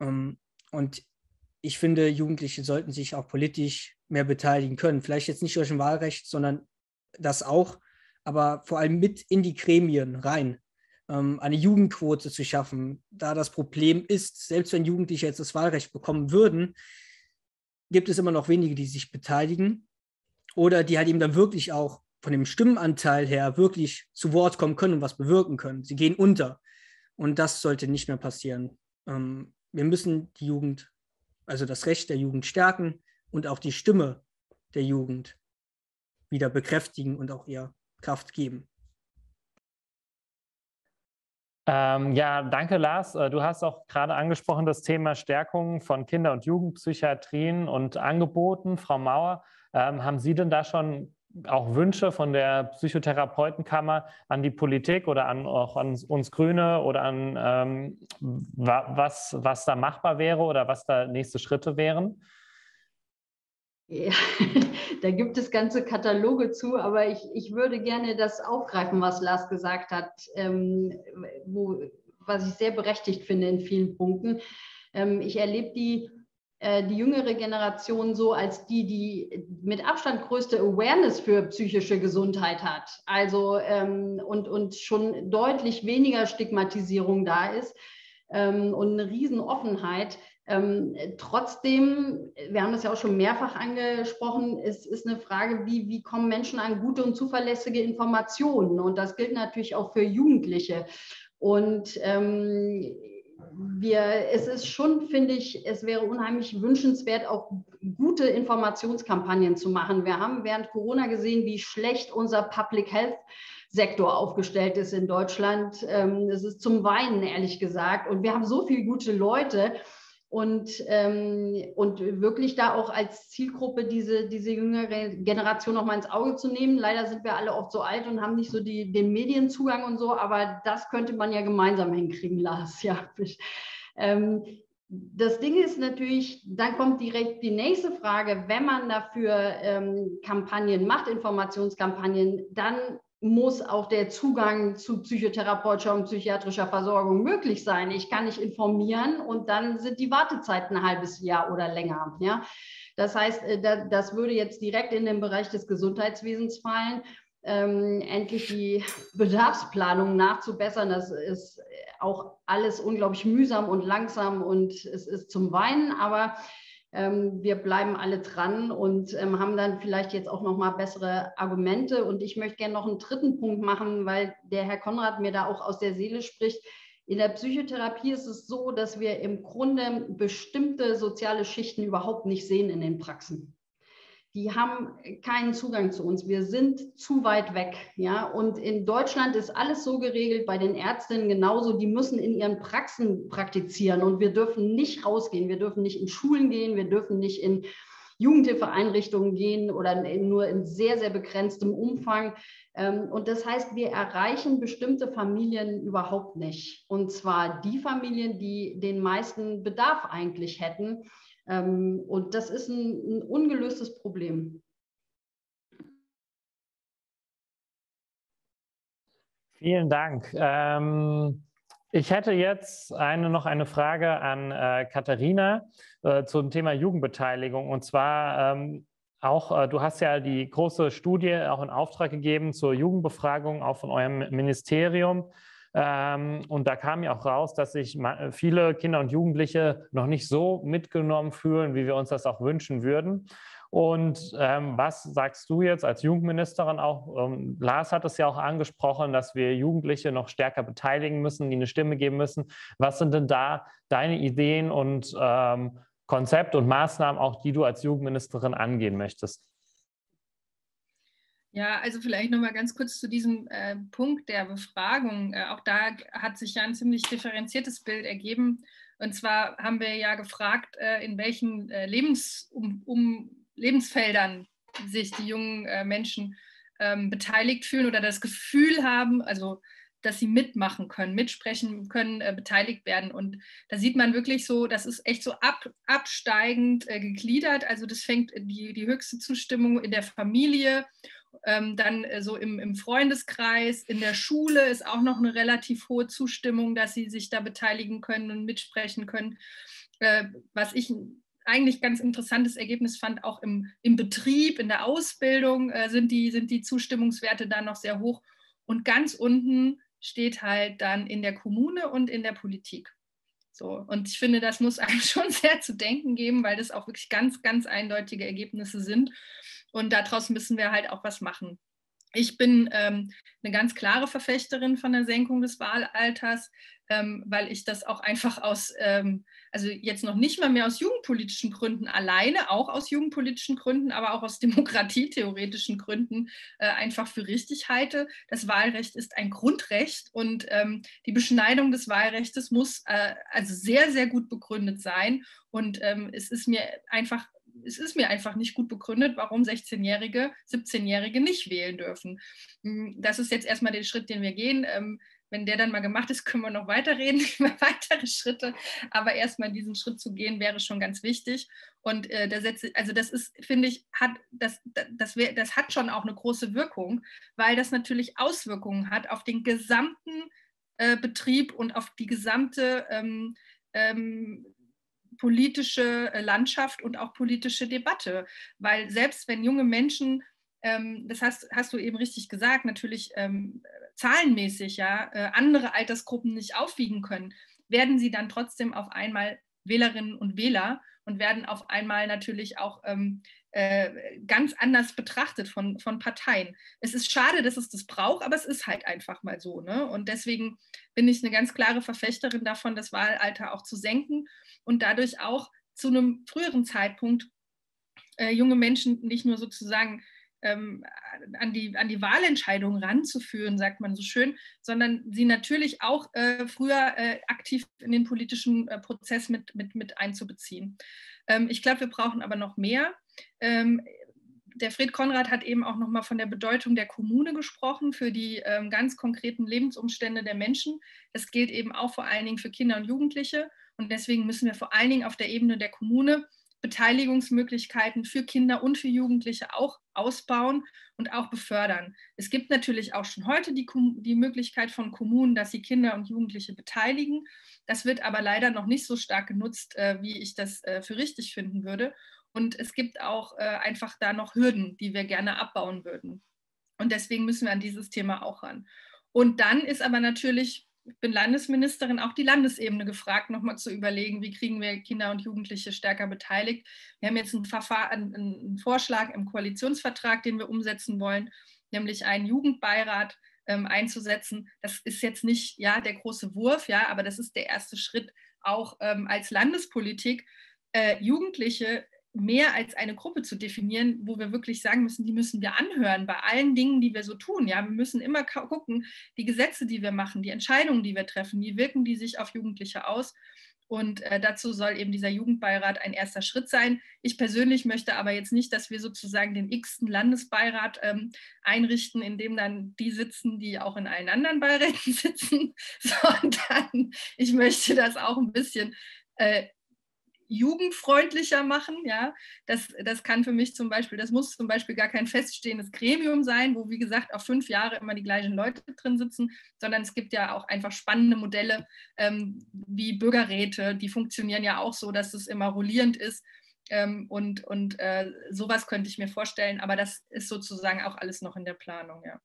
Ähm, und ich finde, Jugendliche sollten sich auch politisch mehr beteiligen können. Vielleicht jetzt nicht durch ein Wahlrecht, sondern das auch, aber vor allem mit in die Gremien rein. Ähm, eine Jugendquote zu schaffen, da das Problem ist, selbst wenn Jugendliche jetzt das Wahlrecht bekommen würden, gibt es immer noch wenige, die sich beteiligen oder die halt eben dann wirklich auch von dem Stimmenanteil her wirklich zu Wort kommen können und was bewirken können. Sie gehen unter. Und das sollte nicht mehr passieren. Ähm, wir müssen die Jugend, also das Recht der Jugend stärken und auch die Stimme der Jugend wieder bekräftigen und auch ihr Kraft geben. Ähm, ja, danke, Lars. Äh, du hast auch gerade angesprochen das Thema Stärkung von Kinder- und Jugendpsychiatrien und Angeboten. Frau Mauer, ähm, haben Sie denn da schon auch Wünsche von der Psychotherapeutenkammer an die Politik oder an, auch an uns Grüne oder an ähm, was, was da machbar wäre oder was da nächste Schritte wären? Ja, da gibt es ganze Kataloge zu, aber ich, ich würde gerne das aufgreifen, was Lars gesagt hat, ähm, wo, was ich sehr berechtigt finde in vielen Punkten. Ähm, ich erlebe die, äh, die jüngere Generation so als die, die mit Abstand größte Awareness für psychische Gesundheit hat. Also ähm, und, und schon deutlich weniger Stigmatisierung da ist ähm, und eine Riesenoffenheit. Ähm, trotzdem, wir haben das ja auch schon mehrfach angesprochen, es ist eine Frage, wie, wie kommen Menschen an gute und zuverlässige Informationen? Und das gilt natürlich auch für Jugendliche. Und ähm, wir, es ist schon, finde ich, es wäre unheimlich wünschenswert, auch gute Informationskampagnen zu machen. Wir haben während Corona gesehen, wie schlecht unser Public Health Sektor aufgestellt ist in Deutschland. Ähm, es ist zum Weinen, ehrlich gesagt. Und wir haben so viele gute Leute und, ähm, und wirklich da auch als Zielgruppe diese, diese jüngere Generation noch mal ins Auge zu nehmen. Leider sind wir alle oft so alt und haben nicht so die, den Medienzugang und so, aber das könnte man ja gemeinsam hinkriegen, Lars. Ja. Ähm, das Ding ist natürlich, dann kommt direkt die nächste Frage, wenn man dafür ähm, Kampagnen macht, Informationskampagnen, dann muss auch der Zugang zu psychotherapeutischer und psychiatrischer Versorgung möglich sein. Ich kann nicht informieren und dann sind die Wartezeiten ein halbes Jahr oder länger. Ja? Das heißt, äh, das würde jetzt direkt in den Bereich des Gesundheitswesens fallen. Ähm, endlich die Bedarfsplanung nachzubessern. Das ist auch alles unglaublich mühsam und langsam und es ist zum Weinen, aber wir bleiben alle dran und ähm, haben dann vielleicht jetzt auch noch mal bessere Argumente. Und ich möchte gerne noch einen dritten Punkt machen, weil der Herr Konrad mir da auch aus der Seele spricht. In der Psychotherapie ist es so, dass wir im Grunde bestimmte soziale Schichten überhaupt nicht sehen in den Praxen. Die haben keinen Zugang zu uns. Wir sind zu weit weg. Ja? Und in Deutschland ist alles so geregelt, bei den Ärztinnen genauso, die müssen in ihren Praxen praktizieren und wir dürfen nicht rausgehen, wir dürfen nicht in Schulen gehen, wir dürfen nicht in Jugendhilfeeinrichtungen gehen oder nur in sehr, sehr begrenztem Umfang. Ähm, und das heißt, wir erreichen bestimmte Familien überhaupt nicht. Und zwar die Familien, die den meisten Bedarf eigentlich hätten. Ähm, und das ist ein, ein ungelöstes Problem. Vielen Dank. Ähm, ich hätte jetzt eine, noch eine Frage an äh, Katharina äh, zum Thema Jugendbeteiligung. Und zwar ähm, auch, äh, du hast ja die große Studie auch in Auftrag gegeben zur Jugendbefragung, auch von eurem Ministerium. Ähm, und da kam ja auch raus, dass sich viele Kinder und Jugendliche noch nicht so mitgenommen fühlen, wie wir uns das auch wünschen würden. Und ähm, was sagst du jetzt als Jugendministerin auch? Ähm, Lars hat es ja auch angesprochen, dass wir Jugendliche noch stärker beteiligen müssen, ihnen eine Stimme geben müssen. Was sind denn da deine Ideen und ähm, Konzept und Maßnahmen auch, die du als Jugendministerin angehen möchtest? Ja, also vielleicht nochmal ganz kurz zu diesem äh, Punkt der Befragung. Äh, auch da hat sich ja ein ziemlich differenziertes Bild ergeben. Und zwar haben wir ja gefragt, äh, in welchen äh, Lebens um, um Lebensfeldern sich die jungen äh, Menschen ähm, beteiligt fühlen oder das Gefühl haben, also dass sie mitmachen können, mitsprechen können, äh, beteiligt werden. Und da sieht man wirklich so, das ist echt so ab, absteigend äh, gegliedert. Also das fängt die, die höchste Zustimmung in der Familie ähm, dann äh, so im, im, Freundeskreis, in der Schule ist auch noch eine relativ hohe Zustimmung, dass sie sich da beteiligen können und mitsprechen können. Äh, was ich eigentlich ganz interessantes Ergebnis fand, auch im, im Betrieb, in der Ausbildung äh, sind, die, sind die Zustimmungswerte da noch sehr hoch. Und ganz unten steht halt dann in der Kommune und in der Politik. So, und ich finde, das muss einem schon sehr zu denken geben, weil das auch wirklich ganz, ganz eindeutige Ergebnisse sind. Und daraus müssen wir halt auch was machen. Ich bin ähm, eine ganz klare Verfechterin von der Senkung des Wahlalters, ähm, weil ich das auch einfach aus, ähm, also jetzt noch nicht mal mehr aus jugendpolitischen Gründen alleine, auch aus jugendpolitischen Gründen, aber auch aus demokratietheoretischen Gründen äh, einfach für richtig halte. Das Wahlrecht ist ein Grundrecht und ähm, die Beschneidung des Wahlrechts muss äh, also sehr, sehr gut begründet sein. Und ähm, es ist mir einfach es ist mir einfach nicht gut begründet, warum 16-Jährige, 17-Jährige nicht wählen dürfen. Hm, das ist jetzt erstmal der Schritt, den wir gehen. Ähm, wenn der dann mal gemacht ist, können wir noch weiterreden über weitere Schritte. Aber erstmal diesen Schritt zu gehen, wäre schon ganz wichtig. Und äh, der Sätze, also das ist, finde ich, hat das, das, wär, das hat schon auch eine große Wirkung, weil das natürlich Auswirkungen hat auf den gesamten äh, Betrieb und auf die gesamte ähm, ähm, politische äh, Landschaft und auch politische Debatte. Weil selbst wenn junge Menschen, ähm, das hast, hast du eben richtig gesagt, natürlich ähm, zahlenmäßig ja äh, andere Altersgruppen nicht aufwiegen können, werden sie dann trotzdem auf einmal Wählerinnen und Wähler und werden auf einmal natürlich auch ähm, äh, ganz anders betrachtet von, von Parteien. Es ist schade, dass es das braucht, aber es ist halt einfach mal so. Ne? Und deswegen bin ich eine ganz klare Verfechterin davon, das Wahlalter auch zu senken und dadurch auch zu einem früheren Zeitpunkt äh, junge Menschen nicht nur sozusagen ähm, an, die, an die Wahlentscheidung ranzuführen, sagt man so schön, sondern sie natürlich auch äh, früher äh, aktiv in den politischen äh, Prozess mit, mit, mit einzubeziehen. Ähm, ich glaube, wir brauchen aber noch mehr. Ähm, der Fred Konrad hat eben auch nochmal von der Bedeutung der Kommune gesprochen für die ähm, ganz konkreten Lebensumstände der Menschen. Das gilt eben auch vor allen Dingen für Kinder und Jugendliche. Und deswegen müssen wir vor allen Dingen auf der Ebene der Kommune Beteiligungsmöglichkeiten für Kinder und für Jugendliche auch ausbauen und auch befördern. Es gibt natürlich auch schon heute die, die Möglichkeit von Kommunen, dass sie Kinder und Jugendliche beteiligen. Das wird aber leider noch nicht so stark genutzt, äh, wie ich das äh, für richtig finden würde. Und es gibt auch äh, einfach da noch Hürden, die wir gerne abbauen würden. Und deswegen müssen wir an dieses Thema auch ran. Und dann ist aber natürlich, ich bin Landesministerin, auch die Landesebene gefragt, nochmal zu überlegen, wie kriegen wir Kinder und Jugendliche stärker beteiligt. Wir haben jetzt einen, Verfahren, einen Vorschlag im Koalitionsvertrag, den wir umsetzen wollen, nämlich einen Jugendbeirat ähm, einzusetzen. Das ist jetzt nicht ja, der große Wurf, ja, aber das ist der erste Schritt auch ähm, als Landespolitik, äh, Jugendliche mehr als eine Gruppe zu definieren, wo wir wirklich sagen müssen, die müssen wir anhören bei allen Dingen, die wir so tun. Ja, wir müssen immer gucken, die Gesetze, die wir machen, die Entscheidungen, die wir treffen, wie wirken die sich auf Jugendliche aus? Und äh, dazu soll eben dieser Jugendbeirat ein erster Schritt sein. Ich persönlich möchte aber jetzt nicht, dass wir sozusagen den x-ten Landesbeirat ähm, einrichten, in dem dann die sitzen, die auch in allen anderen Beiräten sitzen, sondern ich möchte das auch ein bisschen äh, jugendfreundlicher machen. Ja, das, das kann für mich zum Beispiel, das muss zum Beispiel gar kein feststehendes Gremium sein, wo wie gesagt auch fünf Jahre immer die gleichen Leute drin sitzen, sondern es gibt ja auch einfach spannende Modelle ähm, wie Bürgerräte, die funktionieren ja auch so, dass es immer rollierend ist. Ähm, und und äh, sowas könnte ich mir vorstellen, aber das ist sozusagen auch alles noch in der Planung, ja.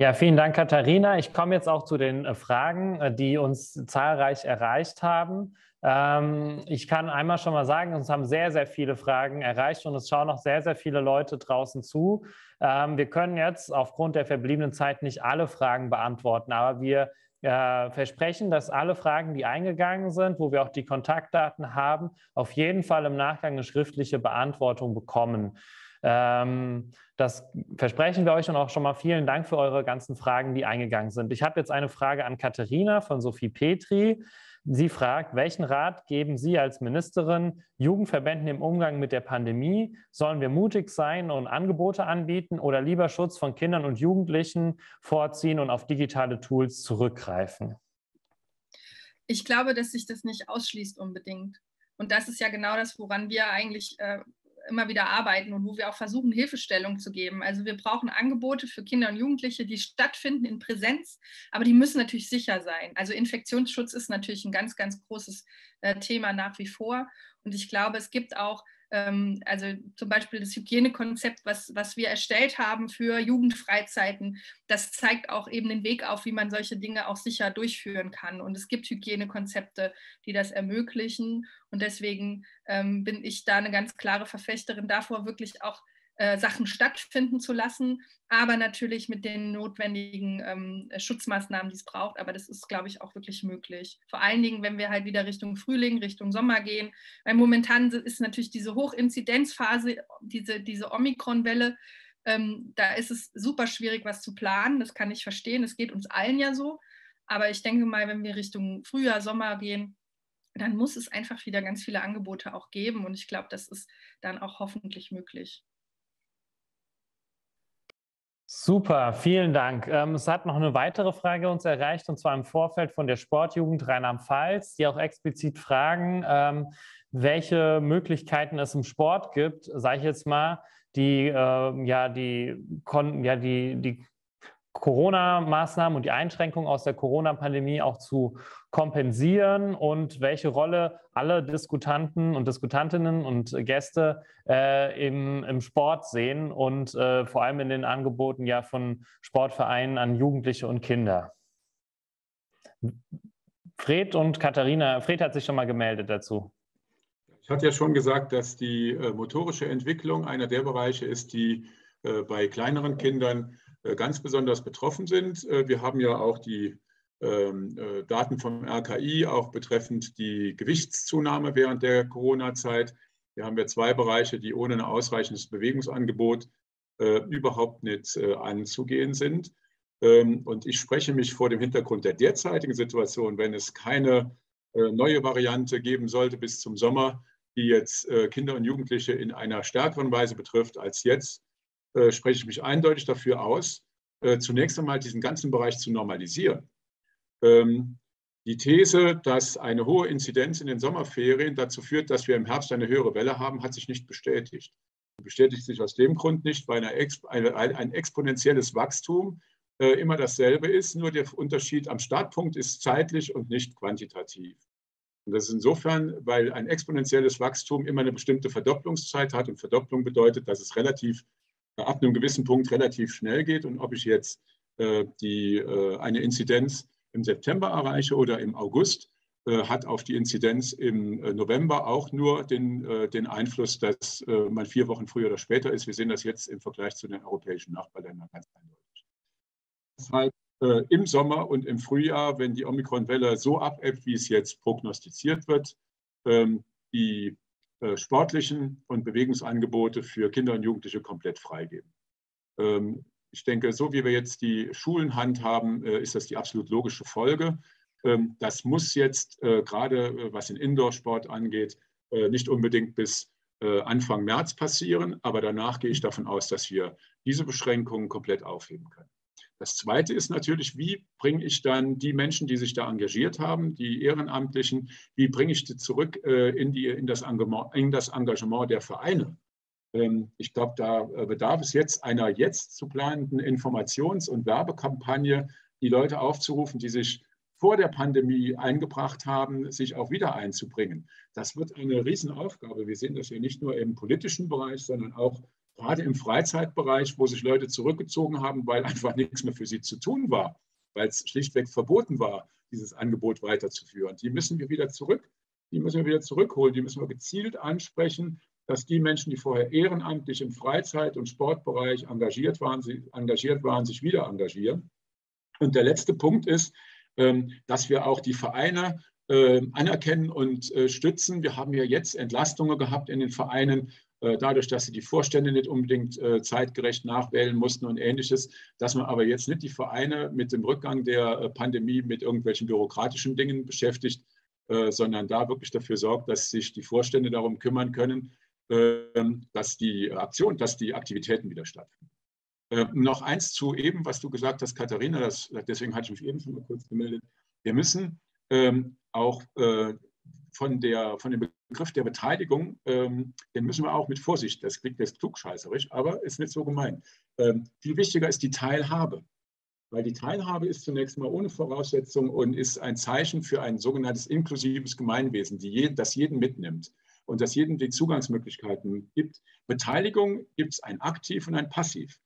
Ja, vielen Dank, Katharina. Ich komme jetzt auch zu den äh, Fragen, äh, die uns zahlreich erreicht haben. Ähm, ich kann einmal schon mal sagen, uns haben sehr, sehr viele Fragen erreicht und es schauen noch sehr, sehr viele Leute draußen zu. Ähm, wir können jetzt aufgrund der verbliebenen Zeit nicht alle Fragen beantworten, aber wir äh, versprechen, dass alle Fragen, die eingegangen sind, wo wir auch die Kontaktdaten haben, auf jeden Fall im Nachgang eine schriftliche Beantwortung bekommen. Ähm, das versprechen wir euch und auch schon mal vielen Dank für eure ganzen Fragen, die eingegangen sind. Ich habe jetzt eine Frage an Katharina von Sophie Petri. Sie fragt, welchen Rat geben Sie als Ministerin Jugendverbänden im Umgang mit der Pandemie? Sollen wir mutig sein und Angebote anbieten oder lieber Schutz von Kindern und Jugendlichen vorziehen und auf digitale Tools zurückgreifen? Ich glaube, dass sich das nicht ausschließt unbedingt. Und das ist ja genau das, woran wir eigentlich äh, immer wieder arbeiten und wo wir auch versuchen, Hilfestellung zu geben. Also wir brauchen Angebote für Kinder und Jugendliche, die stattfinden in Präsenz, aber die müssen natürlich sicher sein. Also Infektionsschutz ist natürlich ein ganz, ganz großes äh, Thema nach wie vor. Und ich glaube, es gibt auch also zum Beispiel das Hygienekonzept, was, was wir erstellt haben für Jugendfreizeiten, das zeigt auch eben den Weg auf, wie man solche Dinge auch sicher durchführen kann. Und es gibt Hygienekonzepte, die das ermöglichen. Und deswegen ähm, bin ich da eine ganz klare Verfechterin davor, wirklich auch äh, Sachen stattfinden zu lassen, aber natürlich mit den notwendigen ähm, Schutzmaßnahmen, die es braucht. Aber das ist, glaube ich, auch wirklich möglich. Vor allen Dingen, wenn wir halt wieder Richtung Frühling, Richtung Sommer gehen. Weil momentan ist natürlich diese Hochinzidenzphase, diese, diese Omikron-Welle, ähm, da ist es super schwierig, was zu planen. Das kann ich verstehen. Es geht uns allen ja so. Aber ich denke mal, wenn wir Richtung Frühjahr, Sommer gehen, dann muss es einfach wieder ganz viele Angebote auch geben. Und ich glaube, das ist dann auch hoffentlich möglich. Super, vielen Dank. Ähm, es hat noch eine weitere Frage uns erreicht, und zwar im Vorfeld von der Sportjugend Rheinland-Pfalz, die auch explizit fragen, ähm, welche Möglichkeiten es im Sport gibt, sage ich jetzt mal, die, äh, ja, die, ja, die, die Corona-Maßnahmen und die Einschränkungen aus der Corona-Pandemie auch zu kompensieren und welche Rolle alle Diskutanten und Diskutantinnen und Gäste äh, im, im, Sport sehen und äh, vor allem in den Angeboten ja von Sportvereinen an Jugendliche und Kinder. Fred und Katharina, Fred hat sich schon mal gemeldet dazu. Ich hatte ja schon gesagt, dass die äh, motorische Entwicklung einer der Bereiche ist, die äh, bei kleineren Kindern ganz besonders betroffen sind. Äh, wir haben ja auch die ähm, äh, Daten vom RKI, auch betreffend die Gewichtszunahme während der Corona-Zeit. Hier haben wir zwei Bereiche, die ohne ein ausreichendes Bewegungsangebot überhaupt nicht anzugehen sind. Ähm, und ich spreche mich vor dem Hintergrund der derzeitigen Situation, wenn es keine neue Variante geben sollte bis zum Sommer, die jetzt Kinder und Jugendliche in einer stärkeren Weise betrifft als jetzt, äh, spreche ich mich eindeutig dafür aus, äh, zunächst einmal diesen ganzen Bereich zu normalisieren. Ähm, die These, dass eine hohe Inzidenz in den Sommerferien dazu führt, dass wir im Herbst eine höhere Welle haben, hat sich nicht bestätigt. Bestätigt sich aus dem Grund nicht, weil eine, ein exponentielles Wachstum äh, immer dasselbe ist, nur der Unterschied am Startpunkt ist zeitlich und nicht quantitativ. Und das ist insofern, weil ein exponentielles Wachstum immer eine bestimmte Verdopplungszeit hat und Verdopplung bedeutet, dass es relativ ab einem gewissen Punkt relativ schnell geht und ob ich jetzt äh, die, äh, eine Inzidenz im September erreiche oder im August, äh, hat auf die Inzidenz im äh, November auch nur den, äh, den Einfluss, dass äh, man vier Wochen früher oder später ist. Wir sehen das jetzt im Vergleich zu den europäischen Nachbarländern ganz eindeutig. Deshalb im Sommer und im Frühjahr, wenn die Omikron-Welle so abebbt, wie es jetzt prognostiziert wird, ähm, die sportlichen und Bewegungsangebote für Kinder und Jugendliche komplett freigeben. Ähm, ich denke, so wie wir jetzt die Schulen handhaben, äh, ist das die absolut logische Folge. Ähm, das muss jetzt äh, gerade, was den Indoor-Sport angeht, nicht unbedingt bis Anfang März passieren, aber danach gehe ich davon aus, dass wir diese Beschränkungen komplett aufheben können. Das Zweite ist natürlich, wie bringe ich dann die Menschen, die sich da engagiert haben, die Ehrenamtlichen, wie bringe ich die zurück äh, in, die, in, das in, das Engagement der Vereine? Ähm, ich glaube, da äh, bedarf es jetzt einer jetzt zu planenden Informations- und Werbekampagne, die Leute aufzurufen, die sich vor der Pandemie eingebracht haben, sich auch wieder einzubringen. Das wird eine Riesenaufgabe. Wir sehen das ja nicht nur im politischen Bereich, sondern auch gerade im Freizeitbereich, wo sich Leute zurückgezogen haben, weil einfach nichts mehr für sie zu tun war, weil es schlichtweg verboten war, dieses Angebot weiterzuführen. Die müssen wir wieder zurück, die müssen wir wieder zurückholen, die müssen wir gezielt ansprechen, dass die Menschen, die vorher ehrenamtlich im Freizeit- und Sportbereich engagiert waren, engagiert waren, sich wieder engagieren. Und der letzte Punkt ist, ähm, dass wir auch die Vereine ähm, anerkennen und äh, stützen. Wir haben ja jetzt Entlastungen gehabt in den Vereinen, dadurch, dass sie die Vorstände nicht unbedingt äh, zeitgerecht nachwählen mussten und ähnliches, dass man aber jetzt nicht die Vereine mit dem Rückgang der äh, Pandemie mit irgendwelchen bürokratischen Dingen beschäftigt, sondern da wirklich dafür sorgt, dass sich die Vorstände darum kümmern können, ähm, dass die Aktion, dass die Aktivitäten wieder stattfinden. Noch eins zu eben, was du gesagt hast, Katharina, das, deswegen hatte ich mich eben schon mal kurz gemeldet. Wir müssen ähm, auch von, der, von dem Begriff der Beteiligung, ähm, den müssen wir auch mit Vorsicht, das klingt jetzt klugscheißerisch, aber ist nicht so gemeint. Ähm, viel wichtiger ist die Teilhabe. Weil die Teilhabe ist zunächst mal ohne Voraussetzung und ist ein Zeichen für ein sogenanntes inklusives Gemeinwesen, die das jeden mitnimmt und das jedem die Zugangsmöglichkeiten gibt. Beteiligung gibt es ein Aktiv und ein Passiv.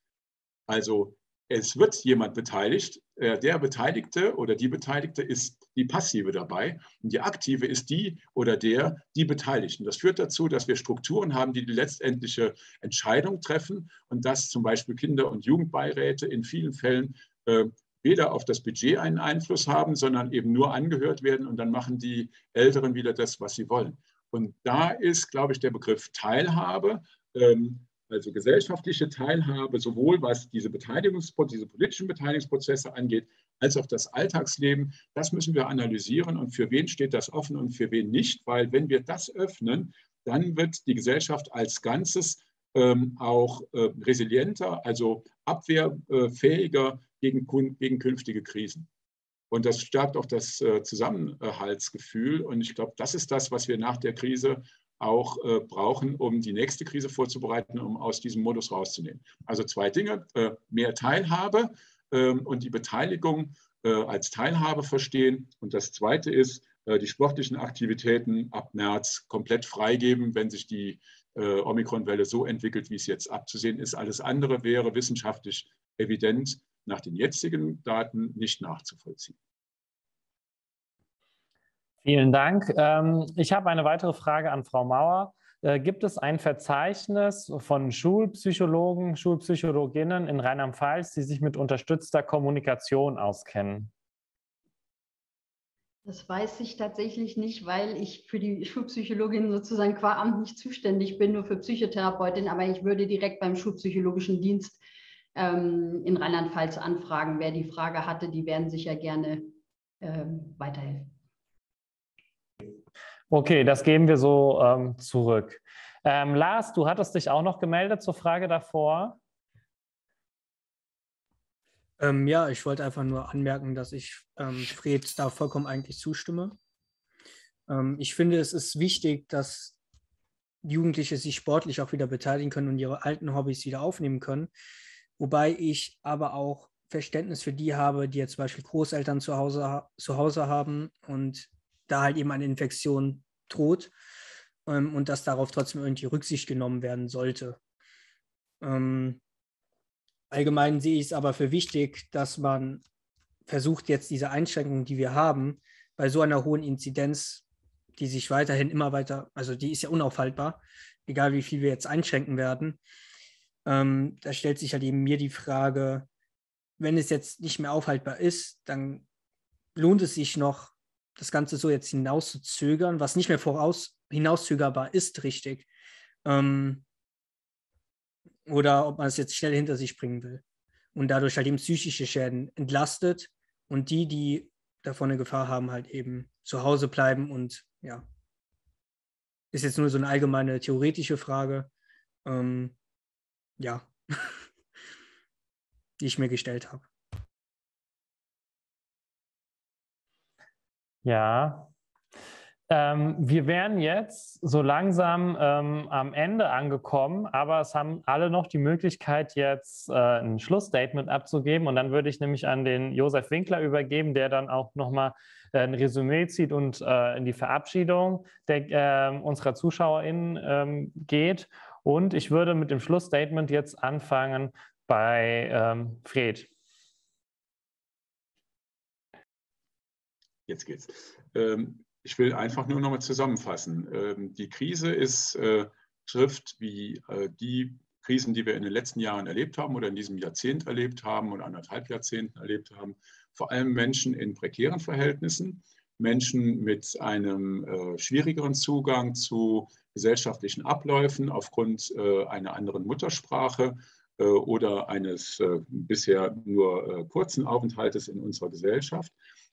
Also es wird jemand beteiligt. Äh, der Beteiligte oder die Beteiligte ist die passive dabei und die aktive ist die oder der, die Beteiligten. Das führt dazu, dass wir Strukturen haben, die die letztendliche Entscheidung treffen und dass zum Beispiel Kinder- und Jugendbeiräte in vielen Fällen äh, weder auf das Budget einen Einfluss haben, sondern eben nur angehört werden und dann machen die Älteren wieder das, was sie wollen. Und da ist, glaube ich, der Begriff Teilhabe ähm, also gesellschaftliche Teilhabe, sowohl was diese, Beteiligungs diese politischen Beteiligungsprozesse angeht, als auch das Alltagsleben, das müssen wir analysieren und für wen steht das offen und für wen nicht, weil wenn wir das öffnen, dann wird die Gesellschaft als Ganzes ähm, auch äh, resilienter, also abwehrfähiger gegen, gegen künftige Krisen. Und das stärkt auch das äh, Zusammenhaltsgefühl. Und ich glaube, das ist das, was wir nach der Krise auch äh, brauchen, um die nächste Krise vorzubereiten, um aus diesem Modus rauszunehmen. Also zwei Dinge, äh, mehr Teilhabe ähm, und die Beteiligung äh, als Teilhabe verstehen. Und das Zweite ist, äh, die sportlichen Aktivitäten ab März komplett freigeben, wenn sich die äh, Omikron-Welle so entwickelt, wie es jetzt abzusehen ist. Alles andere wäre wissenschaftlich evident nach den jetzigen Daten nicht nachzuvollziehen. Vielen Dank. Ähm, ich habe eine weitere Frage an Frau Mauer. Äh, gibt es ein Verzeichnis von Schulpsychologen, Schulpsychologinnen in Rheinland-Pfalz, die sich mit unterstützter Kommunikation auskennen? Das weiß ich tatsächlich nicht, weil ich für die Schulpsychologin sozusagen qua Amt nicht zuständig bin, nur für Psychotherapeutin. Aber ich würde direkt beim Schulpsychologischen Dienst ähm, in Rheinland-Pfalz anfragen. Wer die Frage hatte, die werden sicher gerne ähm, weiterhelfen. Okay, das geben wir so ähm, zurück. Ähm, Lars, du hattest dich auch noch gemeldet zur Frage davor. Ähm, ja, ich wollte einfach nur anmerken, dass ich ähm, Fred da vollkommen eigentlich zustimme. Ähm, ich finde, es ist wichtig, dass Jugendliche sich sportlich auch wieder beteiligen können und ihre alten Hobbys wieder aufnehmen können. Wobei ich aber auch Verständnis für die habe, die jetzt zum Beispiel Großeltern zu Hause, zu Hause haben und da halt eben eine Infektion droht ähm, und dass darauf trotzdem irgendwie Rücksicht genommen werden sollte. Ähm, allgemein sehe ich es aber für wichtig, dass man versucht, jetzt diese Einschränkungen, die wir haben, bei so einer hohen Inzidenz, die sich weiterhin immer weiter, also die ist ja unaufhaltbar, egal wie viel wir jetzt einschränken werden, ähm, da stellt sich halt eben mir die Frage, wenn es jetzt nicht mehr aufhaltbar ist, dann lohnt es sich noch, das Ganze so jetzt hinaus zu zögern, was nicht mehr voraus, hinauszögerbar ist, richtig. Ähm, oder ob man es jetzt schnell hinter sich bringen will und dadurch halt eben psychische Schäden entlastet und die, die davon eine Gefahr haben, halt eben zu Hause bleiben und ja, ist jetzt nur so eine allgemeine theoretische Frage, ähm, ja, die ich mir gestellt habe. Ja, ähm, wir wären jetzt so langsam ähm, am Ende angekommen, aber es haben alle noch die Möglichkeit, jetzt äh, ein Schlussstatement abzugeben. Und dann würde ich nämlich an den Josef Winkler übergeben, der dann auch nochmal äh, ein Resümee zieht und äh, in die Verabschiedung der, ähm, unserer ZuschauerInnen ähm, geht. Und ich würde mit dem Schlussstatement jetzt anfangen bei ähm, Fred. Jetzt geht's. Ähm, ich will einfach nur noch mal zusammenfassen. Ähm, die Krise ist, äh, trifft wie äh, die Krisen, die wir in den letzten Jahren erlebt haben oder in diesem Jahrzehnt erlebt haben oder anderthalb Jahrzehnten erlebt haben, vor allem Menschen in prekären Verhältnissen, Menschen mit einem äh, schwierigeren Zugang zu gesellschaftlichen Abläufen aufgrund einer anderen Muttersprache oder eines bisher nur kurzen Aufenthaltes in unserer Gesellschaft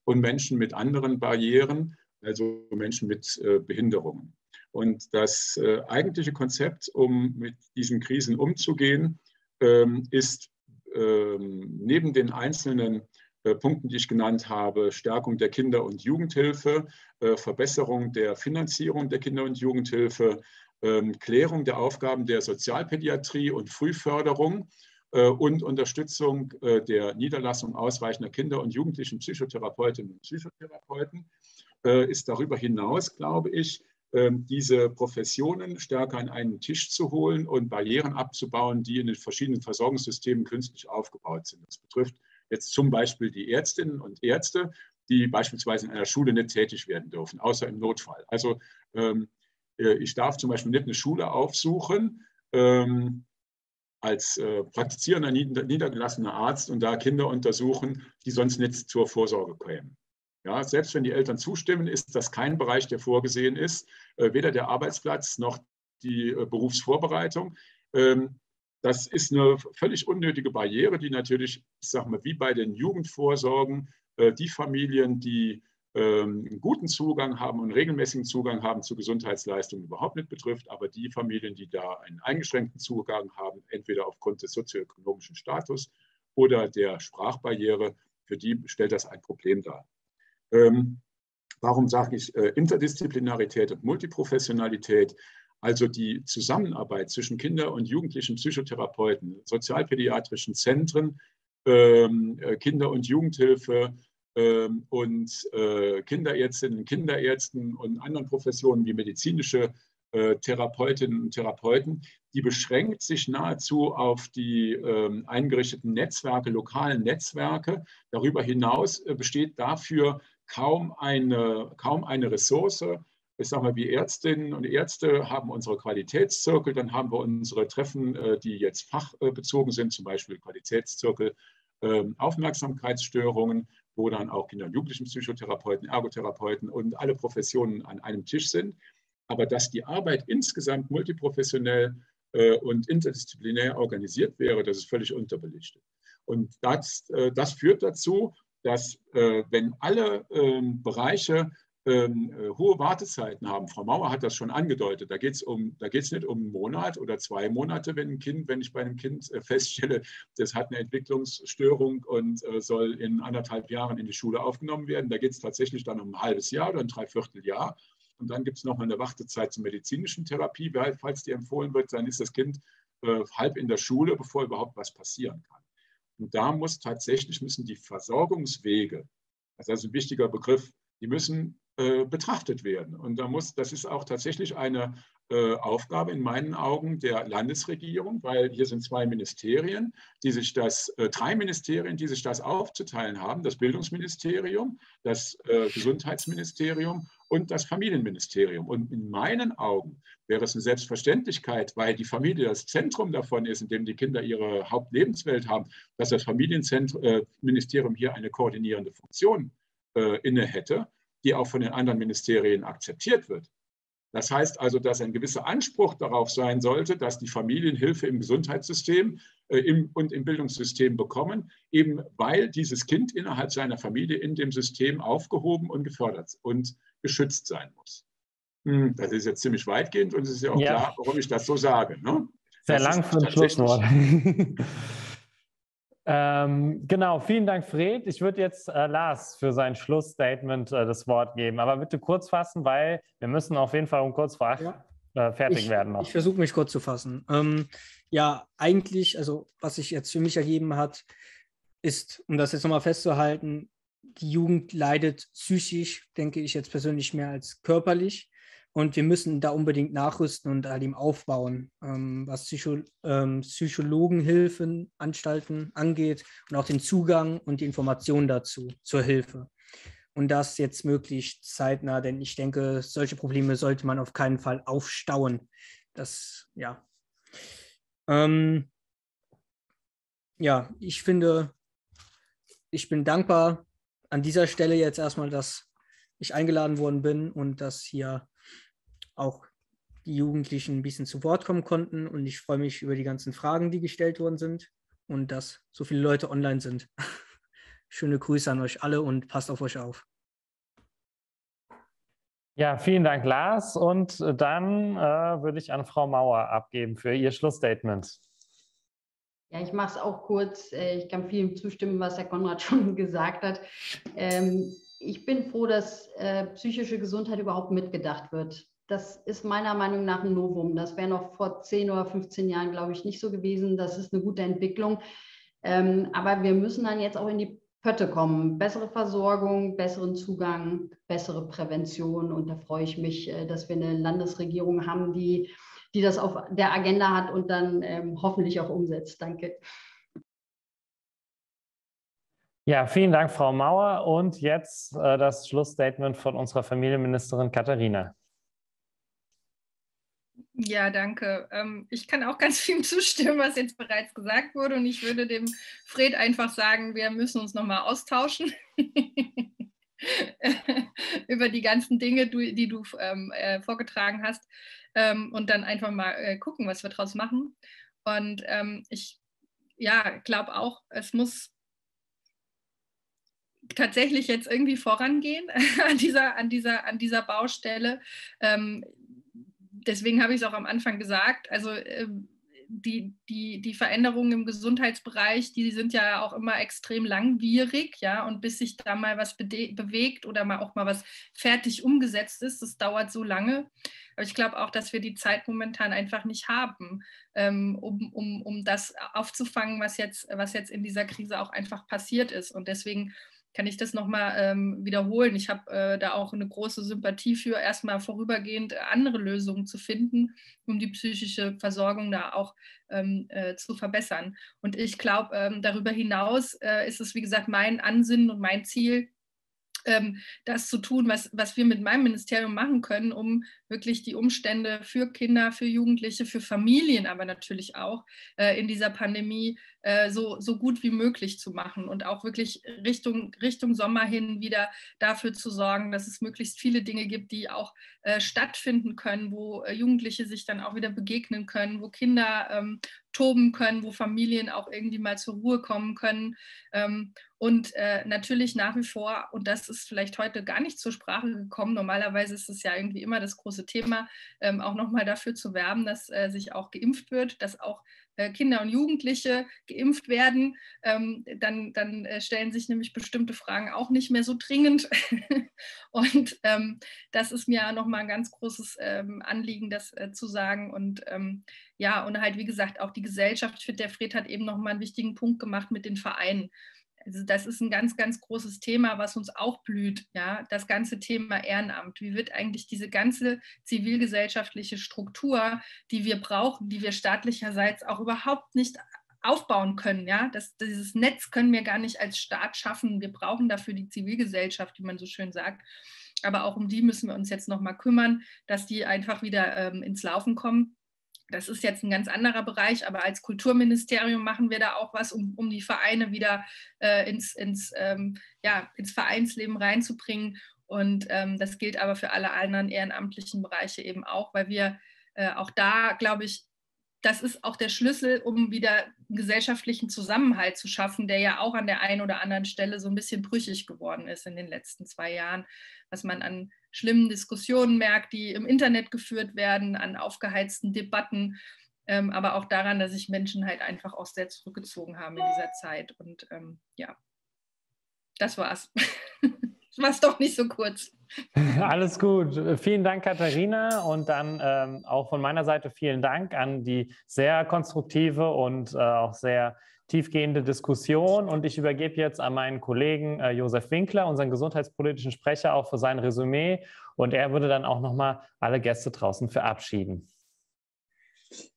und Menschen mit anderen Barrieren, also Menschen mit äh, Behinderungen. Und das äh, eigentliche Konzept, um mit diesen Krisen umzugehen, ähm, ist ähm, neben den einzelnen äh, Punkten, die ich genannt habe, Stärkung der Kinder- und Jugendhilfe, Verbesserung der Finanzierung der Kinder- und Jugendhilfe, ähm, Klärung der Aufgaben der Sozialpädiatrie und Frühförderung und Unterstützung der Niederlassung ausreichender Kinder- und Jugendlichen Psychotherapeutinnen und Psychotherapeuten äh, ist darüber hinaus, glaube ich, ähm, diese Professionen stärker an einen Tisch zu holen und Barrieren abzubauen, die in den verschiedenen Versorgungssystemen künstlich aufgebaut sind. Das betrifft jetzt zum Beispiel die Ärztinnen und Ärzte, die beispielsweise in einer Schule nicht tätig werden dürfen, außer im Notfall. Also ähm, äh, ich darf zum Beispiel nicht eine Schule aufsuchen ähm, als äh, praktizierender niedergelassener Arzt und da Kinder untersuchen, die sonst nicht zur Vorsorge kämen. Ja, selbst wenn die Eltern zustimmen, ist das kein Bereich, der vorgesehen ist, äh, weder der Arbeitsplatz noch die äh, Berufsvorbereitung. Ähm, das ist eine völlig unnötige Barriere, die natürlich, ich sage mal, wie bei den Jugendvorsorgen, äh, die Familien, die ähm, guten Zugang haben und regelmäßigen Zugang haben zu Gesundheitsleistungen überhaupt nicht betrifft, aber die Familien, die da einen eingeschränkten Zugang haben, entweder aufgrund des sozioökonomischen Status oder der Sprachbarriere, für die stellt das ein Problem dar. Ähm, warum sage ich äh, Interdisziplinarität und Multiprofessionalität? Also die Zusammenarbeit zwischen Kinder- und Jugendlichen Psychotherapeuten, sozialpädiatrischen Zentren, ähm, äh, Kinder- und Jugendhilfe und äh, Kinderärztinnen, Kinderärzten und anderen Professionen wie medizinische äh, Therapeutinnen und Therapeuten, die beschränkt sich nahezu auf die ähm, eingerichteten Netzwerke, lokalen Netzwerke. Darüber hinaus äh, besteht dafür kaum eine, kaum eine Ressource. Ich sage mal, wir Ärztinnen und Ärzte haben unsere Qualitätszirkel, dann haben wir unsere Treffen, die jetzt fachbezogen sind, zum Beispiel Qualitätszirkel ähm, Aufmerksamkeitsstörungen, wo dann auch Kinder- und Jugendlichenpsychotherapeuten, Ergotherapeuten und alle Professionen an einem Tisch sind. Aber dass die Arbeit insgesamt multiprofessionell äh, und interdisziplinär organisiert wäre, das ist völlig unterbelichtet. Und das, äh, das führt dazu, dass äh, wenn alle ähm, Bereiche ähm, äh, hohe Wartezeiten haben, Frau Mauer hat das schon angedeutet, da geht es um, nicht um einen Monat oder zwei Monate, wenn ein Kind, wenn ich bei einem Kind äh, feststelle, das hat eine Entwicklungsstörung und äh, soll in anderthalb Jahren in die Schule aufgenommen werden. Da geht es tatsächlich dann um ein halbes Jahr oder ein Dreivierteljahr. Und dann gibt es nochmal eine Wartezeit zur medizinischen Therapie. Falls die empfohlen wird, dann ist das Kind äh, halb in der Schule, bevor überhaupt was passieren kann. Und da muss tatsächlich müssen die Versorgungswege, das ist ein wichtiger Begriff, die müssen äh, betrachtet werden. Und da muss, das ist auch tatsächlich eine äh, Aufgabe in meinen Augen der Landesregierung, weil hier sind zwei Ministerien, die sich das, äh, drei Ministerien, die sich das aufzuteilen haben, das Bildungsministerium, das äh, Gesundheitsministerium und das Familienministerium. Und in meinen Augen wäre es eine Selbstverständlichkeit, weil die Familie das Zentrum davon ist, in dem die Kinder ihre Hauptlebenswelt haben, dass das Familienministerium hier eine koordinierende Funktion äh, inne hätte, die auch von den anderen Ministerien akzeptiert wird. Das heißt also, dass ein gewisser Anspruch darauf sein sollte, dass die Familien Hilfe im Gesundheitssystem äh, im, und im Bildungssystem bekommen, eben weil dieses Kind innerhalb seiner Familie in dem System aufgehoben und gefördert und geschützt sein muss. Hm, das ist jetzt ziemlich weitgehend und es ist ja auch ja. klar, warum ich das so sage. Ne? Sehr das lang für ein Schlusswort. ähm, genau, vielen Dank, Fred. Ich würde jetzt äh, Lars für sein Schlussstatement äh, das Wort geben, aber bitte kurz fassen, weil wir müssen auf jeden Fall um kurz vor acht ja. äh, fertig ich, werden. Noch. Ich versuche mich kurz zu fassen. Ähm, ja, eigentlich, also was sich jetzt für mich ergeben hat, ist, um das jetzt nochmal festzuhalten, die Jugend leidet psychisch, denke ich jetzt persönlich mehr als körperlich. Und wir müssen da unbedingt nachrüsten und halt ihm aufbauen, ähm, was Psycho ähm, Psychologenhilfeanstalten angeht und auch den Zugang und die Informationen dazu zur Hilfe. Und das jetzt möglichst zeitnah, denn ich denke, solche Probleme sollte man auf keinen Fall aufstauen. Das, ja. Ähm, ja, ich finde, ich bin dankbar an dieser Stelle jetzt erstmal, dass ich eingeladen worden bin und dass hier auch die Jugendlichen ein bisschen zu Wort kommen konnten. Und ich freue mich über die ganzen Fragen, die gestellt worden sind und dass so viele Leute online sind. Schöne Grüße an euch alle und passt auf euch auf. Ja, vielen Dank, Lars. Und dann äh, würde ich an Frau Mauer abgeben für Ihr Schlussstatement. Ja, ich mache es auch kurz. Äh, ich kann vielem zustimmen, was Herr Konrad schon gesagt hat. Ähm, ich bin froh, dass äh, psychische Gesundheit überhaupt mitgedacht wird das ist meiner Meinung nach ein Novum. Das wäre noch vor 10 oder 15 Jahren, glaube ich, nicht so gewesen. Das ist eine gute Entwicklung. Ähm, aber wir müssen dann jetzt auch in die Pötte kommen. Bessere Versorgung, besseren Zugang, bessere Prävention. Und da freue ich mich, äh, dass wir eine Landesregierung haben, die, die das auf der Agenda hat und dann ähm, hoffentlich auch umsetzt. Danke. Ja, vielen Dank, Frau Mauer. Und jetzt äh, das Schlussstatement von unserer Familienministerin Katharina. Ja, danke. Ähm, ich kann auch ganz viel zustimmen, was jetzt bereits gesagt wurde. Und ich würde dem Fred einfach sagen, wir müssen uns nochmal austauschen über die ganzen Dinge, die du ähm, äh, vorgetragen hast. Ähm, und dann einfach mal äh, gucken, was wir daraus machen. Und ähm, ich ja, glaube auch, es muss tatsächlich jetzt irgendwie vorangehen an dieser, an dieser, an dieser Baustelle. Ähm, deswegen habe ich es auch am Anfang gesagt, also ähm, die, die, die Veränderungen im Gesundheitsbereich, die sind ja auch immer extrem langwierig, ja, und bis sich da mal was bewegt oder mal auch mal was fertig umgesetzt ist, das dauert so lange. Aber ich glaube auch, dass wir die Zeit momentan einfach nicht haben, ähm, um, um, um das aufzufangen, was jetzt, was jetzt in dieser Krise auch einfach passiert ist. Und deswegen kann ich das nochmal ähm, wiederholen. Ich habe äh, da auch eine große Sympathie für, erstmal vorübergehend andere Lösungen zu finden, um die psychische Versorgung da auch ähm, äh, zu verbessern. Und ich glaube, ähm, darüber hinaus äh, ist es, wie gesagt, mein Ansinnen und mein Ziel, ähm, das zu tun, was, was wir mit meinem Ministerium machen können, um wirklich die Umstände für Kinder, für Jugendliche, für Familien aber natürlich auch äh, in dieser Pandemie äh, so, so gut wie möglich zu machen und auch wirklich Richtung, Richtung Sommer hin wieder dafür zu sorgen, dass es möglichst viele Dinge gibt, die auch äh, stattfinden können, wo äh, Jugendliche sich dann auch wieder begegnen können, wo Kinder ähm, toben können, wo Familien auch irgendwie mal zur Ruhe kommen können. Ähm, und äh, natürlich nach wie vor, und das ist vielleicht heute gar nicht zur Sprache gekommen, normalerweise ist es ja irgendwie immer das große Thema, ähm, auch nochmal dafür zu werben, dass äh, sich auch geimpft wird, dass auch Kinder und Jugendliche geimpft werden, ähm, dann, dann äh, stellen sich nämlich bestimmte Fragen auch nicht mehr so dringend. und ähm, das ist mir nochmal ein ganz großes ähm, Anliegen, das äh, zu sagen. Und ja, und halt, wie gesagt, auch die Gesellschaft, ich finde, der Fred hat eben nochmal einen wichtigen Punkt gemacht mit den Vereinen. Also das ist ein ganz, ganz großes Thema, was uns auch blüht, ja, das ganze Thema Ehrenamt. Wie wird eigentlich diese ganze zivilgesellschaftliche Struktur, die wir brauchen, die wir staatlicherseits auch überhaupt nicht aufbauen können, ja, das, dieses Netz können wir gar nicht als Staat schaffen. Wir brauchen dafür die Zivilgesellschaft, wie man so schön sagt. Aber auch um die müssen wir uns jetzt nochmal kümmern, dass die einfach wieder ähm, ins Laufen kommen das ist jetzt ein ganz anderer Bereich, aber als Kulturministerium machen wir da auch was, um, um die Vereine wieder äh, ins, ins, ähm, ja, ins Vereinsleben reinzubringen. Und ähm, das gilt aber für alle anderen ehrenamtlichen Bereiche eben auch, weil wir äh, auch da, glaube ich, das ist auch der Schlüssel, um wieder gesellschaftlichen Zusammenhalt zu schaffen, der ja auch an der einen oder anderen Stelle so ein bisschen brüchig geworden ist in den letzten zwei Jahren, was man an schlimmen Diskussionen merkt, die im Internet geführt werden, an aufgeheizten Debatten, ähm, aber auch daran, dass sich Menschen halt einfach auch sehr zurückgezogen haben in dieser Zeit. Und ähm, ja, das war's. war es doch nicht so kurz. Alles gut. Vielen Dank, Katharina. Und dann ähm, auch von meiner Seite vielen Dank an die sehr konstruktive und äh, auch sehr tiefgehende Diskussion. Und ich übergebe jetzt an meinen Kollegen äh, Josef Winkler, unseren gesundheitspolitischen Sprecher, auch für sein Resümee. Und er würde dann auch nochmal alle Gäste draußen verabschieden.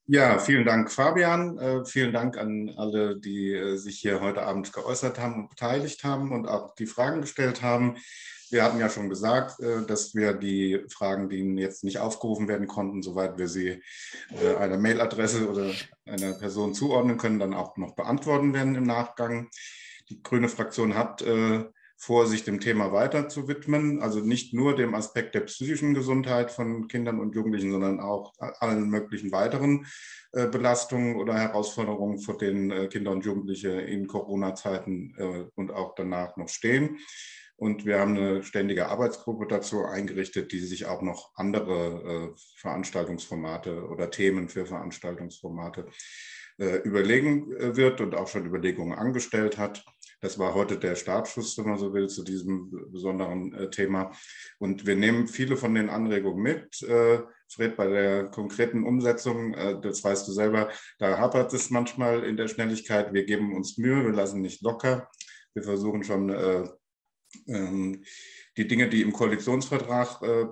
Ja, vielen Dank, Fabian. Äh, vielen Dank an alle, die äh, sich hier heute Abend geäußert haben und beteiligt haben und auch die Fragen gestellt haben. Wir hatten ja schon gesagt, äh, dass wir die Fragen, die Ihnen jetzt nicht aufgerufen werden konnten, soweit wir sie äh, einer Mailadresse oder einer Person zuordnen können, dann auch noch beantworten werden im Nachgang. Die Grüne Fraktion hat äh, vor, sich dem Thema weiter zu widmen. Also nicht nur dem Aspekt der psychischen Gesundheit von Kindern und Jugendlichen, sondern auch allen möglichen weiteren Belastungen oder Herausforderungen, vor denen Kinder und Jugendliche in Corona-Zeiten und auch danach noch stehen. Und wir haben eine ständige Arbeitsgruppe dazu eingerichtet, die sich auch noch andere Veranstaltungsformate oder Themen für Veranstaltungsformate überlegen wird und auch schon Überlegungen angestellt hat. Das war heute der Startschuss, wenn man so will, zu diesem besonderen äh, Thema. Und wir nehmen viele von den Anregungen mit. Äh, Fred, bei der konkreten Umsetzung, äh, das weißt du selber, da hapert es manchmal in der Schnelligkeit. Wir geben uns Mühe, wir lassen nicht locker. Wir versuchen schon äh, ähm, die Dinge, die im Koalitionsvertrag äh,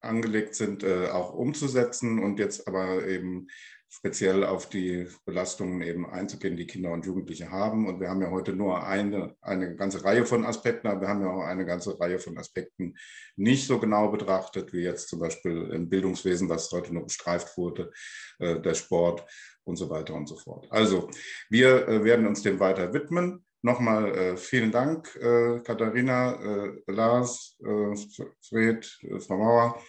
angelegt sind, äh, auch umzusetzen und jetzt aber eben speziell auf die Belastungen eben einzugehen, die Kinder und Jugendliche haben. Und wir haben ja heute nur eine, eine ganze Reihe von Aspekten, aber wir haben ja auch eine ganze Reihe von Aspekten nicht so genau betrachtet, wie jetzt zum Beispiel im Bildungswesen, was heute nur bestreift wurde, äh, der Sport und so weiter und so fort. Also wir äh, werden uns dem weiter widmen. Nochmal äh, vielen Dank, äh, Katharina, äh, Lars, äh, Fred, äh, Frau Mauer,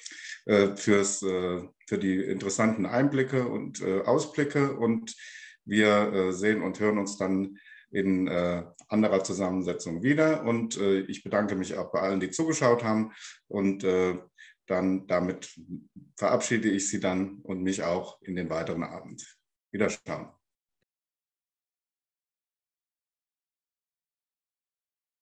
äh, fürs, für die interessanten Einblicke und Ausblicke. Und wir sehen und hören uns dann in anderer Zusammensetzung wieder. Und ich bedanke mich auch bei allen, die zugeschaut haben. Und dann damit verabschiede ich Sie dann und mich auch in den weiteren Abend. Wiederschauen.